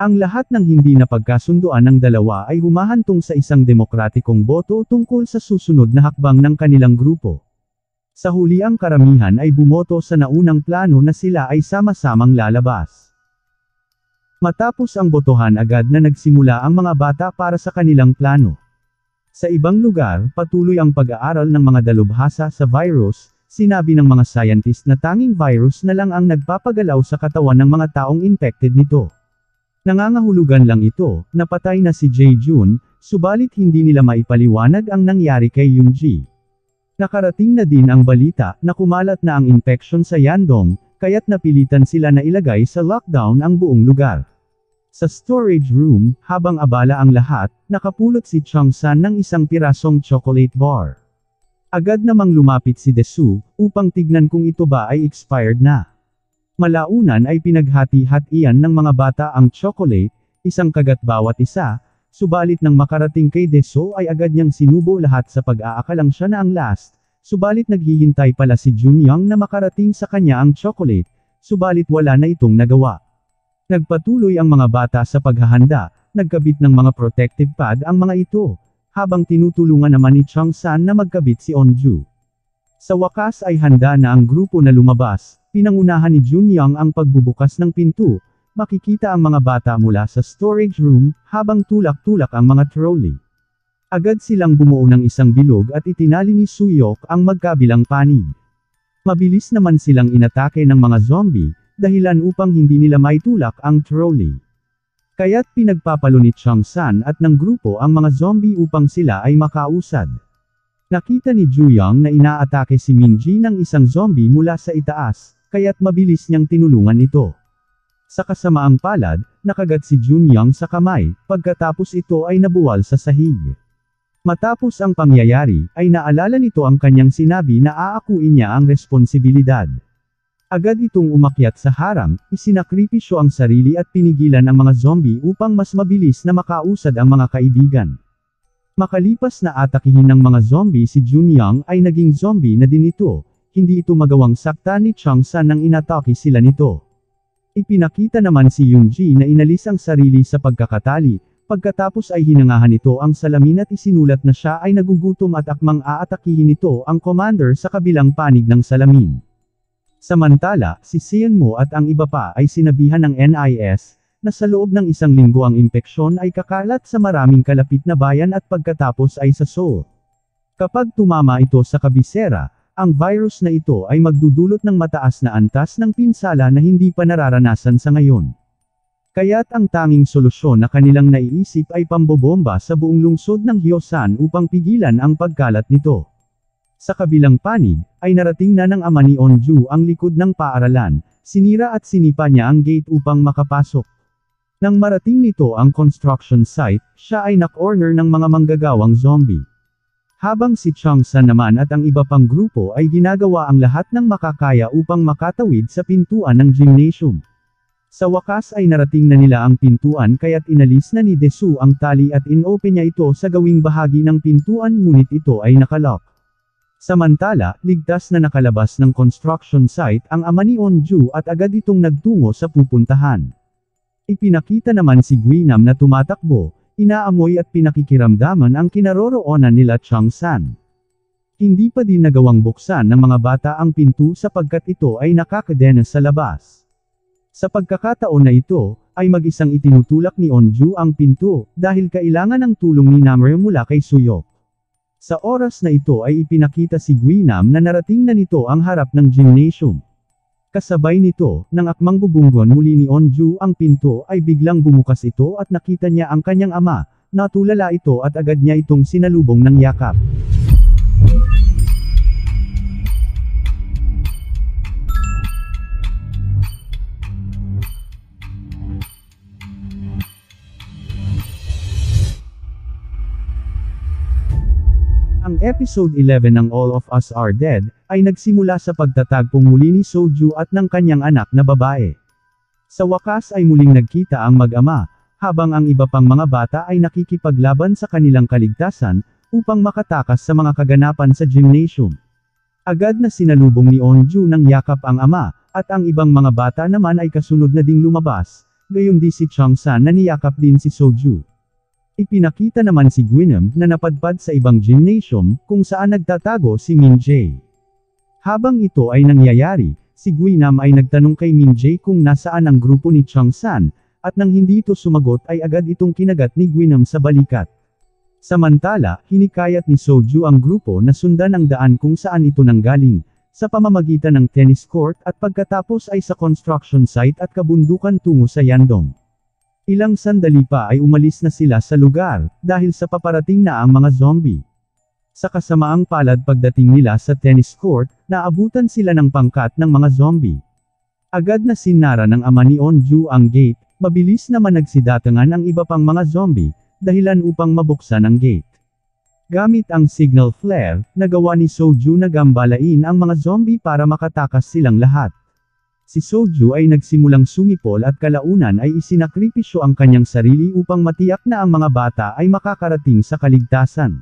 Ang lahat ng hindi na pagkasunduan ng dalawa ay humahantong sa isang demokratikong boto tungkol sa susunod na hakbang ng kanilang grupo. Sa huli ang karamihan ay bumoto sa naunang plano na sila ay sama-samang lalabas. Matapos ang botohan agad na nagsimula ang mga bata para sa kanilang plano. Sa ibang lugar, patuloy ang pag-aaral ng mga dalubhasa sa virus, sinabi ng mga scientist na tanging virus na lang ang nagpapagalaw sa katawan ng mga taong infected nito. Nangangahulugan lang ito, napatay na si Jae Jun, subalit hindi nila maipaliwanag ang nangyari kay Yoonji. Nakarating na din ang balita na kumalat na ang infection sa Yandong, kaya't napilitan sila na ilagay sa lockdown ang buong lugar. Sa storage room, habang abala ang lahat, nakapulot si Changsan ng isang pirasong chocolate bar. Agad namang lumapit si Desu, upang tignan kung ito ba ay expired na. Malaunan ay pinaghati-hatian ng mga bata ang chocolate, isang kagat bawat isa, subalit nang makarating kay Deso ay agad niyang sinubo lahat sa pag-aakalang siya na ang last, subalit naghihintay pala si Junyang na makarating sa kanya ang chocolate, subalit wala na itong nagawa. Nagpatuloy ang mga bata sa paghahanda, nagkabit ng mga protective pad ang mga ito, habang tinutulungan naman ni Chang San na magkabit si Onju. Sa wakas ay handa na ang grupo na lumabas, pinangunahan ni Junyang ang pagbubukas ng pinto, makikita ang mga bata mula sa storage room, habang tulak-tulak ang mga trolley. Agad silang bumuo ng isang bilog at itinali ni Suyok ang magkabilang panig. Mabilis naman silang inatake ng mga zombie, dahilan upang hindi nila maitulak ang trolley. Kaya't pinagpapalo ni Chang San at ng grupo ang mga zombie upang sila ay makausad. Nakita ni Juyang na inaatake si Minji ng isang zombie mula sa itaas, kaya't mabilis niyang tinulungan ito. Sa kasamaang palad, nakagat si Junyang sa kamay, pagkatapos ito ay nabuwal sa sahig. Matapos ang pangyayari, ay naalala nito ang kanyang sinabi na aakuin niya ang responsibilidad. Agad itong umakyat sa harang, isinakripisyo ang sarili at pinigilan ang mga zombie upang mas mabilis na makausad ang mga kaibigan. Makalipas na atakihin ng mga zombie si Junyang ay naging zombie na din ito, hindi ito magawang sakta ni Changsan nang inatake sila nito. Ipinakita naman si Yunji na inalis ang sarili sa pagkakatali, pagkatapos ay hinangahan ito ang salamin at isinulat na siya ay nagugutom at akmang aatakihin ito ang commander sa kabilang panig ng salamin. Samantala, si Sian Mo at ang iba pa ay sinabihan ng NIS, na sa loob ng isang linggo ang impeksyon ay kakalat sa maraming kalapit na bayan at pagkatapos ay sa Seoul. Kapag tumama ito sa kabisera, ang virus na ito ay magdudulot ng mataas na antas ng pinsala na hindi pa nararanasan sa ngayon. Kaya't ang tanging solusyon na kanilang naiisip ay pambobomba sa buong lungsod ng Hyosan upang pigilan ang pagkalat nito. Sa kabilang panig, ay narating na ng ama ni Onju ang likod ng paaralan, sinira at sinipa niya ang gate upang makapasok. Nang marating nito ang construction site, siya ay nak-order ng mga manggagawang zombie. Habang si Changsan naman at ang iba pang grupo ay ginagawa ang lahat ng makakaya upang makatawid sa pintuan ng gymnasium. Sa wakas ay narating na nila ang pintuan kaya't inalis na ni Desu ang tali at inopen niya ito sa gawing bahagi ng pintuan ngunit ito ay nakalock. Samantala, ligtas na nakalabas ng construction site ang ama ni Onju at agad itong nagtungo sa pupuntahan. Ipinakita naman si Guinam na tumatakbo, Inaamoy at pinakikiramdaman ang kinaroroonan nila Chang San. Hindi pa din nagawang buksan ng mga bata ang pinto sapagkat ito ay nakakadena sa labas. Sa pagkakataon na ito, ay mag-isang itinutulak ni Onju ang pinto, dahil kailangan ng tulong ni Namre mula kay Suyok. Sa oras na ito ay ipinakita si Guinam na narating na nito ang harap ng gymnasium. Kasabay nito, nang akmang bubunggon muli ni Onju ang pinto ay biglang bumukas ito at nakita niya ang kanyang ama, natulala ito at agad niya itong sinalubong ng yakap. Ang episode 11 ng All of Us Are Dead, ay nagsimula sa pagtatagpong muli ni Soju at ng kanyang anak na babae. Sa wakas ay muling nagkita ang mag-ama, habang ang iba pang mga bata ay nakikipaglaban sa kanilang kaligtasan, upang makatakas sa mga kaganapan sa gymnasium. Agad na sinalubong ni Onju ng yakap ang ama, at ang ibang mga bata naman ay kasunod na ding lumabas, gayon di si Changsan na niyakap din si Soju. Ipinakita naman si Gwynam na napadpad sa ibang gymnasium, kung saan nagtatago si Min Jae. Habang ito ay nangyayari, si Gwynam ay nagtanong kay Min Jae kung nasaan ang grupo ni Chang San, at nang hindi ito sumagot ay agad itong kinagat ni Gwynam sa balikat. Samantala, hinikayat ni Soju ang grupo na sundan ang daan kung saan ito nanggaling, sa pamamagitan ng tennis court at pagkatapos ay sa construction site at kabundukan tungo sa Yandong. Ilang sandali pa ay umalis na sila sa lugar, dahil sa paparating na ang mga zombie. Sa kasamaang palad pagdating nila sa tennis court, naabutan sila ng pangkat ng mga zombie. Agad na sinara ng ama ni Onju ang gate, mabilis naman nagsidatangan ang iba pang mga zombie, dahilan upang mabuksan ang gate. Gamit ang signal flare, nagawa ni Soju na gambalain ang mga zombie para makatakas silang lahat. Si Soju ay nagsimulang sumipol at kalaunan ay isinakripisyo ang kanyang sarili upang matiyak na ang mga bata ay makakarating sa kaligtasan.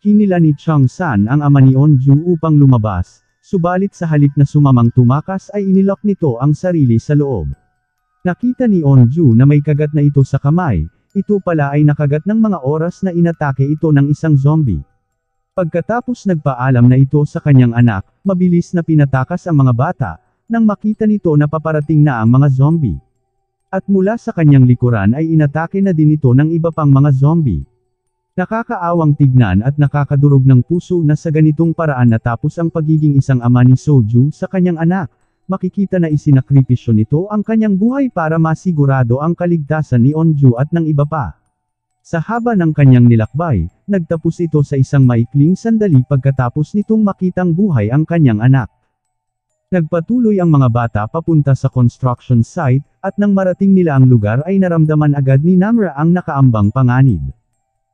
Hinila ni Chang San ang ama ni Onju upang lumabas, subalit sa halip na sumamang tumakas ay inilok nito ang sarili sa loob. Nakita ni Onju na may kagat na ito sa kamay, ito pala ay nakagat ng mga oras na inatake ito ng isang zombie. Pagkatapos nagpaalam na ito sa kanyang anak, mabilis na pinatakas ang mga bata, nang makita nito na paparating na ang mga zombie. At mula sa kanyang likuran ay inatake na din ito ng iba pang mga zombie. Nakakaawang tignan at nakakadurog ng puso na sa ganitong paraan natapos ang pagiging isang ama ni Soju sa kanyang anak. Makikita na isinakripisyo nito ang kanyang buhay para masigurado ang kaligtasan ni Onju at ng iba pa. Sa haba ng kanyang nilakbay, nagtapos ito sa isang maikling sandali pagkatapos nitong makitang buhay ang kanyang anak. Nagpatuloy ang mga bata papunta sa construction site, at nang marating nila ang lugar ay naramdaman agad ni Namra ang nakaambang panganib.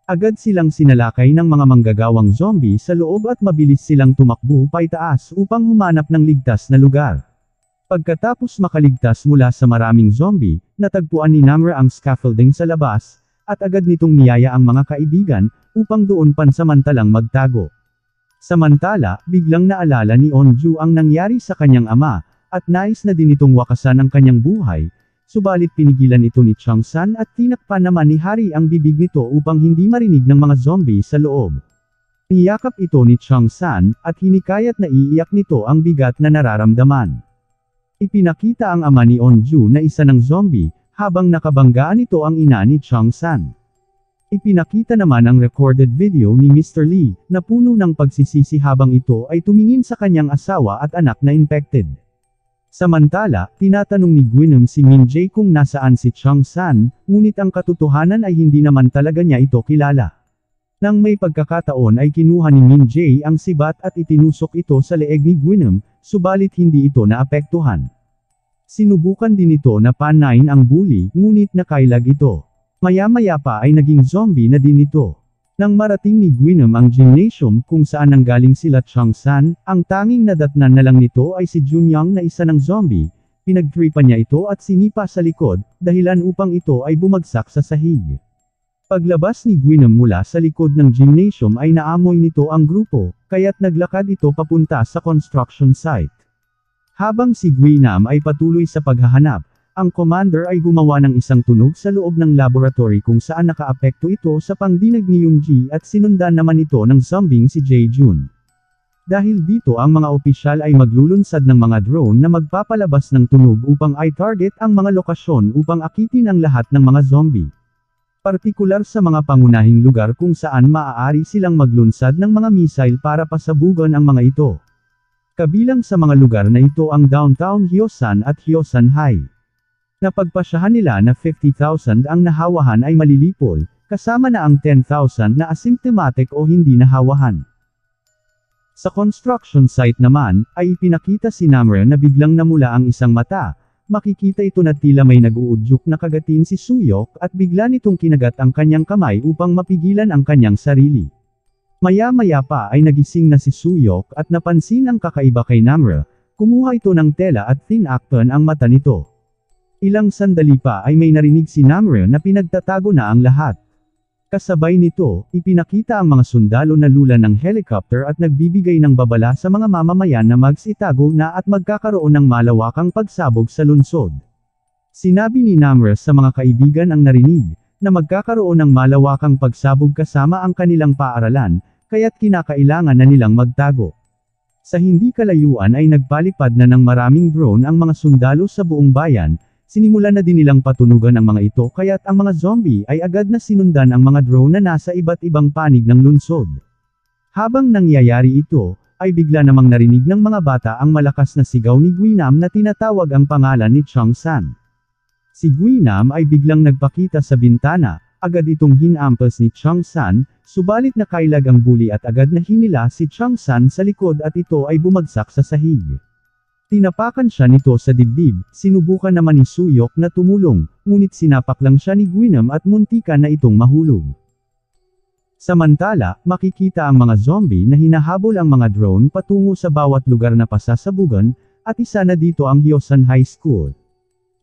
Agad silang sinalakay ng mga manggagawang zombie sa loob at mabilis silang tumakbo paitaas upang humanap ng ligtas na lugar. Pagkatapos makaligtas mula sa maraming zombie, natagpuan ni Namra ang scaffolding sa labas, at agad nitong niyaya ang mga kaibigan, upang doon pansamantalang magtago. Samantala, biglang naalala ni Onju ang nangyari sa kanyang ama, at nais na din itong wakasan ang kanyang buhay, Subalit pinigilan ito ni Chang San at tinakpan naman ni Hari ang bibig nito upang hindi marinig ng mga zombie sa loob. Niyakap ito ni Chang San, at hinikayat na iiyak nito ang bigat na nararamdaman. Ipinakita ang ama ni Onju na isa ng zombie, habang nakabanggaan ito ang ina ni Chang San. Ipinakita naman ang recorded video ni Mr. Lee, na puno ng pagsisisi habang ito ay tumingin sa kanyang asawa at anak na infected. Samantala, tinatanong ni Gwynam si Min Jae kung nasaan si Chang San, ngunit ang katotohanan ay hindi naman talaga niya ito kilala. Nang may pagkakataon ay kinuha ni Min Jae ang sibat at itinusok ito sa leeg ni Gwynam, subalit hindi ito naapektuhan. Sinubukan din ito na panain ang bully, ngunit nakailag ito. Maya-maya pa ay naging zombie na din ito. Nang marating ni Gwynam ang gymnasium kung saan nanggaling sila Chang San, ang tanging nadatnan na lang nito ay si Junyang na isa ng zombie, pinagtripan niya ito at sinipa sa likod, dahilan upang ito ay bumagsak sa sahig. Paglabas ni Gwynam mula sa likod ng gymnasium ay naamoy nito ang grupo, kaya't naglakad ito papunta sa construction site. Habang si Gwynam ay patuloy sa paghahanap, ang commander ay gumawa ng isang tunog sa loob ng laboratory kung saan nakaapekto ito sa pangdinag ni Yoonji at sinundan naman ito ng zombing si Jae-jun. Dahil dito ang mga opisyal ay maglulunsad ng mga drone na magpapalabas ng tunog upang i-target ang mga lokasyon upang akitin ang lahat ng mga zombie. Partikular sa mga pangunahing lugar kung saan maaari silang maglunsad ng mga missile para pasabugan ang mga ito. Kabilang sa mga lugar na ito ang downtown Hyosan at Hyosan High. Napagpasyahan nila na 50,000 ang nahawahan ay malilipol, kasama na ang 10,000 na asymptomatic o hindi nahawahan. Sa construction site naman, ay ipinakita si Namre na biglang namula ang isang mata, makikita ito na tila may nag-uudyok na kagatin si Suyok at bigla nitong kinagat ang kanyang kamay upang mapigilan ang kanyang sarili. Maya-maya pa ay nagising na si Suyok at napansin ang kakaiba kay Namre, kumuha ito ng tela at tinakpan ang mata nito. Ilang sandali pa ay may narinig si Namre na pinagtatago na ang lahat. Kasabay nito, ipinakita ang mga sundalo na lula ng helicopter at nagbibigay ng babala sa mga mamamayan na magsitago na at magkakaroon ng malawakang pagsabog sa lungsod. Sinabi ni Namre sa mga kaibigan ang narinig, na magkakaroon ng malawakang pagsabog kasama ang kanilang paaralan, kaya't kinakailangan na nilang magtago. Sa hindi kalayuan ay nagpalipad na ng maraming drone ang mga sundalo sa buong bayan, Sinimulan na din nilang patunugan ang mga ito kaya't ang mga zombie ay agad na sinundan ang mga drone na nasa iba't ibang panig ng lungsod. Habang nangyayari ito, ay bigla namang narinig ng mga bata ang malakas na sigaw ni Guinam na tinatawag ang pangalan ni Chang San. Si Guinam ay biglang nagpakita sa bintana, agad itong hinampas ni Chang San, subalit nakailag ang bully at agad na hinila si Chang San sa likod at ito ay bumagsak sa sahig. Tinapakan siya nito sa dibdib, sinubukan naman ni Suyok na tumulong, ngunit sinapak lang siya ni Gwynam at muntika na itong mahulog. Samantala, makikita ang mga zombie na hinahabol ang mga drone patungo sa bawat lugar na pasasabugan, at isa na dito ang Hyosan High School.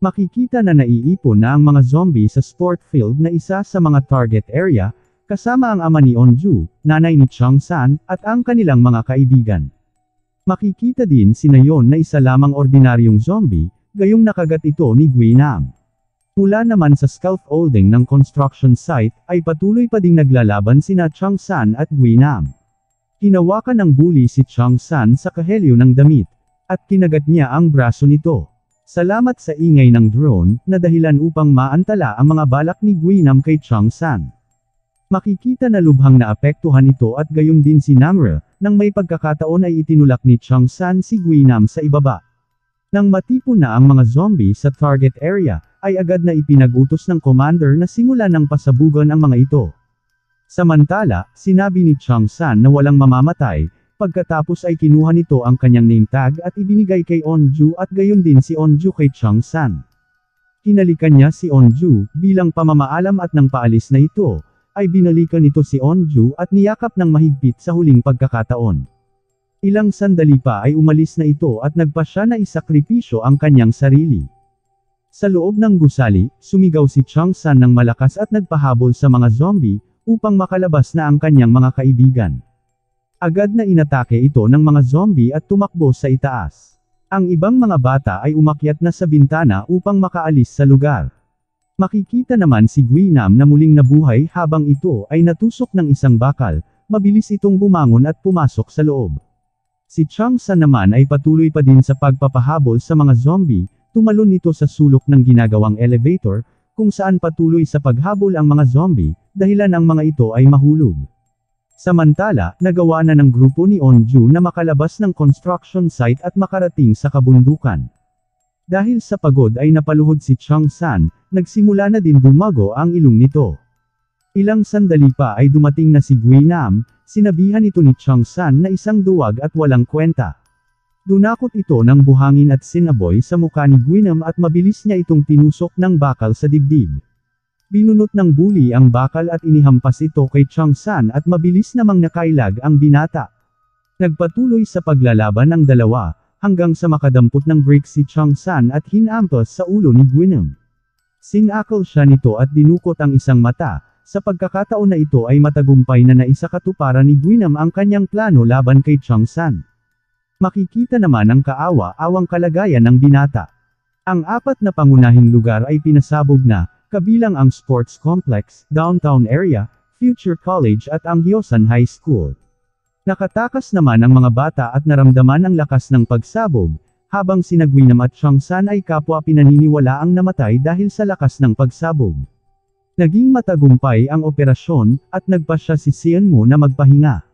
Makikita na naiipon na ang mga zombie sa sport field na isa sa mga target area, kasama ang ama ni Onju, nanay ni Chang San, at ang kanilang mga kaibigan. Makikita din si Nayon na isa lamang ordinaryong zombie, gayong nakagat ito ni Guinam. Mula naman sa scaffolding ng construction site, ay patuloy pa ding naglalaban sina Chang San at Guinam. Hinawakan ng bully si Chang San sa kahelyo ng damit, at kinagat niya ang braso nito. Salamat sa ingay ng drone, na dahilan upang maantala ang mga balak ni Guinam kay Chang San. Makikita na lubhang naapektuhan ito at gayon din si Namra, nang may pagkakataon ay itinulak ni Chang San si Guinam sa ibaba. Nang matipon na ang mga zombie sa target area, ay agad na ipinagutos ng commander na simulan ng pasabugan ang mga ito. Samantala, sinabi ni Chang San na walang mamamatay, pagkatapos ay kinuha nito ang kanyang name tag at ibinigay kay Onju at gayon din si Onju kay Chang San. Hinalikan niya si Onju, bilang pamamaalam at nang paalis na ito, ay binalikan nito si Onju at niyakap ng mahigpit sa huling pagkakataon. Ilang sandali pa ay umalis na ito at nagpa siya na isakripisyo ang kanyang sarili. Sa loob ng gusali, sumigaw si Chang San ng malakas at nagpahabol sa mga zombie, upang makalabas na ang kanyang mga kaibigan. Agad na inatake ito ng mga zombie at tumakbo sa itaas. Ang ibang mga bata ay umakyat na sa bintana upang makaalis sa lugar. Makikita naman si Guinam na muling nabuhay habang ito ay natusok ng isang bakal, mabilis itong bumangon at pumasok sa loob. Si Chang San naman ay patuloy pa din sa pagpapahabol sa mga zombie, Tumalon ito sa sulok ng ginagawang elevator, kung saan patuloy sa paghabol ang mga zombie, dahilan ang mga ito ay mahulog. Samantala, nagawa na ng grupo ni Onju na makalabas ng construction site at makarating sa kabundukan. Dahil sa pagod ay napaluhod si Chang San, nagsimula na din bumago ang ilong nito. Ilang sandali pa ay dumating na si Gui Nam, sinabihan ito ni Chang San na isang duwag at walang kwenta. Dunakot ito ng buhangin at sinaboy sa mukha ni Gwynam at mabilis niya itong tinusok ng bakal sa dibdib. Binunot ng bully ang bakal at inihampas ito kay Chang San at mabilis namang nakailag ang binata. Nagpatuloy sa paglalaban ang dalawa, hanggang sa makadampot ng break si Chang San at hinampas sa ulo ni Gwynam. Sinakal siya nito at dinukot ang isang mata, sa pagkakataon na ito ay matagumpay na naisakatuparan ni Gwynam ang kanyang plano laban kay Chang San. Makikita naman ang kaawa-awang kalagayan ng binata. Ang apat na pangunahing lugar ay pinasabog na, kabilang ang sports complex, downtown area, Future College at ang Hyosan High School. Nakatakas naman ang mga bata at naramdaman ang lakas ng pagsabog, habang sinagwinam at Changsan ay kapwa pinaniniwala ang namatay dahil sa lakas ng pagsabog. Naging matagumpay ang operasyon, at nagpa siya si Sian Mo na magpahinga.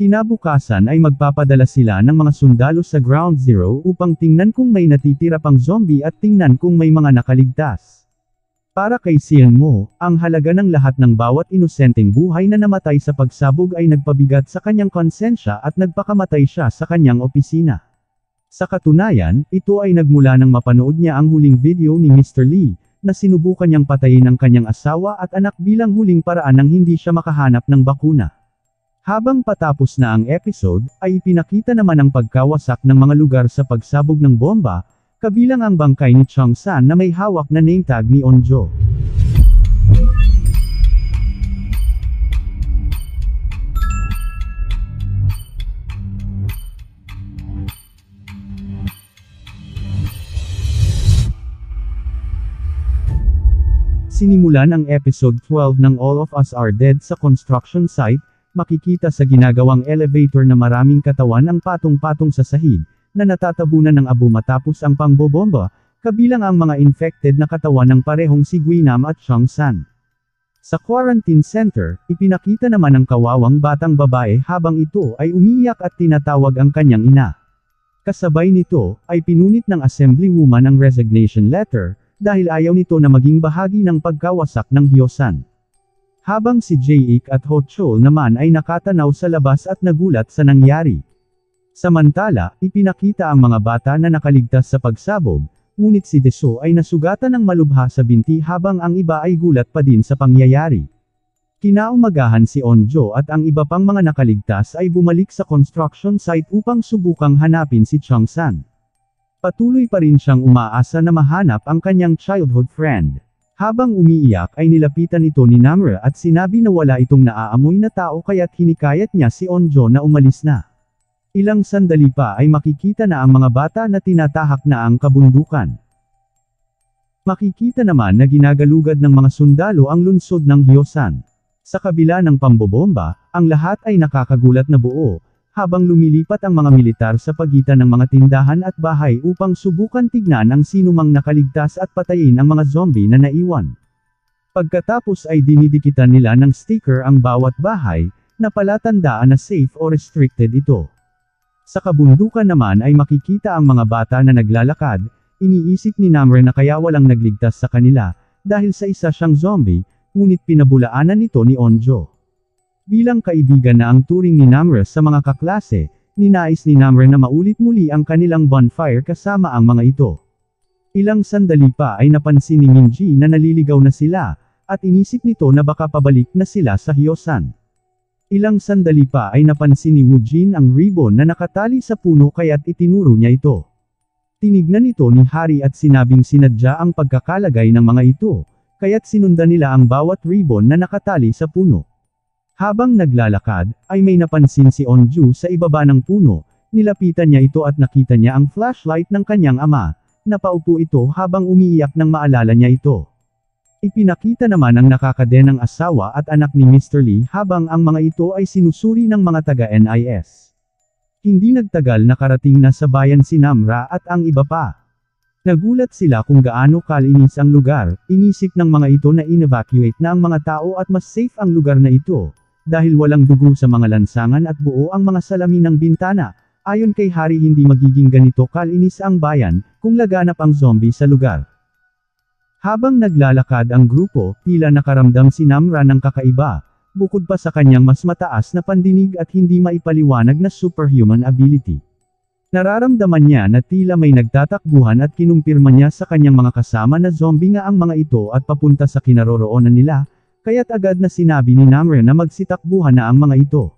Kinabukasan ay magpapadala sila ng mga sundalo sa Ground Zero upang tingnan kung may natitira pang zombie at tingnan kung may mga nakaligtas. Para kay Sian Mo, ang halaga ng lahat ng bawat inosenteng buhay na namatay sa pagsabog ay nagpabigat sa kanyang konsensya at nagpakamatay siya sa kanyang opisina. Sa katunayan, ito ay nagmula nang mapanood niya ang huling video ni Mr. Lee, na sinubukan niyang patayin ang kanyang asawa at anak bilang huling paraan nang hindi siya makahanap ng bakuna. Habang patapos na ang episode, ay ipinakita naman ang pagkawasak ng mga lugar sa pagsabog ng bomba, kabilang ang bangkay ni Chang San na may hawak na name tag ni Onjo. Sinimulan ang episode 12 ng All of Us Are Dead sa construction site, makikita sa ginagawang elevator na maraming katawan ang patong-patong sa sahig, na natatabunan ng abo matapos ang pangbobomba, kabilang ang mga infected na katawan ng parehong si Guinam at Chang San. Sa quarantine center, ipinakita naman ang kawawang batang babae habang ito ay umiiyak at tinatawag ang kanyang ina. Kasabay nito, ay pinunit ng assemblywoman ang resignation letter, dahil ayaw nito na maging bahagi ng pagkawasak ng Hyosan. Habang si Jaik at Ho Chol naman ay nakatanaw sa labas at nagulat sa nangyari. Samantala, ipinakita ang mga bata na nakaligtas sa pagsabog, ngunit si Deso ay nasugatan ng malubha sa binti habang ang iba ay gulat pa din sa pangyayari. Kinaumagahan si Onjo at ang iba pang mga nakaligtas ay bumalik sa construction site upang subukang hanapin si Changsan. Patuloy pa rin siyang umaasa na mahanap ang kanyang childhood friend. Habang umiiyak ay nilapitan ito ni Namra at sinabi na wala itong naaamoy na tao kaya't hinikayat niya si Onjo na umalis na. Ilang sandali pa ay makikita na ang mga bata na tinatahak na ang kabundukan. Makikita naman na ginagalugad ng mga sundalo ang lunsod ng Hyosan. Sa kabila ng pambobomba, ang lahat ay nakakagulat na buo, habang lumilipat ang mga militar sa pagitan ng mga tindahan at bahay upang subukan tignan ang sinumang nakaligtas at patayin ang mga zombie na naiwan. Pagkatapos ay dinidikitan nila ng sticker ang bawat bahay, na palatandaan na safe o restricted ito. Sa kabundukan naman ay makikita ang mga bata na naglalakad, iniisip ni Namre na kaya walang nagligtas sa kanila, dahil sa isa siyang zombie, ngunit pinabulaanan nito ni Onjo. Bilang kaibigan na ang turing ni Namre sa mga kaklase, ninais ni Namre na maulit muli ang kanilang bonfire kasama ang mga ito. Ilang sandali pa ay napansin ni Minji na naliligaw na sila, at inisip nito na baka pabalik na sila sa Hyosan. Ilang sandali pa ay napansin ni Woojin ang ribbon na nakatali sa puno kaya't itinuro niya ito. Tinignan ito ni Hari at sinabing sinadya ang pagkakalagay ng mga ito, kaya't sinundan nila ang bawat ribbon na nakatali sa puno. Habang naglalakad, ay may napansin si Onju sa ibaba ng puno, nilapitan niya ito at nakita niya ang flashlight ng kanyang ama, napaupo ito habang umiiyak nang maalala niya ito. Ipinakita naman ang nakakadenang asawa at anak ni Mr. Lee habang ang mga ito ay sinusuri ng mga taga-NIS. Hindi nagtagal nakarating na sa bayan si Namra at ang iba pa. Nagulat sila kung gaano kalinis ang lugar, inisip ng mga ito na in-evacuate na ang mga tao at mas safe ang lugar na ito, dahil walang dugo sa mga lansangan at buo ang mga salamin ng bintana. Ayon kay Hari hindi magiging ganito kalinis ang bayan, kung laganap ang zombie sa lugar. Habang naglalakad ang grupo, tila nakaramdam si Namra ng kakaiba, bukod pa sa kanyang mas mataas na pandinig at hindi maipaliwanag na superhuman ability. Nararamdaman niya na tila may nagtatakbuhan at kinumpirma niya sa kanyang mga kasama na zombie nga ang mga ito at papunta sa kinaroroonan nila, kaya't agad na sinabi ni Namre na magsitakbuhan na ang mga ito.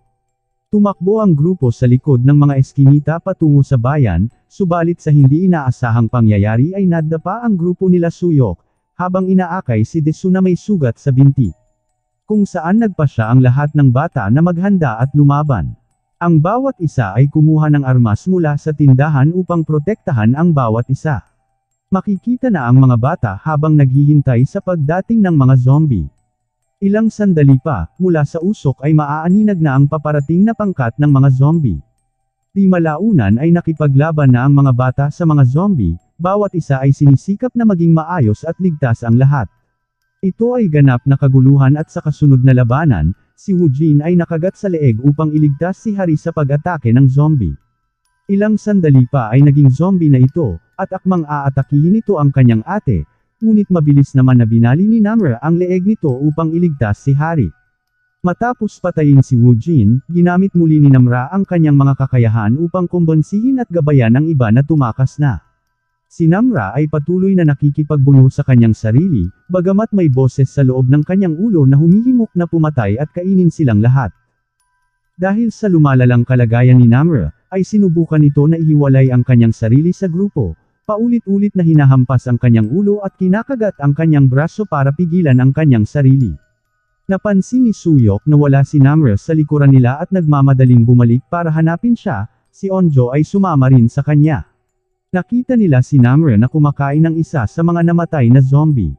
Tumakbo ang grupo sa likod ng mga eskinita patungo sa bayan, subalit sa hindi inaasahang pangyayari ay nadapa ang grupo nila Suyok, habang inaakay si Desu na may sugat sa binti. Kung saan nagpa siya ang lahat ng bata na maghanda at lumaban. Ang bawat isa ay kumuha ng armas mula sa tindahan upang protektahan ang bawat isa. Makikita na ang mga bata habang naghihintay sa pagdating ng mga zombie. Ilang sandali pa, mula sa usok ay maaaninag na ang paparating na pangkat ng mga zombie. Di malaunan ay nakipaglaban na ang mga bata sa mga zombie, bawat isa ay sinisikap na maging maayos at ligtas ang lahat. Ito ay ganap na kaguluhan at sa kasunod na labanan, si Woojin ay nakagat sa leeg upang iligtas si Hari sa pag-atake ng zombie. Ilang sandali pa ay naging zombie na ito, at akmang aatakihin ito ang kanyang ate, ngunit mabilis naman na binali ni Namra ang leeg nito upang iligtas si Hari. Matapos patayin si Woojin, ginamit muli ni Namra ang kanyang mga kakayahan upang kumbonsihin at gabayan ang iba na tumakas na. Si Namra ay patuloy na nakikipagbuno sa kanyang sarili, bagamat may boses sa loob ng kanyang ulo na humihimok na pumatay at kainin silang lahat. Dahil sa lumalalang kalagayan ni Namra, ay sinubukan nito na ihiwalay ang kanyang sarili sa grupo, paulit-ulit na hinahampas ang kanyang ulo at kinakagat ang kanyang braso para pigilan ang kanyang sarili. Napansin ni Suyok na wala si Namra sa likuran nila at nagmamadaling bumalik para hanapin siya, si Onjo ay sumama rin sa kanya. Nakita nila si Namre na kumakain ng isa sa mga namatay na zombie.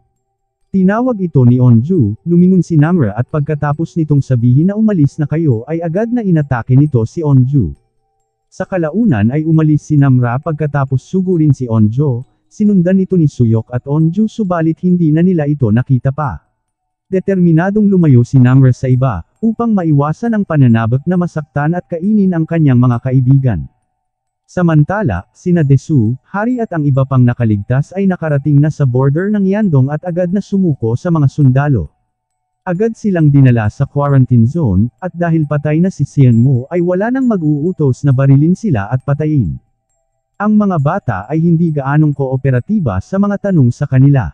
Tinawag ito ni Onju, lumingon si Namre at pagkatapos nitong sabihin na umalis na kayo ay agad na inatake nito si Onju. Sa kalaunan ay umalis si Namra pagkatapos sugurin si Onjo, sinundan ito ni Suyok at Onju subalit hindi na nila ito nakita pa. Determinadong lumayo si Namre sa iba, upang maiwasan ang pananabak na masaktan at kainin ang kanyang mga kaibigan. Samantala, sina Desu, Hari at ang iba pang nakaligtas ay nakarating na sa border ng Yandong at agad na sumuko sa mga sundalo. Agad silang dinala sa quarantine zone, at dahil patay na si Sian Mo ay wala nang mag-uutos na barilin sila at patayin. Ang mga bata ay hindi gaanong kooperatiba sa mga tanong sa kanila.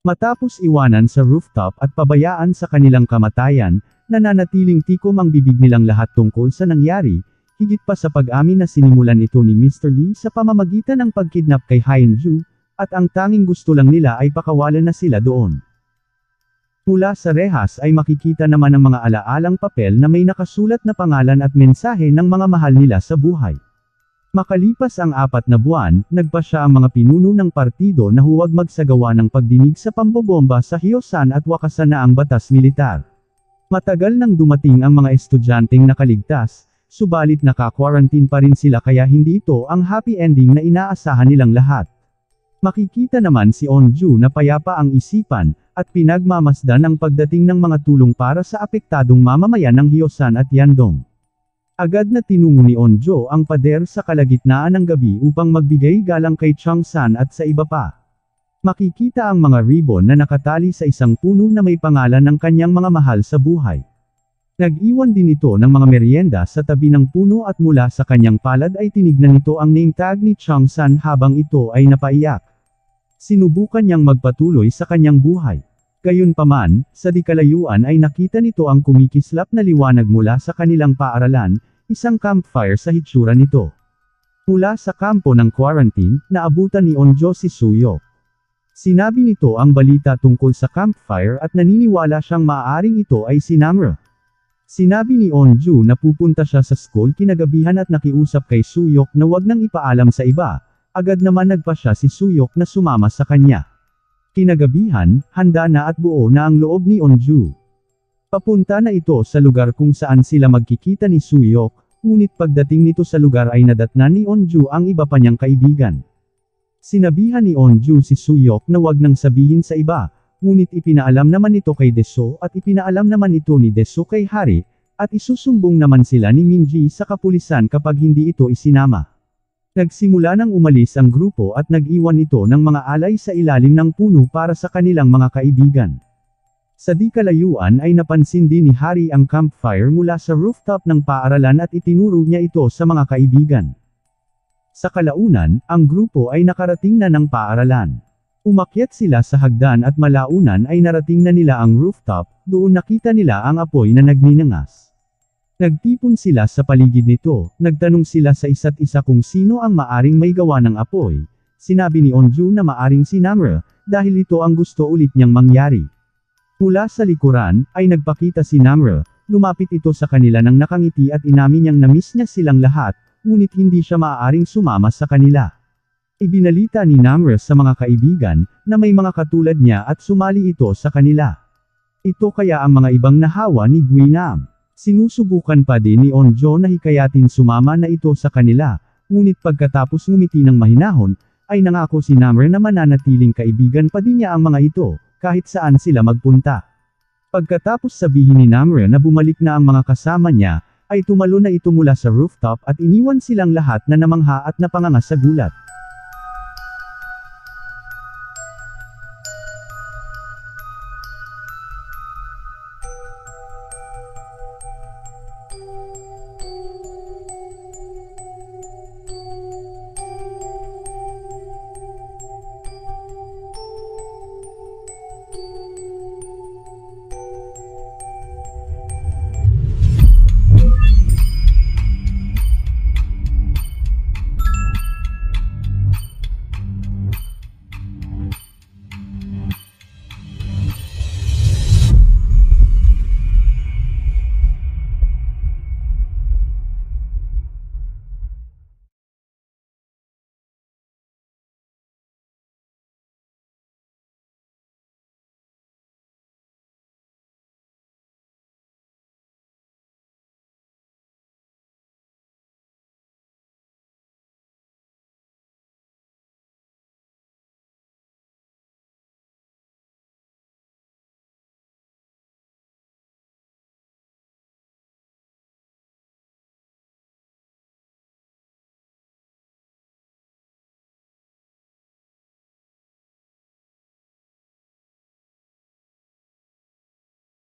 Matapos iwanan sa rooftop at pabayaan sa kanilang kamatayan, nananatiling tikom ang bibig nilang lahat tungkol sa nangyari, higit pa sa pag-amin na sinimulan ito ni Mr. Lee sa pamamagitan ng pagkidnap kay Hyunju, at ang tanging gusto lang nila ay pakawalan na sila doon. Mula sa rehas ay makikita naman ang mga alaalang papel na may nakasulat na pangalan at mensahe ng mga mahal nila sa buhay. Makalipas ang apat na buwan, nagpa siya ang mga pinuno ng partido na huwag magsagawa ng pagdinig sa pambobomba sa Hyosan at wakasan na ang batas militar. Matagal nang dumating ang mga estudyanteng nakaligtas, subalit naka-quarantine pa rin sila kaya hindi ito ang happy ending na inaasahan nilang lahat. Makikita naman si Onju na payapa ang isipan, at pinagmamasdan ang pagdating ng mga tulong para sa apektadong mamamayan ng Hyosan at Yandong. Agad na tinungo ni Onjo ang pader sa kalagitnaan ng gabi upang magbigay galang kay Changsan at sa iba pa. Makikita ang mga ribbon na nakatali sa isang puno na may pangalan ng kanyang mga mahal sa buhay. Nag-iwan din ito ng mga merienda sa tabi ng puno at mula sa kanyang palad ay tinignan nito ang name tag ni Changsan habang ito ay napaiyak. Sinubukan niyang magpatuloy sa kanyang buhay. Gayunpaman, sa di kalayuan ay nakita nito ang kumikislap na liwanag mula sa kanilang paaralan, isang campfire sa hitsura nito. Mula sa kampo ng quarantine, naabutan ni Onjo si Suyo. Sinabi nito ang balita tungkol sa campfire at naniniwala siyang maaaring ito ay si Namra. Sinabi ni Onju na pupunta siya sa school kinagabihan at nakiusap kay Suyok na wag nang ipaalam sa iba, agad naman nagpa siya si Suyok na sumama sa kanya. Kinagabihan, handa na at buo na ang loob ni Onju. Papunta na ito sa lugar kung saan sila magkikita ni Suyok, ngunit pagdating nito sa lugar ay nadatnan ni Onju ang iba pa niyang kaibigan. Sinabihan ni Onju si Suyok na wag nang sabihin sa iba, ngunit ipinaalam naman ito kay Deso at ipinaalam naman ito ni Deso kay Hari, at isusumbong naman sila ni Minji sa kapulisan kapag hindi ito isinama. Nagsimula nang umalis ang grupo at nag-iwan ito ng mga alay sa ilalim ng puno para sa kanilang mga kaibigan. Sa di kalayuan ay napansin din ni Harry ang campfire mula sa rooftop ng paaralan at itinuro niya ito sa mga kaibigan. Sa kalaunan, ang grupo ay nakarating na ng paaralan. Umakyat sila sa hagdan at malaunan ay narating na nila ang rooftop, doon nakita nila ang apoy na nagninangas. Nagtipon sila sa paligid nito, nagtanong sila sa isa't isa kung sino ang maaring may gawa ng apoy. Sinabi ni Onju na maaring si Namra, dahil ito ang gusto ulit niyang mangyari. Mula sa likuran, ay nagpakita si Namra, lumapit ito sa kanila ng nakangiti at inamin niyang namiss niya silang lahat, ngunit hindi siya maaaring sumama sa kanila. Ibinalita ni Namra sa mga kaibigan, na may mga katulad niya at sumali ito sa kanila. Ito kaya ang mga ibang nahawa ni Guinam. Sinusubukan pa din ni Onjo na hikayatin sumama na ito sa kanila, ngunit pagkatapos ngumiti ng mahinahon, ay nangako si Namre na mananatiling kaibigan pa din niya ang mga ito, kahit saan sila magpunta. Pagkatapos sabihin ni Namre na bumalik na ang mga kasama niya, ay tumalo na ito mula sa rooftop at iniwan silang lahat na namangha at napanganga sa gulat.